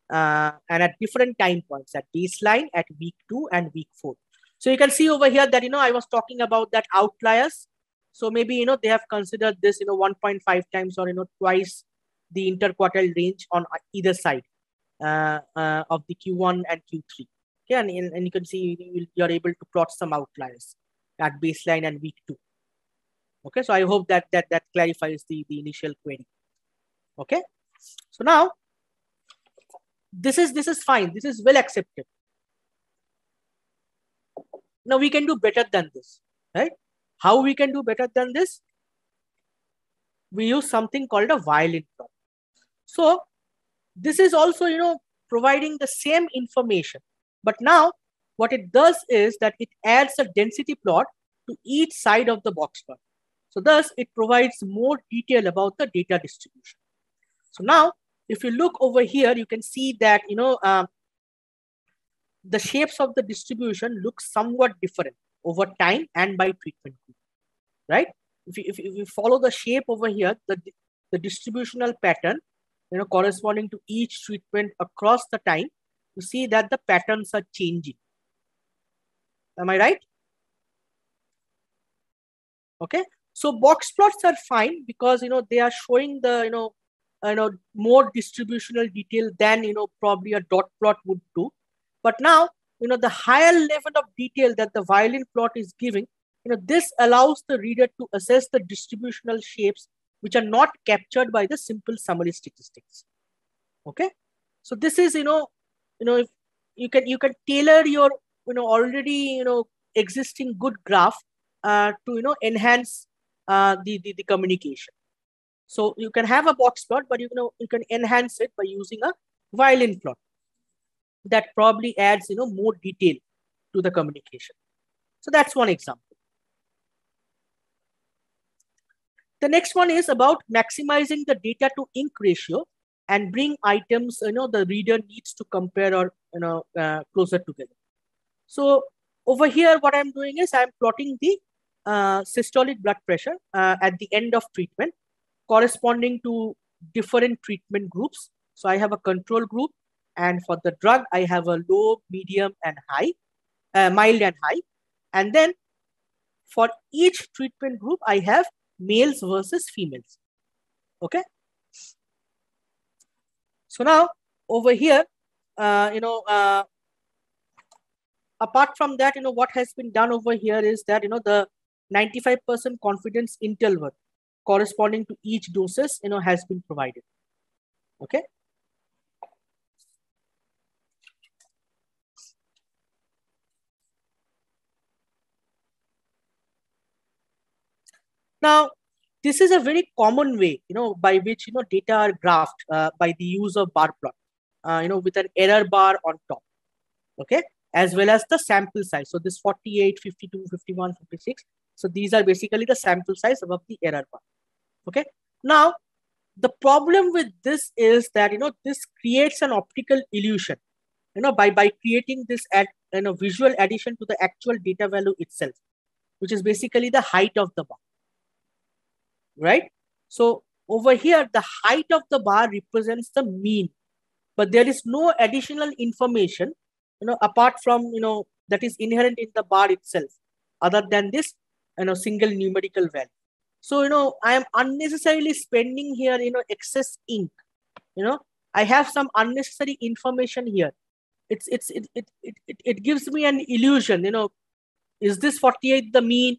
uh, and at different time points at baseline, at week two and week four. So you can see over here that, you know, I was talking about that outliers. So maybe, you know, they have considered this, you know, 1.5 times or, you know, twice the interquartile range on either side uh, uh, of the Q1 and Q3. Okay, and, and you can see you are able to plot some outliers at baseline and week two. Okay, so I hope that that, that clarifies the, the initial query. Okay, so now this is this is fine this is well accepted now we can do better than this right how we can do better than this we use something called a violin plot. So this is also, you know, providing the same information. But now what it does is that it adds a density plot to each side of the box plot. So thus it provides more detail about the data distribution. So now if you look over here, you can see that, you know, um, the shapes of the distribution look somewhat different over time and by treatment group, right? If you, if, if you follow the shape over here, the, the distributional pattern, you know, corresponding to each treatment across the time, you see that the patterns are changing. Am I right? Okay. So box plots are fine because, you know, they are showing the, you know, you know, more distributional detail than, you know, probably a dot plot would do. But now, you know, the higher level of detail that the violin plot is giving, you know, this allows the reader to assess the distributional shapes which are not captured by the simple summary statistics. Okay. So this is, you know, you know, if you can, you can tailor your, you know, already, you know, existing good graph uh, to, you know, enhance uh, the, the, the communication. So you can have a box plot, but you know you can enhance it by using a violin plot that probably adds you know more detail to the communication. So that's one example. The next one is about maximizing the data to ink ratio and bring items you know the reader needs to compare or you know uh, closer together. So over here, what I'm doing is I'm plotting the uh, systolic blood pressure uh, at the end of treatment corresponding to different treatment groups. So I have a control group and for the drug, I have a low, medium and high, uh, mild and high. And then for each treatment group, I have males versus females. Okay. So now over here, uh, you know, uh, apart from that, you know, what has been done over here is that, you know, the 95% confidence interval corresponding to each doses you know has been provided okay now this is a very common way you know by which you know data are graphed uh, by the use of bar plot uh, you know with an error bar on top okay as well as the sample size so this 48 52 51 56 so these are basically the sample size above the error bar Okay. Now, the problem with this is that, you know, this creates an optical illusion, you know, by, by creating this at, you know, visual addition to the actual data value itself, which is basically the height of the bar, right? So over here, the height of the bar represents the mean, but there is no additional information, you know, apart from, you know, that is inherent in the bar itself, other than this, you know, single numerical value. So, you know, I am unnecessarily spending here, you know, excess ink. You know, I have some unnecessary information here. It's, it's, it, it, it, it, it gives me an illusion, you know, is this 48 the mean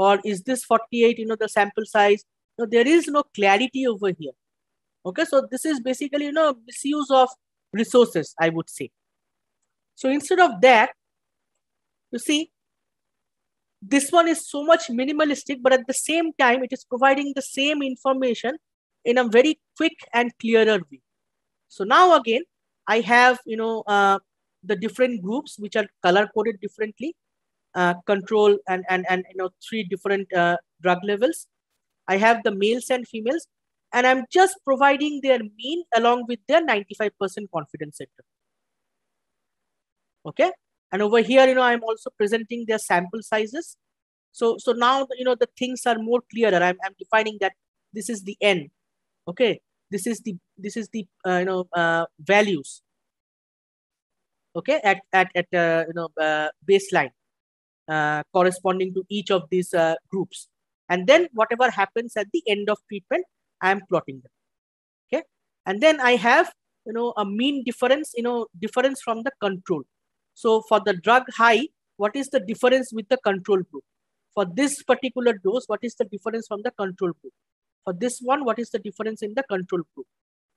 or is this 48, you know, the sample size? There is no clarity over here. Okay, so this is basically, you know, misuse of resources, I would say. So instead of that, you see, this one is so much minimalistic, but at the same time, it is providing the same information in a very quick and clearer way. So now again, I have, you know, uh, the different groups which are color coded differently, uh, control and, and, and, you know, three different uh, drug levels. I have the males and females, and I'm just providing their mean along with their 95% confidence center. Okay. And over here, you know, I'm also presenting their sample sizes. So, so now, you know, the things are more clearer. I'm, I'm defining that this is the n. Okay. This is the, this is the, uh, you know, uh, values. Okay. At, at, at uh, you know, uh, baseline corresponding to each of these uh, groups. And then whatever happens at the end of treatment, I'm plotting them. Okay. And then I have, you know, a mean difference, you know, difference from the control. So for the drug high, what is the difference with the control group? For this particular dose, what is the difference from the control group? For this one, what is the difference in the control group?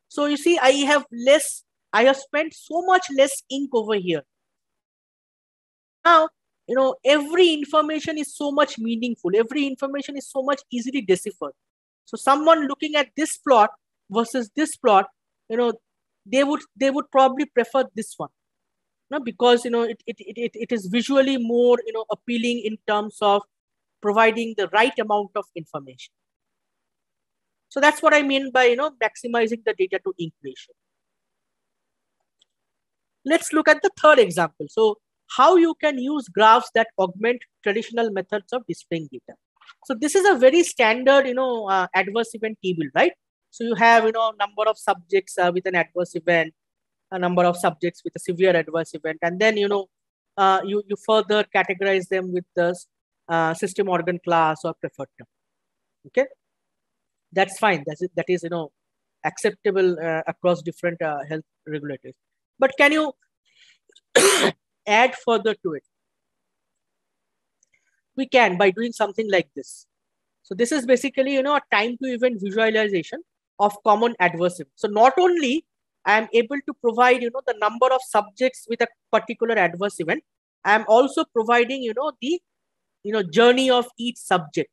So you see, I have less, I have spent so much less ink over here. Now, you know, every information is so much meaningful. Every information is so much easily deciphered. So someone looking at this plot versus this plot, you know, they would they would probably prefer this one. You because you know it, it, it, it is visually more you know appealing in terms of providing the right amount of information. So that's what I mean by you know maximizing the data to ink ratio. Let's look at the third example. So how you can use graphs that augment traditional methods of displaying data. So this is a very standard, you know, uh, adverse event table, right? So you have, you know, number of subjects uh, with an adverse event, a number of subjects with a severe adverse event, and then, you know, uh, you, you further categorize them with the uh, system organ class or preferred term. Okay, that's fine. That's, that is, you know, acceptable uh, across different uh, health regulators. But can you add further to it? We can by doing something like this. So this is basically, you know, a time to event visualization of common adverse events. So not only I am able to provide, you know, the number of subjects with a particular adverse event, I am also providing, you know, the, you know, journey of each subject.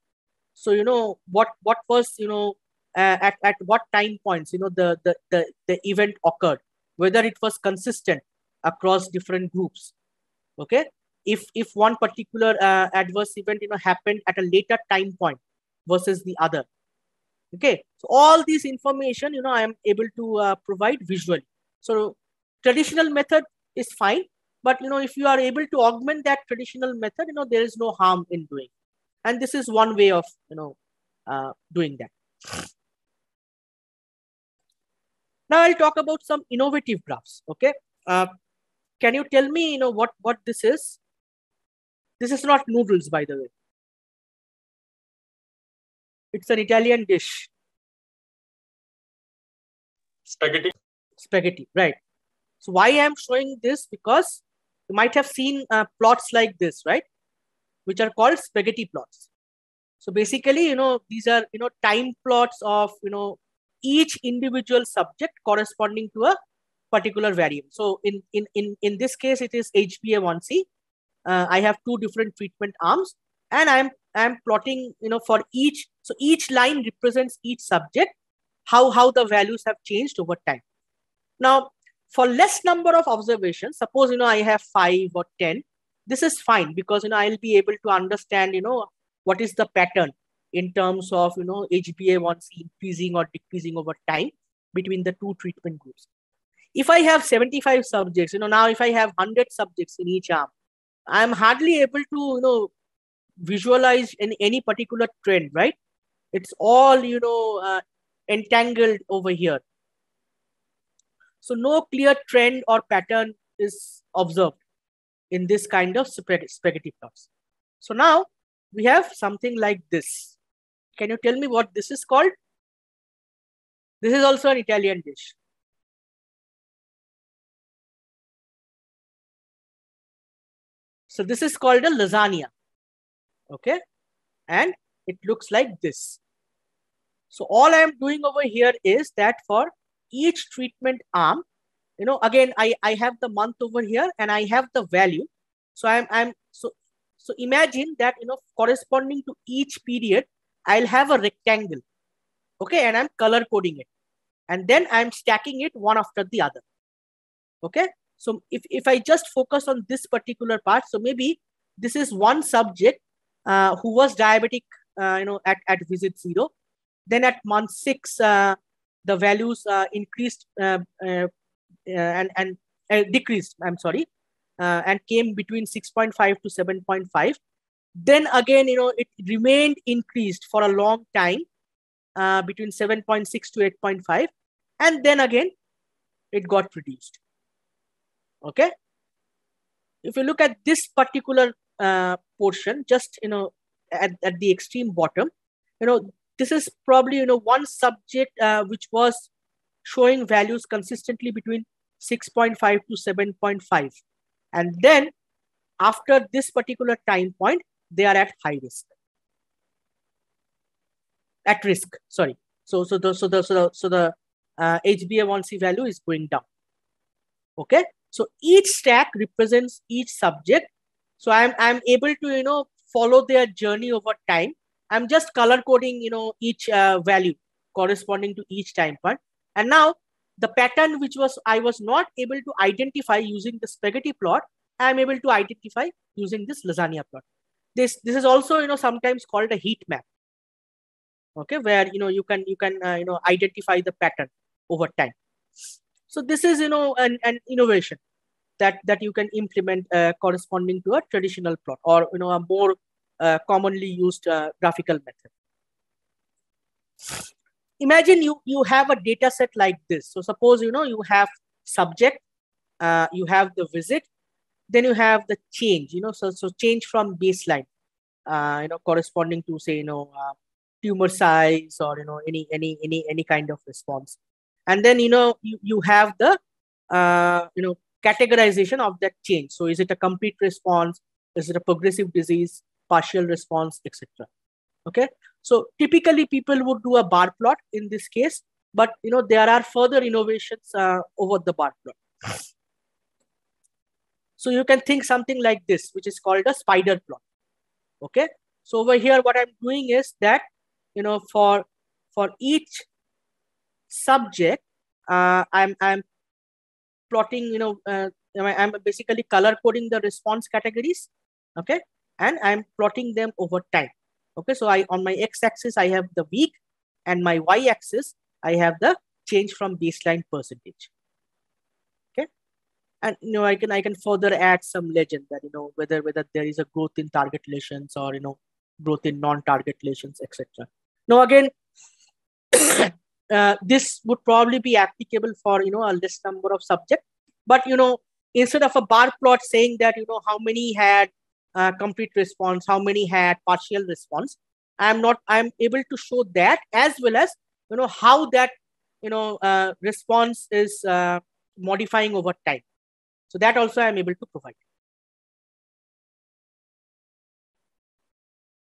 So, you know, what, what was, you know, uh, at, at what time points, you know, the, the, the, the event occurred, whether it was consistent across different groups. Okay. If, if one particular uh, adverse event, you know, happened at a later time point versus the other, okay? So all this information you know i am able to uh, provide visually. So traditional method is fine but you know if you are able to augment that traditional method you know there is no harm in doing. And this is one way of you know uh, doing that. Now i'll talk about some innovative graphs. Okay? Uh, can you tell me you know what what this is this is not noodles by the way it's an Italian dish. Spaghetti. Spaghetti, right. So why I'm showing this? Because you might have seen uh, plots like this, right? Which are called spaghetti plots. So basically, you know, these are, you know, time plots of, you know, each individual subject corresponding to a particular variable. So in, in, in, in this case, it is HbA1c. Uh, I have two different treatment arms and I'm I'm plotting, you know, for each. So each line represents each subject, how, how the values have changed over time. Now, for less number of observations, suppose, you know, I have five or 10, this is fine because, you know, I'll be able to understand, you know, what is the pattern in terms of, you know, HbA1c increasing or decreasing over time between the two treatment groups. If I have 75 subjects, you know, now if I have 100 subjects in each arm, I'm hardly able to, you know, visualize in any particular trend, right? It's all, you know, uh, entangled over here. So no clear trend or pattern is observed in this kind of spaghetti plots. So now we have something like this. Can you tell me what this is called? This is also an Italian dish. So this is called a lasagna. Okay? And it looks like this. So all i am doing over here is that for each treatment arm you know again i i have the month over here and i have the value. So i'm i'm so so imagine that you know corresponding to each period i'll have a rectangle. Okay? And i'm color coding it. And then i'm stacking it one after the other. Okay so if, if i just focus on this particular part so maybe this is one subject uh, who was diabetic, uh, you know, at, at visit zero. Then at month six, uh, the values increased and, and decreased, I'm sorry, and came between 6.5 to 7.5. Then again, you know, it remained increased for a long time uh, between 7.6 to 8.5 and then again it got reduced okay? If you look at this particular uh, portion just you know at, at the extreme bottom you know this is probably you know one subject uh, which was showing values consistently between 6.5 to 7.5 and then after this particular time point they are at high risk. At risk sorry. So so the so the so the, so the uh, hba1c value is going down. Okay so each stack represents each subject so i'm i'm able to you know follow their journey over time I'm just color coding, you know, each uh, value corresponding to each time point. And now the pattern which was I was not able to identify using the spaghetti plot, I am able to identify using this lasagna plot. This this is also you know sometimes called a heat map. Okay, where you know you can you can uh, you know identify the pattern over time. So this is you know an, an innovation that that you can implement uh, corresponding to a traditional plot or you know a more uh, commonly used uh, graphical method. Imagine you you have a data set like this. So suppose you know you have subject uh, you have the visit then you have the change you know so so change from baseline uh, you know corresponding to say you know uh, tumor size or you know any any any any kind of response and then you know you, you have the uh, you know categorization of that change so is it a complete response is it a progressive disease partial response etc okay so typically people would do a bar plot in this case, but you know there are further innovations uh, over the bar plot. So you can think something like this, which is called a spider plot. Okay. So over here, what I'm doing is that you know for for each subject, uh, I'm I'm plotting. You know, uh, I'm basically color coding the response categories. Okay, and I'm plotting them over time. Okay, so I on my x-axis I have the week, and my y-axis I have the change from baseline percentage. Okay, and you know I can I can further add some legend that you know whether whether there is a growth in target lesions or you know growth in non-target lesions, etc. Now again. uh, this would probably be applicable for you know a less number of subjects but you know instead of a bar plot saying that you know how many had uh, complete response, how many had partial response. I'm not, I'm able to show that as well as, you know, how that, you know, uh, response is uh, modifying over time. So that also I'm able to provide.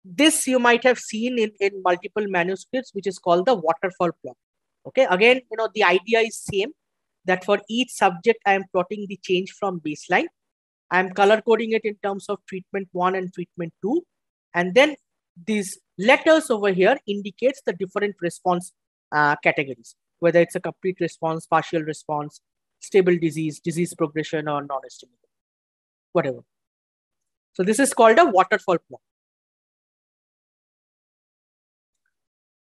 This you might have seen in, in multiple manuscripts, which is called the waterfall plot. Okay, again, you know, the idea is same that for each subject, I am plotting the change from baseline I'm color coding it in terms of treatment one and treatment two. And then these letters over here indicates the different response uh, categories, whether it's a complete response, partial response, stable disease, disease progression, or non-estimated, whatever. So this is called a waterfall plot.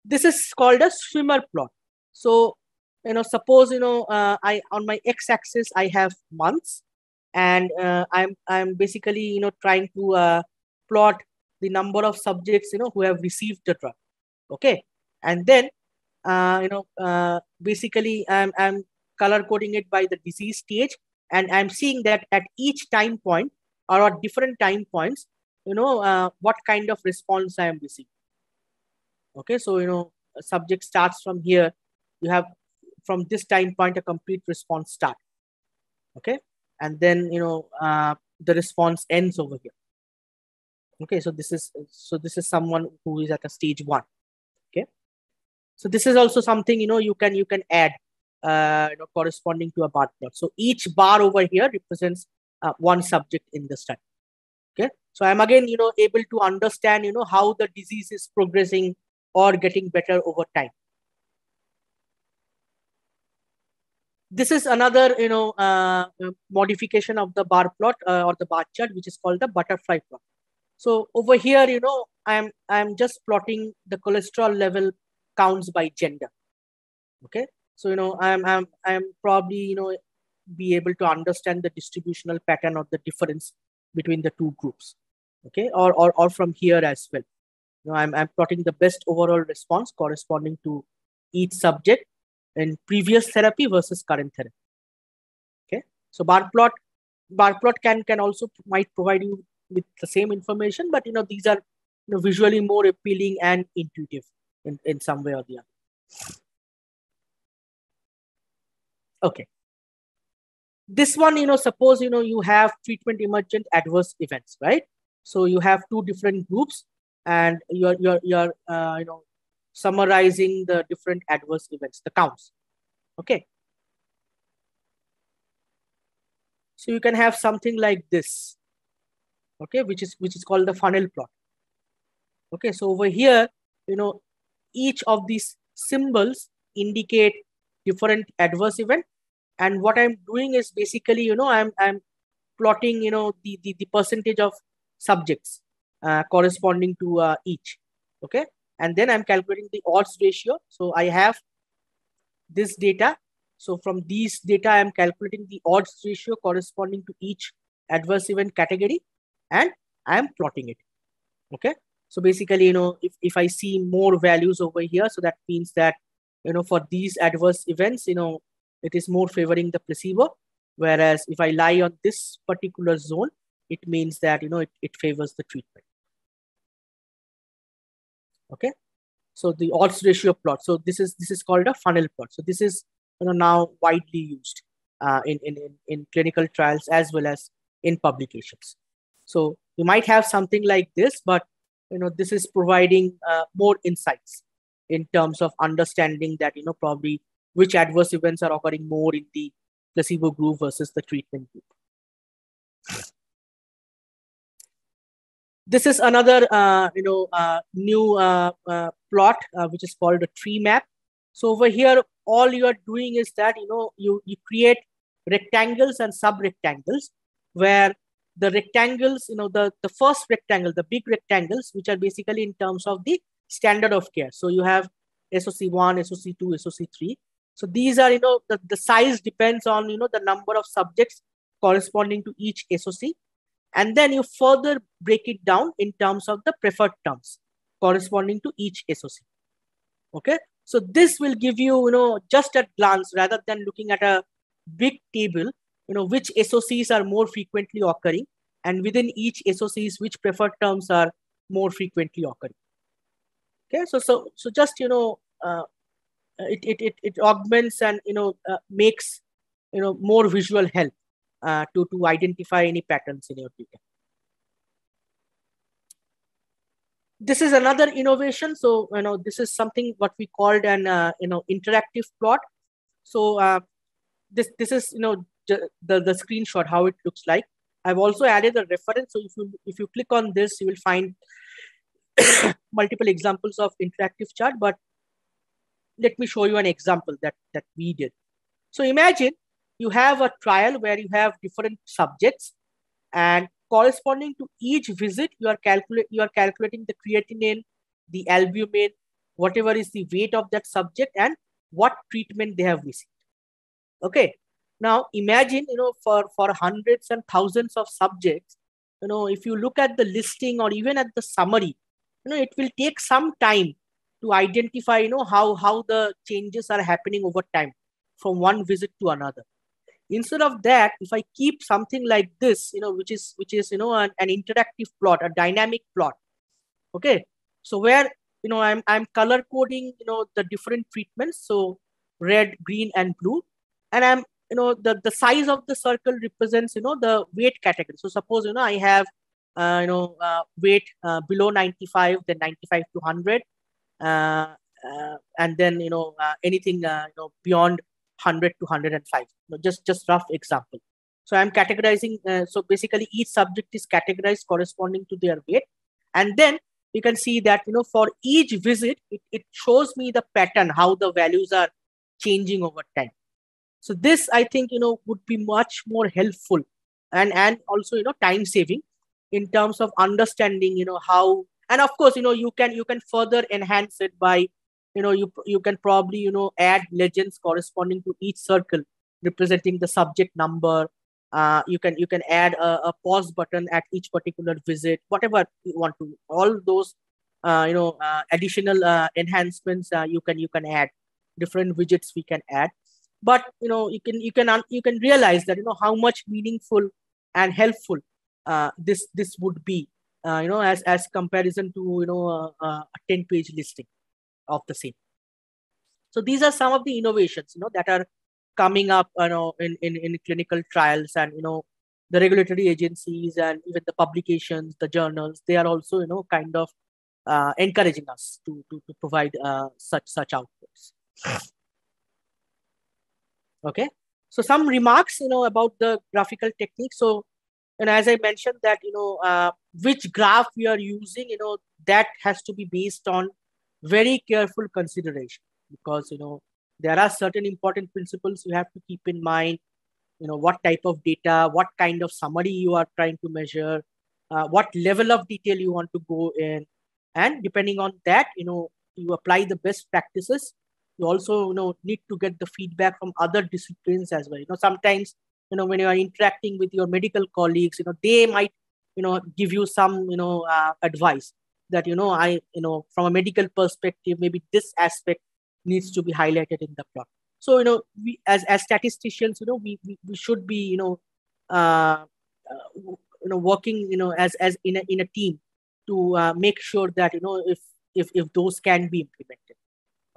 This is called a swimmer plot. So, you know, suppose, you know, uh, I on my x-axis, I have months and uh, i'm i'm basically you know trying to uh, plot the number of subjects you know who have received the drug. Okay? And then uh, you know uh, basically i'm i'm color coding it by the disease stage and i'm seeing that at each time point or at different time points you know uh, what kind of response i am receiving. Okay? So you know subject starts from here you have from this time point a complete response start. Okay? And then you know uh, the response ends over here. Okay? So this is so this is someone who is at a stage one. Okay? So this is also something you know you can you can add uh, you know corresponding to a bar plot. So each bar over here represents uh, one subject in the study. Okay? So i'm again you know able to understand you know how the disease is progressing or getting better over time this is another you know uh, modification of the bar plot uh, or the bar chart which is called the butterfly plot. So over here you know i'm i'm just plotting the cholesterol level counts by gender. Okay? So you know i'm i'm i'm probably you know be able to understand the distributional pattern of the difference between the two groups. Okay? Or or, or from here as well. You know i'm, I'm plotting the best overall response corresponding to each subject in previous therapy versus current therapy. Okay, so bar plot, bar plot can can also might provide you with the same information, but you know these are you know, visually more appealing and intuitive in, in some way or the other. Okay. This one, you know, suppose you know you have treatment emergent adverse events, right? So you have two different groups, and you're you're you're uh, you know summarizing the different adverse events, the counts. Okay. So you can have something like this, okay, which is which is called the funnel plot. Okay, so over here, you know, each of these symbols indicate different adverse event. And what I'm doing is basically, you know, I'm, I'm plotting, you know, the, the, the percentage of subjects uh, corresponding to uh, each. Okay. And then I'm calculating the odds ratio. So I have this data. So from these data, I'm calculating the odds ratio corresponding to each adverse event category and I'm plotting it. Okay. So basically, you know, if, if I see more values over here, so that means that, you know, for these adverse events, you know, it is more favoring the placebo. Whereas if I lie on this particular zone, it means that, you know, it, it favors the treatment. Okay. So the odds ratio plot. So this is this is called a funnel plot. So this is you know now widely used uh, in, in, in, in clinical trials as well as in publications. So you might have something like this, but you know this is providing uh, more insights in terms of understanding that you know probably which adverse events are occurring more in the placebo group versus the treatment group. This is another uh, you know uh, new uh, uh, plot uh, which is called a tree map. So over here, all you are doing is that you know you you create rectangles and sub rectangles where the rectangles, you know, the, the first rectangle, the big rectangles, which are basically in terms of the standard of care. So you have SOC1, SOC2, SOC3. So these are, you know, the, the size depends on, you know, the number of subjects corresponding to each SOC. And then you further break it down in terms of the preferred terms corresponding to each SOC. Okay. So this will give you, you know, just at glance rather than looking at a big table, you know, which SOCs are more frequently occurring and within each SOCs, which preferred terms are more frequently occurring. Okay, so so so just you know, uh, it, it it it augments and you know uh, makes you know more visual help uh, to to identify any patterns in your data. This is another innovation. So you know this is something what we called an uh, you know interactive plot. So uh, this this is you know the, the screenshot, how it looks like. I've also added a reference. So if you, if you click on this, you will find multiple examples of interactive chart, but let me show you an example that, that we did. So imagine you have a trial where you have different subjects and corresponding to each visit, you are, calculate, you are calculating the creatinine, the albumin, whatever is the weight of that subject and what treatment they have received. Okay, now imagine, you know, for, for hundreds and thousands of subjects, you know, if you look at the listing or even at the summary, you know, it will take some time to identify, you know, how, how the changes are happening over time from one visit to another. Instead of that, if I keep something like this, you know, which is, which is, you know, an, an interactive plot, a dynamic plot. Okay. So where, you know, I'm, I'm color coding, you know, the different treatments. So red, green, and blue. And I'm you know the the size of the circle represents you know the weight category so suppose you know i have uh, you know uh, weight uh, below 95 then 95 to 100 uh, uh, and then you know uh, anything you know beyond 100 to 105 you know, just just rough example. So i'm categorizing uh, so basically each subject is categorized corresponding to their weight. And then you can see that you know for each visit it, it shows me the pattern how the values are changing over time. So this, I think, you know, would be much more helpful and, and also, you know, time saving in terms of understanding, you know, how, and of course, you know, you can, you can further enhance it by, you know, you, you can probably, you know, add legends corresponding to each circle representing the subject number. Uh, you can, you can add a, a pause button at each particular visit, whatever you want to, all those, uh, you know, uh, additional uh, enhancements uh, you can, you can add. Different widgets we can add. But you know you can you can you can realize that you know how much meaningful and helpful uh, this this would be you know as as comparison to you know a 10 page listing of the same so these are some of the innovations you know that are coming up you know in, in in clinical trials and you know the regulatory agencies and even the publications the journals they are also you know kind of uh, encouraging us to to, to provide uh, such such outputs Okay. So some remarks, you know, about the graphical technique. So, and as I mentioned that, you know, uh, which graph we are using, you know, that has to be based on very careful consideration because, you know, there are certain important principles you have to keep in mind. You know, what type of data, what kind of summary you are trying to measure, uh, what level of detail you want to go in. And depending on that, you know, you apply the best practices. You also, you know, need to get the feedback from other disciplines as well. You know, sometimes, you know, when you are interacting with your medical colleagues, you know, they might you know give you some you know uh, advice that you know i you know from a medical perspective maybe this aspect needs to be highlighted in the plot so you know we as as statisticians you know we we, we should be you know uh, uh, you know working you know as as in a in a team to uh, make sure that you know if if if those can be implemented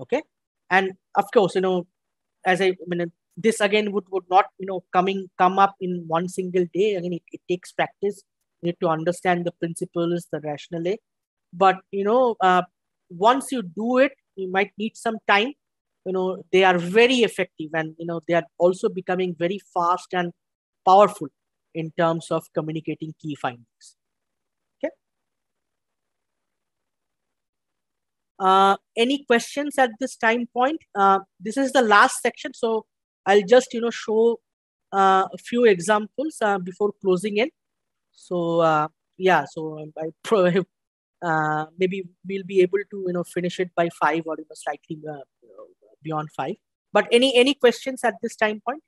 okay and of course you know as i, I mean this again would would not you know coming come up in one single day again it, it takes practice need to understand the principles, the rationale. But you know, uh, once you do it, you might need some time. You know, they are very effective, and you know they are also becoming very fast and powerful in terms of communicating key findings. Okay. Uh, any questions at this time point? Uh, this is the last section, so I'll just you know show uh, a few examples uh, before closing in. So uh, yeah, so I uh, maybe we'll be able to you know finish it by five or you know slightly uh, beyond five. But any any questions at this time point?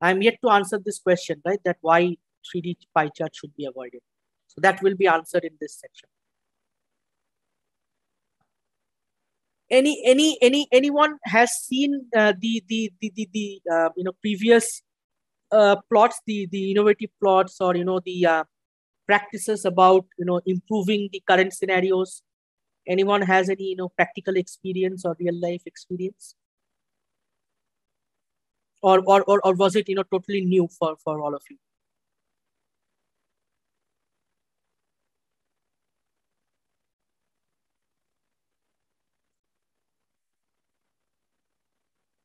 I'm yet to answer this question, right? That why 3D pie chart should be avoided. So that will be answered in this section. Any any any anyone has seen uh, the the the the, the uh, you know previous uh, plots the the innovative plots or you know the uh, practices about you know improving the current scenarios. Anyone has any you know practical experience or real life experience? Or or or, or was it you know totally new for for all of you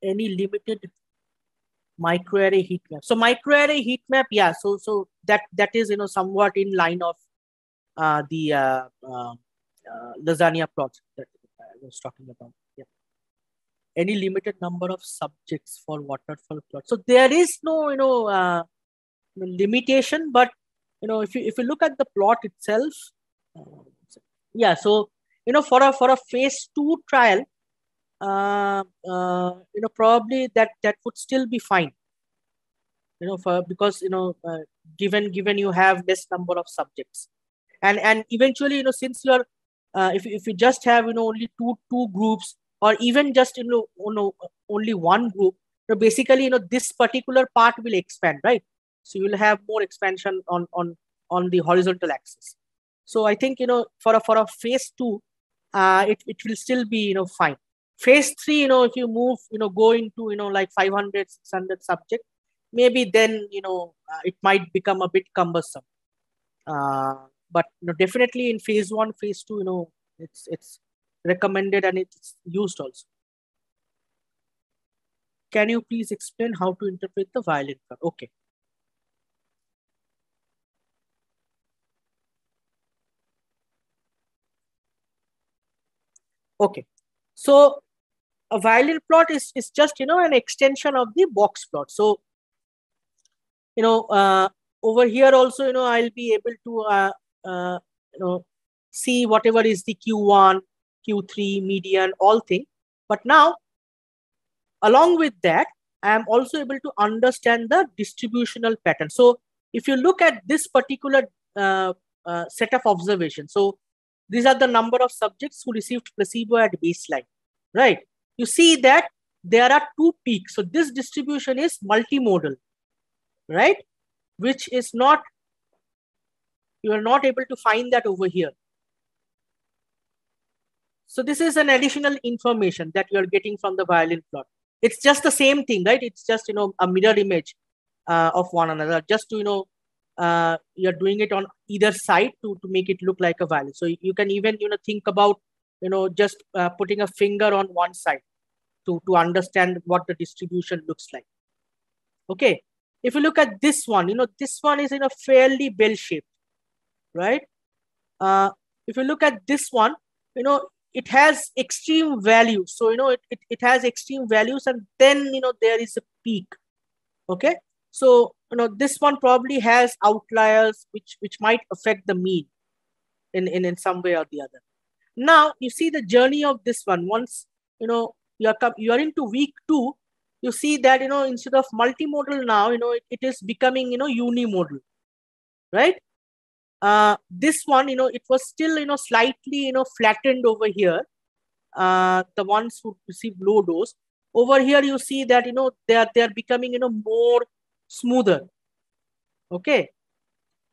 any limited microarray heat map. So microarray heat map, yeah. So so that that is you know somewhat in line of uh, the uh, uh, uh, lasagna plot that I was talking about. Yeah. Any limited number of subjects for waterfall plot. So there is no you know uh, limitation, but you know if you if you look at the plot itself, uh, yeah. So you know for a for a phase two trial, uh, uh, you know probably that that would still be fine you know for because you know uh, given given you have less number of subjects and and eventually you know since you're uh, if, if you just have you know only two two groups or even just you know, you know only one group you know, basically you know this particular part will expand right so you will have more expansion on on on the horizontal axis so i think you know for a for a phase two uh, it, it will still be you know fine phase three you know if you move you know go into you know like 500 600 subject maybe then you know uh, it might become a bit cumbersome. Uh, but you know, definitely in phase one phase two you know it's it's recommended and it's used also. Can you please explain how to interpret the violin curve okay. Okay so a violin plot is, is just, you know, an extension of the box plot. So, you know, uh, over here also, you know, I'll be able to, uh, uh, you know, see whatever is the Q1, Q3, median, all thing. But now, along with that, I am also able to understand the distributional pattern. So if you look at this particular uh, uh, set of observations, so these are the number of subjects who received placebo at baseline, right? you see that there are two peaks. So this distribution is multimodal, right? Which is not, you are not able to find that over here. So this is an additional information that you are getting from the violin plot. It's just the same thing, right? It's just, you know, a mirror image uh, of one another, just to, you know, uh, you're doing it on either side to, to make it look like a violin. So you can even, you know, think about you know, just uh, putting a finger on one side to, to understand what the distribution looks like. Okay. If you look at this one, you know, this one is in a fairly bell shape, right? Uh, if you look at this one, you know, it has extreme values. So, you know, it, it, it has extreme values and then, you know, there is a peak. Okay. So, you know, this one probably has outliers which, which might affect the mean in, in, in some way or the other. Now you see the journey of this one. Once, you know, you are, you are into week two, you see that, you know, instead of multimodal now, you know, it, it is becoming, you know, unimodal, right? Uh, this one, you know, it was still, you know, slightly, you know, flattened over here. Uh, the ones who receive low dose. Over here, you see that, you know, they are, they are becoming, you know, more smoother. Okay.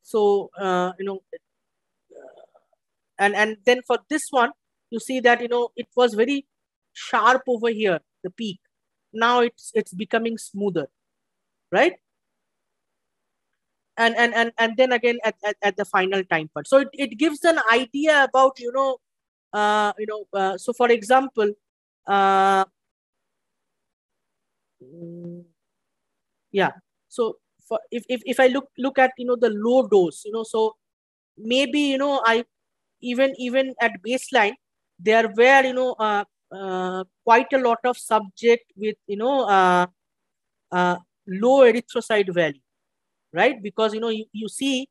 So, uh, you know, and, and then for this one, you see that, you know, it was very sharp over here, the peak. Now it's, it's becoming smoother, right? and and and, and then again at, at, at the final time point so it, it gives an idea about you know uh, you know uh, so for example uh, yeah so for if, if if i look look at you know the low dose you know so maybe you know i even even at baseline there were you know uh, uh, quite a lot of subject with you know uh, uh, low erythrocyte value right? Because, you know, you, you see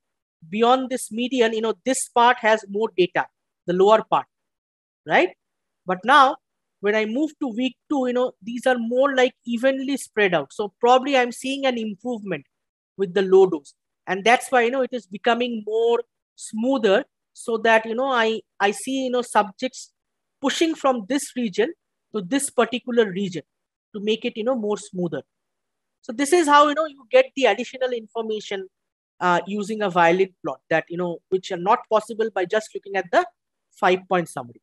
beyond this median, you know, this part has more data, the lower part, right? But now when I move to week two, you know, these are more like evenly spread out. So probably I'm seeing an improvement with the low dose. And that's why, you know, it is becoming more smoother so that, you know, I, I see, you know, subjects pushing from this region to this particular region to make it, you know, more smoother. So this is how, you know, you get the additional information uh, using a violin plot that, you know, which are not possible by just looking at the five point summary.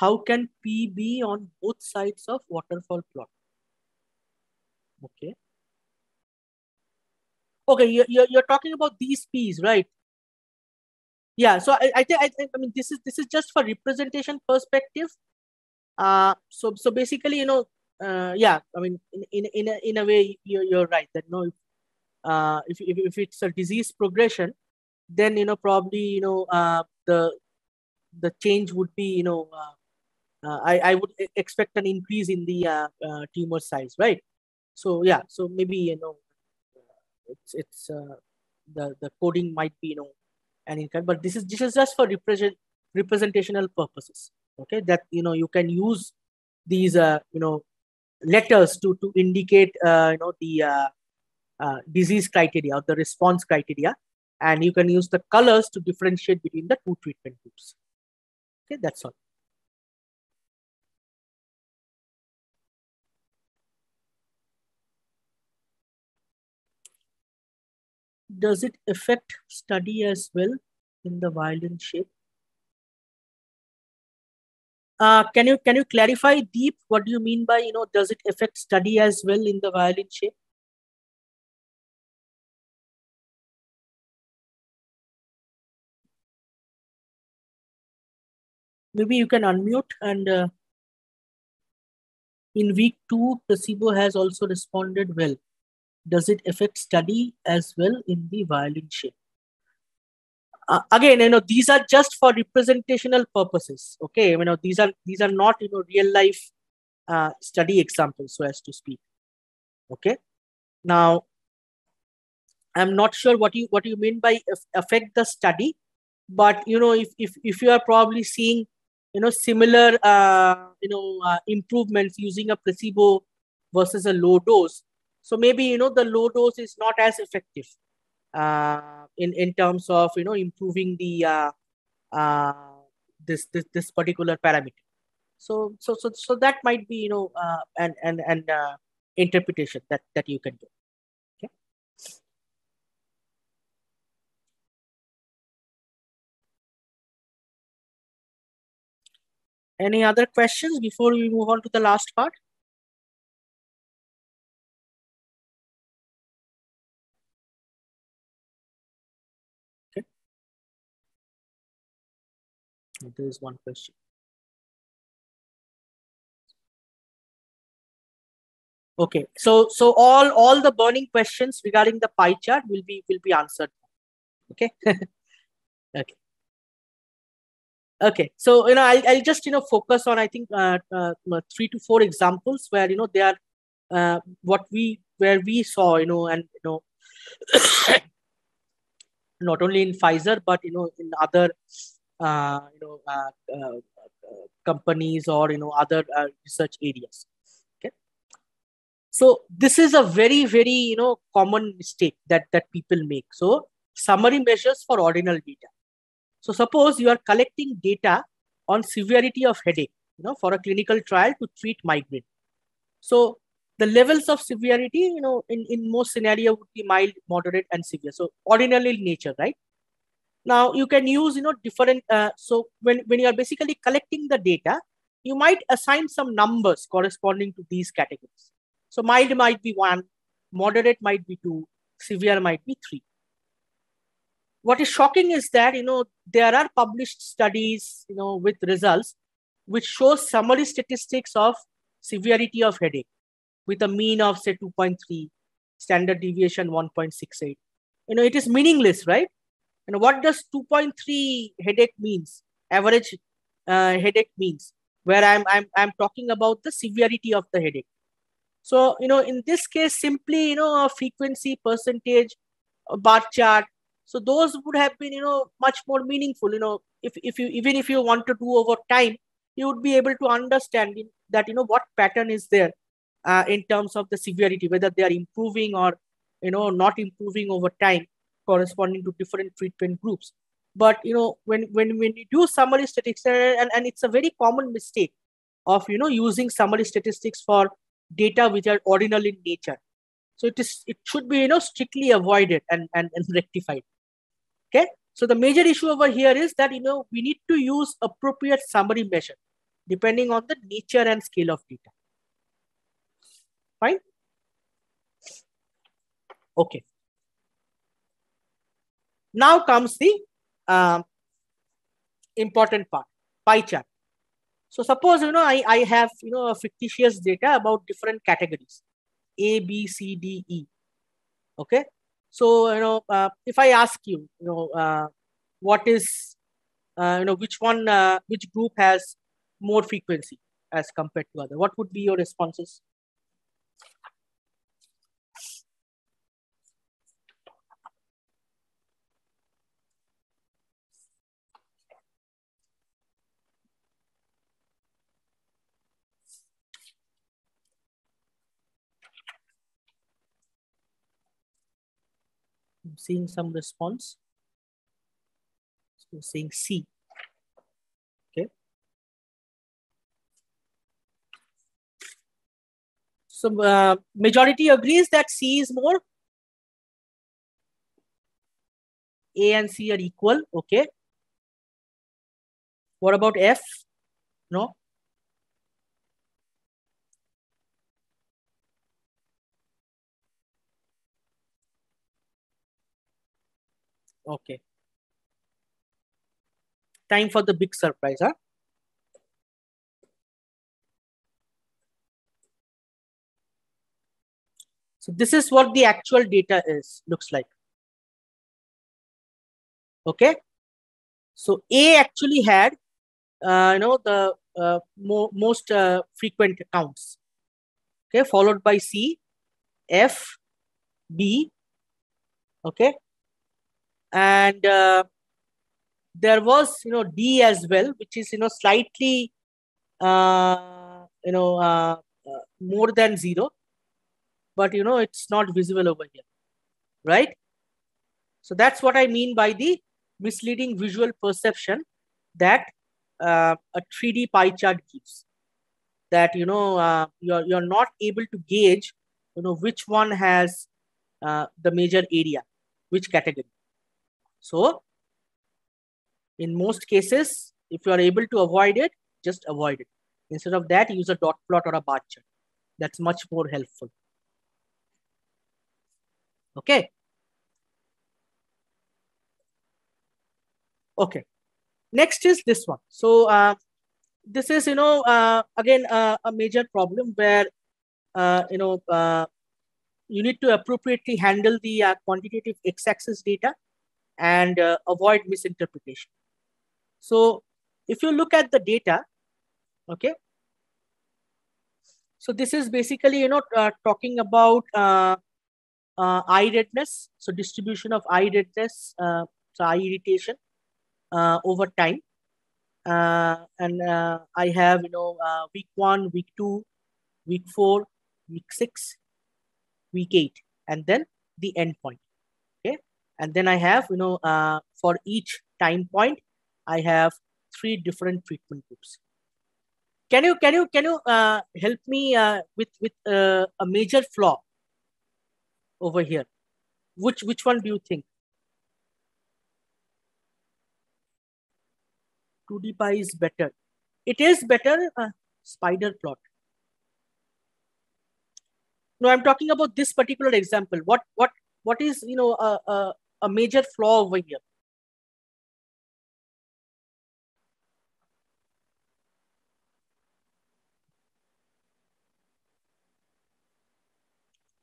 How can P be on both sides of waterfall plot? Okay. Okay, you're, you're, you're talking about these P's, right? Yeah, so I, I think I, I mean this is this is just for representation perspective uh, so so basically, you know, uh, yeah, I mean, in in in a, in a way, you're, you're right that know, uh, if, if if it's a disease progression, then you know probably you know uh, the the change would be you know uh, uh, I I would expect an increase in the uh, uh, tumor size, right? So yeah, so maybe you know, it's it's uh, the the coding might be you know an income, but this is this is just for represent representational purposes okay? That you know you can use these uh, you know letters to to indicate uh, you know the disease criteria or the response criteria and you can use the colors to differentiate between the two treatment groups. Okay that's all does it affect study as well in the violin shape? Uh, can you can you clarify deep what do you mean by you know does it affect study as well in the violin shape? Maybe you can unmute and uh, in week two placebo has also responded well does it affect study as well in the violin shape? Uh, again you know these are just for representational purposes okay? You know these are these are not you know real life uh, study examples so as to speak okay? Now i'm not sure what you what you mean by affect the study but you know if if, if you are probably seeing you know similar uh, you know uh, improvements using a placebo versus a low dose so maybe you know the low dose is not as effective uh, in in terms of you know improving the uh, uh, this this this particular parameter. So so so so that might be you know uh, an and and uh, interpretation that that you can do. Any other questions before we move on to the last part? There is one question. Okay, so so all all the burning questions regarding the pie chart will be will be answered. Okay, okay, okay. So you know, I'll, I'll just you know focus on I think uh, uh, three to four examples where you know they are uh, what we where we saw you know and you know not only in Pfizer but you know in other uh, you know uh, uh, companies or you know other uh, research areas. Okay? So this is a very very you know common mistake that that people make. So summary measures for ordinal data. So suppose you are collecting data on severity of headache you know for a clinical trial to treat migraine. So the levels of severity you know in in most scenario would be mild moderate and severe. So ordinal nature right now you can use, you know, different, uh, so when, when you are basically collecting the data, you might assign some numbers corresponding to these categories. So mild might be one, moderate might be two, severe might be three. What is shocking is that, you know, there are published studies, you know, with results which shows summary statistics of severity of headache with a mean of say 2.3, standard deviation 1.68. You know, it is meaningless, right? And what does 2.3 headache means? Average uh, headache means where I'm, I'm, I'm talking about the severity of the headache. So, you know, in this case, simply, you know, a frequency percentage, a bar chart. So those would have been, you know, much more meaningful. You know, if, if you, even if you want to do over time, you would be able to understand that, you know, what pattern is there uh, in terms of the severity, whether they are improving or, you know, not improving over time corresponding to different treatment groups. But you know, when when when you do summary statistics, uh, and, and it's a very common mistake of you know using summary statistics for data which are ordinal in nature. So it is it should be you know strictly avoided and, and, and rectified. Okay. So the major issue over here is that you know we need to use appropriate summary measure depending on the nature and scale of data. Fine. Okay. Now comes the uh, important part, pie chart. So suppose, you know, I, I have, you know, a fictitious data about different categories, A, B, C, D, E. Okay. So, you know, uh, if I ask you, you know, uh, what is, uh, you know, which one, uh, which group has more frequency as compared to other, what would be your responses? Seeing some response. So saying C. Okay. So uh, majority agrees that C is more. A and C are equal. Okay. What about F? No. Okay. Time for the big surprise, huh? So this is what the actual data is, looks like. Okay. So A actually had, uh, you know, the uh, mo most uh, frequent counts. Okay, followed by C, F, B, okay, and uh, there was you know d as well which is you know slightly uh, you know uh, uh, more than zero. But you know it's not visible over here right? So that's what i mean by the misleading visual perception that uh, a 3d pie chart gives. That you know uh, you're, you're not able to gauge you know which one has the major area which category so in most cases, if you are able to avoid it, just avoid it. Instead of that, use a dot plot or a bar chart. That's much more helpful. Okay. Okay. next is this one. So uh, this is, you know, uh, again, uh, a major problem where, uh, you know, uh, you need to appropriately handle the uh, quantitative x-axis data and avoid misinterpretation. So if you look at the data, okay, so this is basically, you know, talking about uh eye redness. So distribution of eye redness, uh, so eye irritation uh, over time uh, and uh, I have you know uh, week one, week two, week four, week six, week eight, and then the endpoint. And then I have you know for each time point, I have three different treatment groups. Can you can you can you uh, help me uh, with with uh, a major flaw over here? Which which one do you think? 2D pie is better. It is better uh, spider plot. No, I'm talking about this particular example. What what what is you know a, a, a major flaw over here?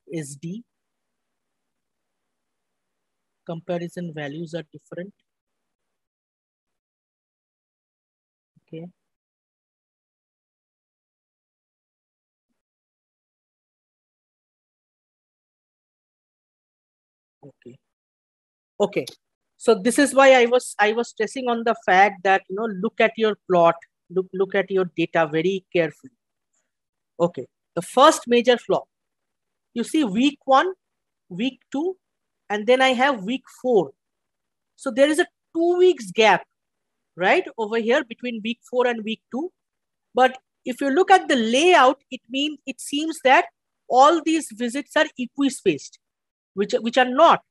Is D. Comparison values are different. Okay okay. So this is why i was i was stressing on the fact that you know look at your plot look look at your data very carefully. Okay. The first major flaw. You see week one week two and then i have week four. So there is a two weeks gap right over here between week four and week two. But if you look at the layout, it means it seems that all these visits are equispaced, which, which are not.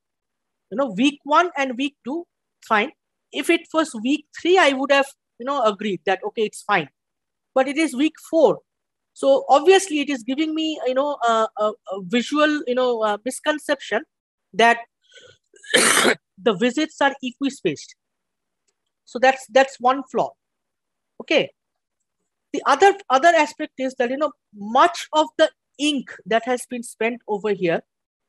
You know, week one and week two, fine. If it was week three, I would have, you know, agreed that, okay, it's fine. But it is week four. So obviously it is giving me, you know, a, a, a visual, you know, misconception that the visits are equispaced. So that's that's one flaw. Okay. The other other aspect is that you know much of the ink that has been spent over here,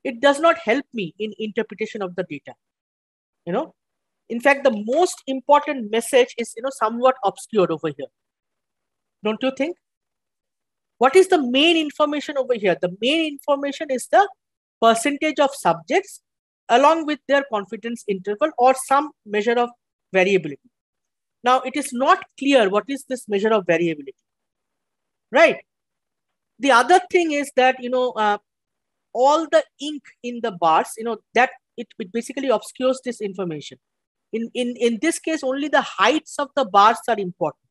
it does not help me in interpretation of the data. You know, in fact, the most important message is you know somewhat obscured over here. Don't you think? What is the main information over here? The main information is the percentage of subjects along with their confidence interval or some measure of variability. Now, it is not clear what is this measure of variability, right? The other thing is that, you know, uh, all the ink in the bars, you know, that it, it basically obscures this information. In, in, in this case, only the heights of the bars are important.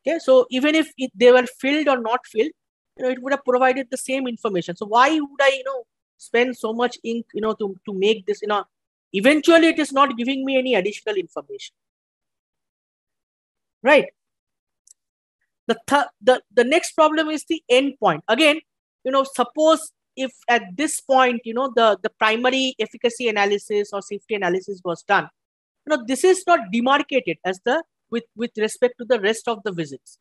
Okay, so even if it, they were filled or not filled, you know, it would have provided the same information. So why would I, you know, spend so much ink, you know, to, to make this, you know, eventually it is not giving me any additional information right the th the the next problem is the end point again you know suppose if at this point you know the the primary efficacy analysis or safety analysis was done you know this is not demarcated as the with with respect to the rest of the visits.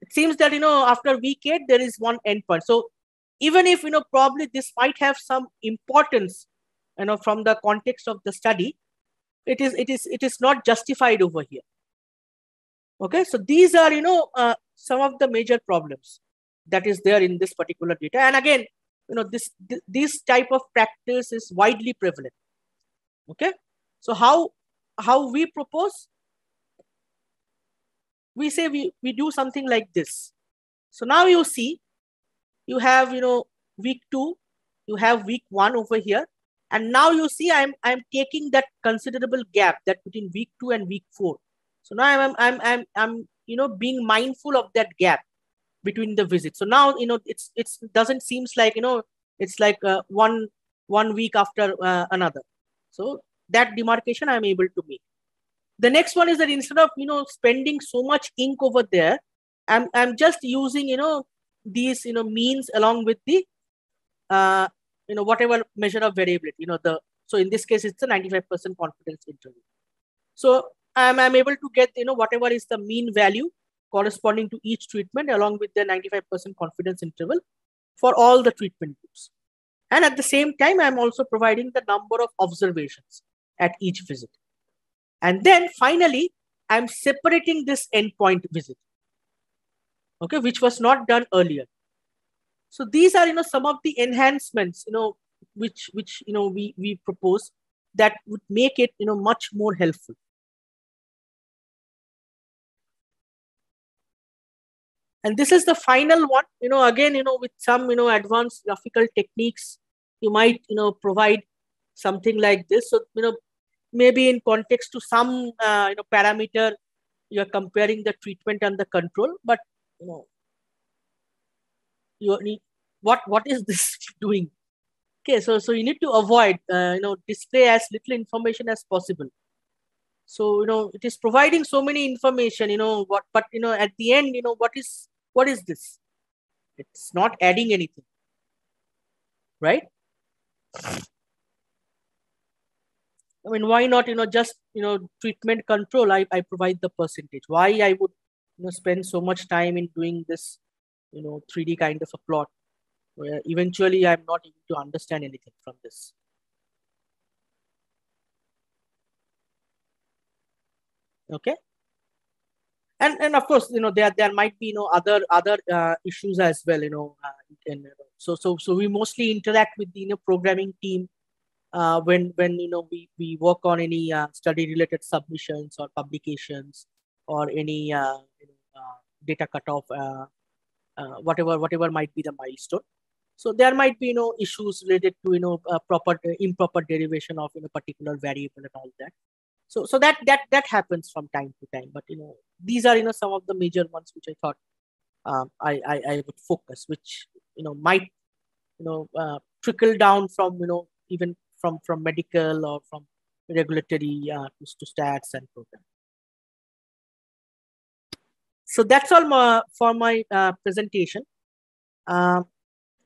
It seems that you know after week 8 there is one endpoint so even if you know probably this might have some importance you know from the context of the study it is it is it is not justified over here. Okay? So these are you know uh, some of the major problems that is there in this particular data. And again you know this th this type of practice is widely prevalent. Okay? So how how we propose we say we we do something like this. So now you see you have you know week 2 you have week 1 over here. And now you see i'm i'm taking that considerable gap that between week 2 and week 4 so now I'm, I'm, I'm, I'm, you know, being mindful of that gap between the visits. So now, you know, it's, it's doesn't seems like, you know, it's like uh, one, one week after uh, another. So that demarcation I'm able to make. The next one is that instead of, you know, spending so much ink over there, I'm, I'm just using, you know, these, you know, means along with the, uh, you know, whatever measure of variability, you know, the, so in this case, it's a 95% confidence interval. So I'm, I'm able to get, you know, whatever is the mean value corresponding to each treatment along with the 95% confidence interval for all the treatment groups. And at the same time, I'm also providing the number of observations at each visit. And then finally, I'm separating this endpoint visit, okay, which was not done earlier. So these are, you know, some of the enhancements, you know, which, which, you know, we, we propose that would make it, you know, much more helpful. And this is the final one, you know, again, you know, with some, you know, advanced graphical techniques, you might, you know, provide something like this. So, you know, maybe in context to some, uh, you know, parameter, you're comparing the treatment and the control, but, you know, you need, what, what is this doing? Okay, so, so you need to avoid, uh, you know, display as little information as possible so you know it is providing so many information you know what but you know at the end you know what is what is this? It's not adding anything, right? I mean, why not, you know, just, you know, treatment control, I, I provide the percentage. Why I would, you know, spend so much time in doing this, you know, 3D kind of a plot where eventually I'm not able to understand anything from this. Okay and and of course you know there there might be you know other other uh, issues as well you know uh, and, so so so we mostly interact with the you know, programming team uh, when when you know we, we work on any uh, study related submissions or publications or any uh, you know, uh, data cutoff whatever whatever might be the milestone so there might be you know issues related to you know proper improper derivation of you know particular variable and all that so so that that that happens from time to time. But you know these are you know some of the major ones which i thought um, I, I, I would focus which you know might you know uh, trickle down from you know even from from medical or from regulatory uh, to, stats and program so that's all my, for my uh, presentation. Um,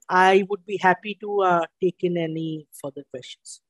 i would be happy to uh, take in any further questions